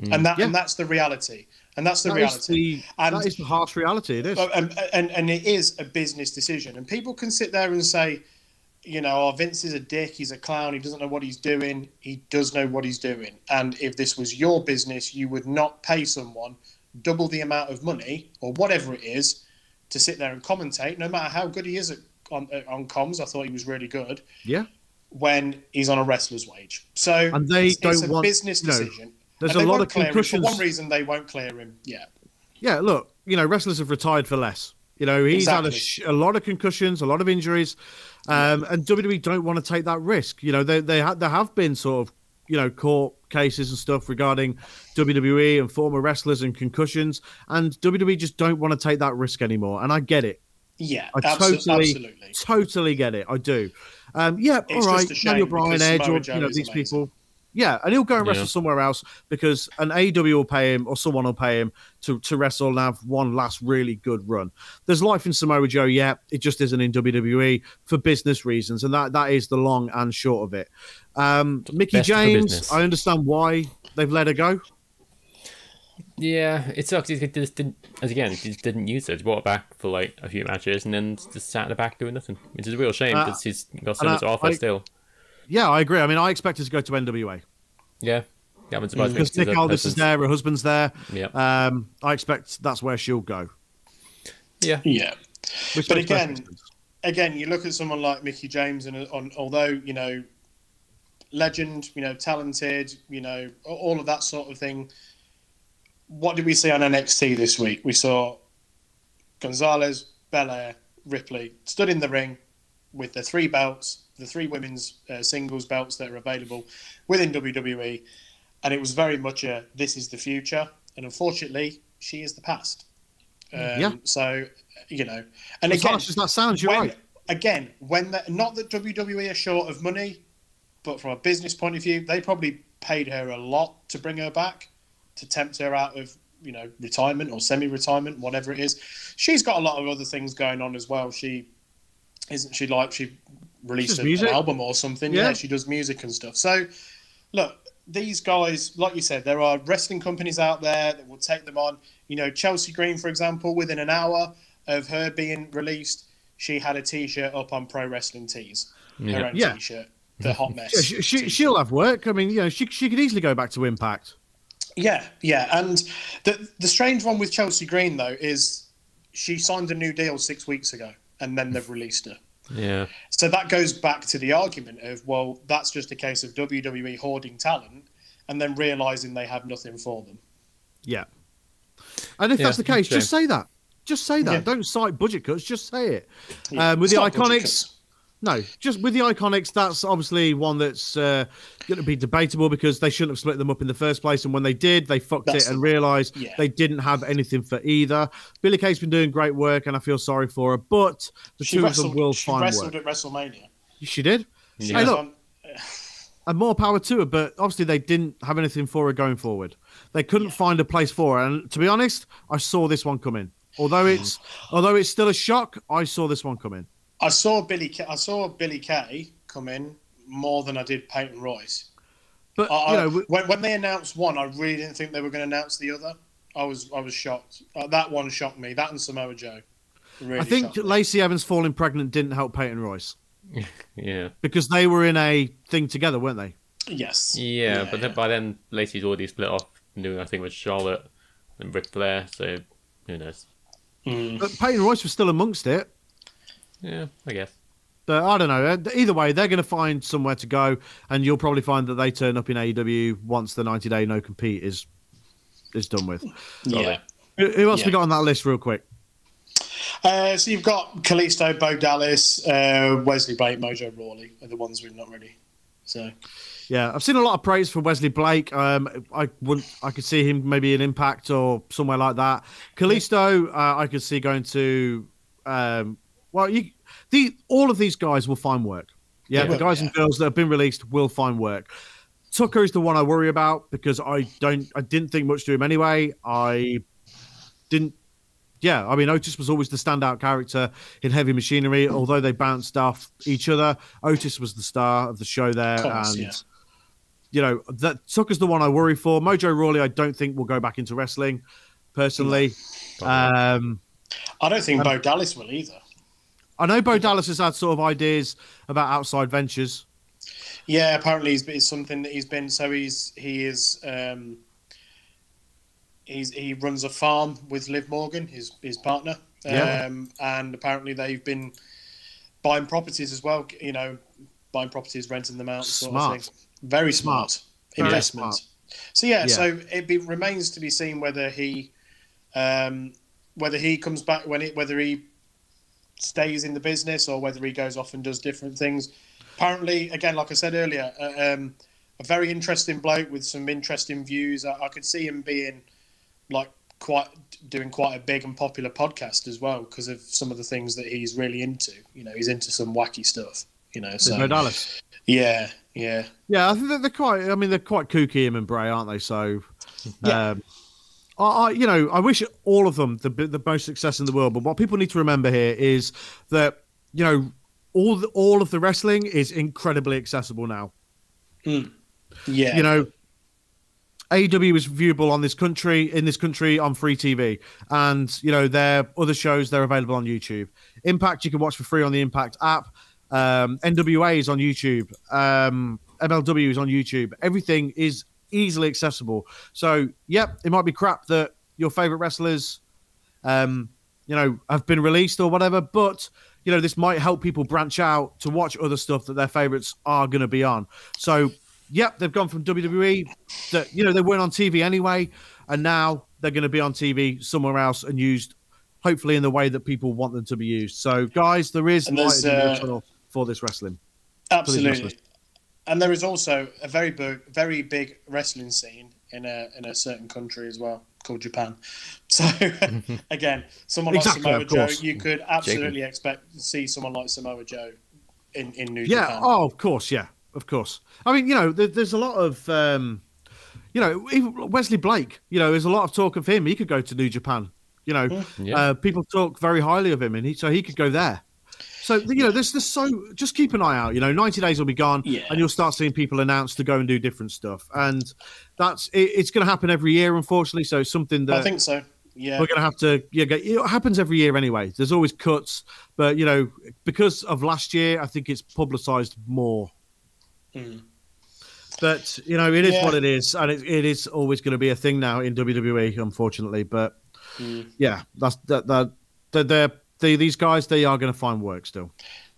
Mm. and that yeah. and that's the reality. And that's the
that
reality.
The,
and
that is the harsh reality. It is.
And, um, and, and it is a business decision. And people can sit there and say, you know, oh, Vince is a dick. He's a clown. He doesn't know what he's doing. He does know what he's doing. And if this was your business, you would not pay someone double the amount of money or whatever it is to sit there and commentate, no matter how good he is at, on, on comms. I thought he was really good.
Yeah.
When he's on a wrestler's wage. So
and they
it's,
don't
it's a
want,
business decision.
There's
And
a lot of concussions.
For one reason, they won't clear him. Yeah.
Yeah, look, you know, wrestlers have retired for less. You know, he's had a, sh- a lot of concussions, a lot of injuries, um, and WWE don't want to take that risk. You know, they they ha- there have been sort of you know court cases and stuff regarding WWE and former wrestlers and concussions, and WWE just don't want to take that risk anymore. And I get it.
Yeah.
I
abso-
totally,
absolutely.
totally get it. I do. Um, yeah,
It's
all
just
right.
a shame
Daniel Bryan, Edge, or you know these
amazing.
people. Yeah, and he'll go and wrestle
Yeah.
somewhere else because an AEW will pay him or someone will pay him to, to wrestle and have one last really good run. There's life in Samoa Joe, yeah. It just isn't in WWE for business reasons, and that, that is the long and short of it. Um, Mickie
Best
James. I understand why they've let her go.
Yeah, it sucks. He just didn't, as again, he just didn't use it. He brought it back for like a few matches and then just sat in the back doing nothing, which is a real shame
Uh,
because he's got so much
I-
offer
I-
still.
Yeah, I agree. I mean, I expect her to go to NWA
Yeah, yeah, I'm surprised
because Nick Aldis is there, her husband's there.
Yeah,
Um, I expect that's where she'll go.
yeah,
Yeah.
Which
But again, again, you look at someone like Mickie James, and on, although you know, legend, you know, talented, you know, all of that sort of thing. What did we see on NXT this week? We saw Gonzalez, Belair, Ripley stood in the ring with the three belts, the three women's uh, singles belts that are available within WWE, and it was very much a "this is the future," and unfortunately, she is the past. Um,
Yeah.
So, you know, and
As
again,
harsh as that sounds, you're
when,
right.
Again, when the, not that WWE are short of money, but from a business point of view, they probably paid her a lot to bring her back, to tempt her out of you know retirement or semi-retirement, whatever it is. She's got a lot of other things going on as well. She isn't she like she released
does
an
music.
album or something?
Yeah.
Yeah. she does music and stuff. So look, these guys, like you said, there are wrestling companies out there that will take them on. You know, Chelsea Green, for example, within an hour of her being released, she had a T-shirt up on Pro Wrestling Tees, her
Yeah.
own
Yeah.
T-shirt, the hot mess.
Yeah, she, she, she'll have work. I mean, you know, she she could easily go back to Impact.
Yeah, yeah, and the the strange one with Chelsea Green though is she signed a new deal six weeks ago, and then they've released her.
yeah,
So that goes back to the argument of well, that's just a case of WWE hoarding talent and then realizing they have nothing for them.
Yeah. And if
Yeah,
that's the case,
okay.
just say that. Just say that.
Yeah.
Don't cite budget cuts. Just say it.
Yeah,
Um, with the
it's not budget
Iconics,
cuts.
No, just with the Iconics, that's obviously one that's uh, going to be debatable because they shouldn't have split them up in the first place. And when they did, they fucked
That's
it and realized
Yeah.
they didn't have anything for either. Billie Kay's been doing great work, and I feel sorry for her. But the
She
two
wrestled,
of them will
she
find
wrestled
work.
at WrestleMania.
She did.
Yeah.
Hey, look,
on-
and more power to her. But obviously, they didn't have anything for her going forward. They couldn't find a place for her. And to be honest, I saw this one coming. Although it's although it's still a shock, I saw this one coming.
I saw Billie. I saw Billie Kay come in more than I did Peyton Royce.
But
I,
you know, we-
when, when they announced one, I really didn't think they were going to announce the other. I was I was shocked. Uh, that one shocked me. That and Samoa Joe. Really
I think
shocked me.
Lacey Evans falling pregnant didn't help Peyton Royce
yeah,
because they were in a thing together, weren't they?
yes.
yeah. But then by then, Lacey's already split off and doing I think with Charlotte and Ric Flair. So who knows?
Mm.
But Peyton Royce was still amongst it.
Yeah, I guess.
But I don't know. Uh, Either way, they're going to find somewhere to go, and you'll probably find that they turn up in AEW once the 90 day no compete is is done with.
Yeah.
Who who else we got on that list, real quick?
Uh, so you've got Kalisto, Bo Dallas, uh, Wesley Blake, Mojo Rawley are the ones we've not really. So
Yeah, I've seen a lot of praise for Wesley Blake. Um, I wouldn't, I could see him maybe in Impact or somewhere like that. Kalisto, uh, I could see going to. Um, well, you, the all of these guys will find work. Yeah,
Yeah.
the guys and girls that have been released will find work. Tucker is the one I worry about because I don't, I didn't think much to him anyway. I didn't. Yeah, I mean Otis was always the standout character in Heavy Machinery. Although they bounced off each other, Otis was the star of the show there,
course,
and
yeah.
you know, that Tucker's the one I worry for. Mojo Rawley, I don't think will go back into wrestling, personally. Um,
I don't think Bo Dallas will either.
I know Bo Dallas has had sort of ideas about outside ventures.
Yeah, apparently he's it's something that he's been. So he's he is um, he's he runs a farm with Liv Morgan, his his partner.
Yeah.
Um, and apparently they've been buying properties as well. You know, buying properties, renting them out, sort
Smart.
of thing. Very smart,
Smart. Very
investment.
smart.
So yeah,
Yeah.
so it be, remains to be seen whether he um, whether he comes back when it whether he stays in the business or whether he goes off and does different things. Apparently, again, like I said earlier, uh, um, a very interesting bloke with some interesting views. I, I could see him being like quite doing quite a big and popular podcast as well because of some of the things that he's really into. You know, he's into some wacky stuff. You know, so
Dallas.
yeah, yeah,
Yeah, I think they're quite. I mean, they're quite kooky, him and Bray, aren't they? So,
Yeah.
um, I, you know, I wish all of them the the most success in the world. But what people need to remember here is that you know all the, all of the wrestling is incredibly accessible now.
yeah.
You know, AEW is viewable on this country in this country on free TV, and you know their other shows they're available on YouTube. Impact you can watch for free on the Impact app. Um, NWA is on YouTube. Um, MLW is on YouTube. Everything is easily accessible. So, yep, it might be crap that your favorite wrestlers, um, you know, have been released or whatever, but you know this might help people branch out to watch other stuff that their favorites are going to be on. So, yep, they've gone from WWE that you know they weren't on TV anyway, and now they're going to be on TV somewhere else and used, hopefully, in the way that people want them to be used. So, guys, there is light
there's,
at the end of
uh,
for this wrestling.
Absolutely. And there is also a very big, very big wrestling scene in a in a certain country as well called Japan. So again, someone
Exactly,
like Samoa Joe, you could absolutely expect to see someone like Samoa Joe in in New
Yeah.
Japan.
Oh, of course. Yeah. Of course. I mean, you know, there, there's a lot of, um, you know, Wesley Blake. You know, there's a lot of talk of him. He could go to New Japan. You know,
Yeah.
uh, people talk very highly of him, and he so he could go there. So you know, there's just so just keep an eye out. You know, 90 days will be gone,
Yeah.
and you'll start seeing people announce to go and do different stuff, and that's it, it's going to happen every year, unfortunately. So it's something that
I think so. Yeah.
we're going to have to yeah get, it happens every year anyway there's always cuts but you know because of last year i think it's publicized more
Mm.
but you know it is
Yeah.
what it is and it, it is always going to be a thing now in wwe unfortunately but
Mm.
yeah that's that that they're, they're these guys they are going to find work still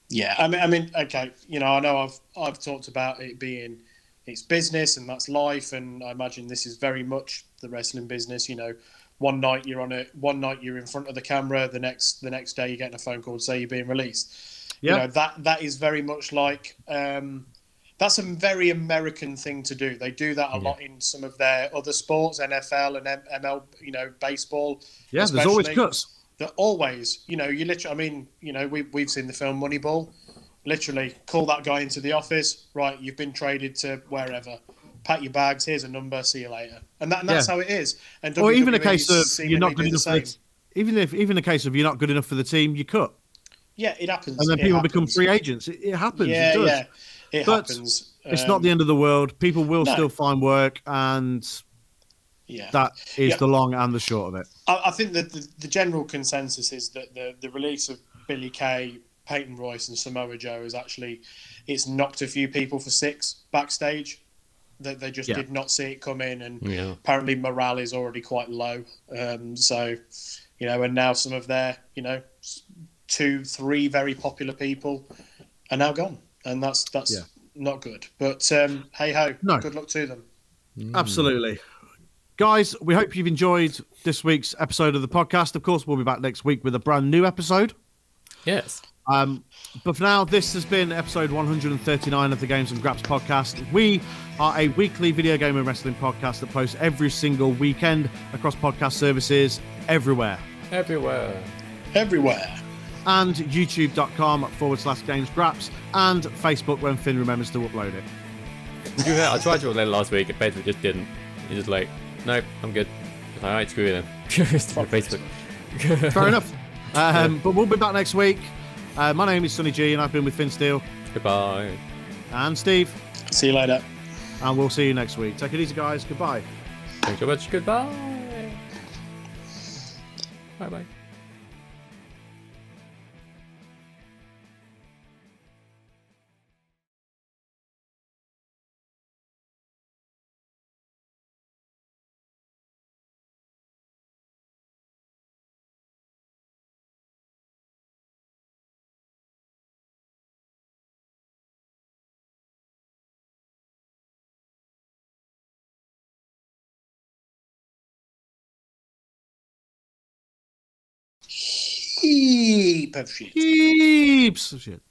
Yeah, I mean, I mean, okay, you know, I know I've I've talked about it being it's business and that's life, and I imagine this is very much the wrestling business. You know, one night you're on it, one night you're in front of the camera, the next the next day you're getting a phone call to say you're being released.
Yeah.
You know that that is very much like um, that's a very American thing to do. They do that a lot in some of their other sports, NFL and ML, you know, baseball.
yeah there's always
especially
cuts
that always, you know, you literally, I mean, you know, we, we've seen the film Moneyball. Literally, call that guy into the office. Right, you've been traded to wherever. Pack your bags. Here's a number. See you later. And, that, and that's
Yeah.
how it is. And
or even a case of you're not good enough for the even if even a case of you're not good enough for the team you cut
Yeah, it happens.
and then
It
people become free agents it, it happens
Yeah,
it does.
yeah, it
But
happens.
it's
Um,
not the end of the world people will
no.
still find work and
Yeah,
that is
Yeah.
the long and the short of it
I, I think that the, the general consensus is that the, the release of Billie Kay, Peyton Royce, and Samoa Joe is actually it's knocked a few people for six backstage. That they just
Yeah.
did not see it come in, and
Yeah.
apparently morale is already quite low. Um, so, you know, and now some of their you know two, three very popular people are now gone, and that's that's
Yeah.
not good. But um, hey ho,
No.
good luck to them.
Absolutely. Guys, we hope you've enjoyed this week's episode of the podcast. Of course, we'll be back next week with a brand new episode.
Yes.
Um, but for now, this has been episode 139 of the Games and Graps podcast. We are a weekly video game and wrestling podcast that posts every single weekend across podcast services everywhere.
Everywhere.
Everywhere.
And youtube.com forward slash games graps and Facebook when Finn remembers to upload it.
Did you hear? I tried to upload it last week. It basically just didn't. It's just like, nope, I'm good. All right, screw you then. Just on Facebook.
Fair enough. Um, But we'll be back next week. Uh, my name is Sonny G, and I've been with Finn Steele
Goodbye.
and Steve.
See you later.
and we'll see you next week. Take it easy, guys. Goodbye.
Thank you very much. Goodbye. Bye bye.
Heap of shit.
Heaps of shit.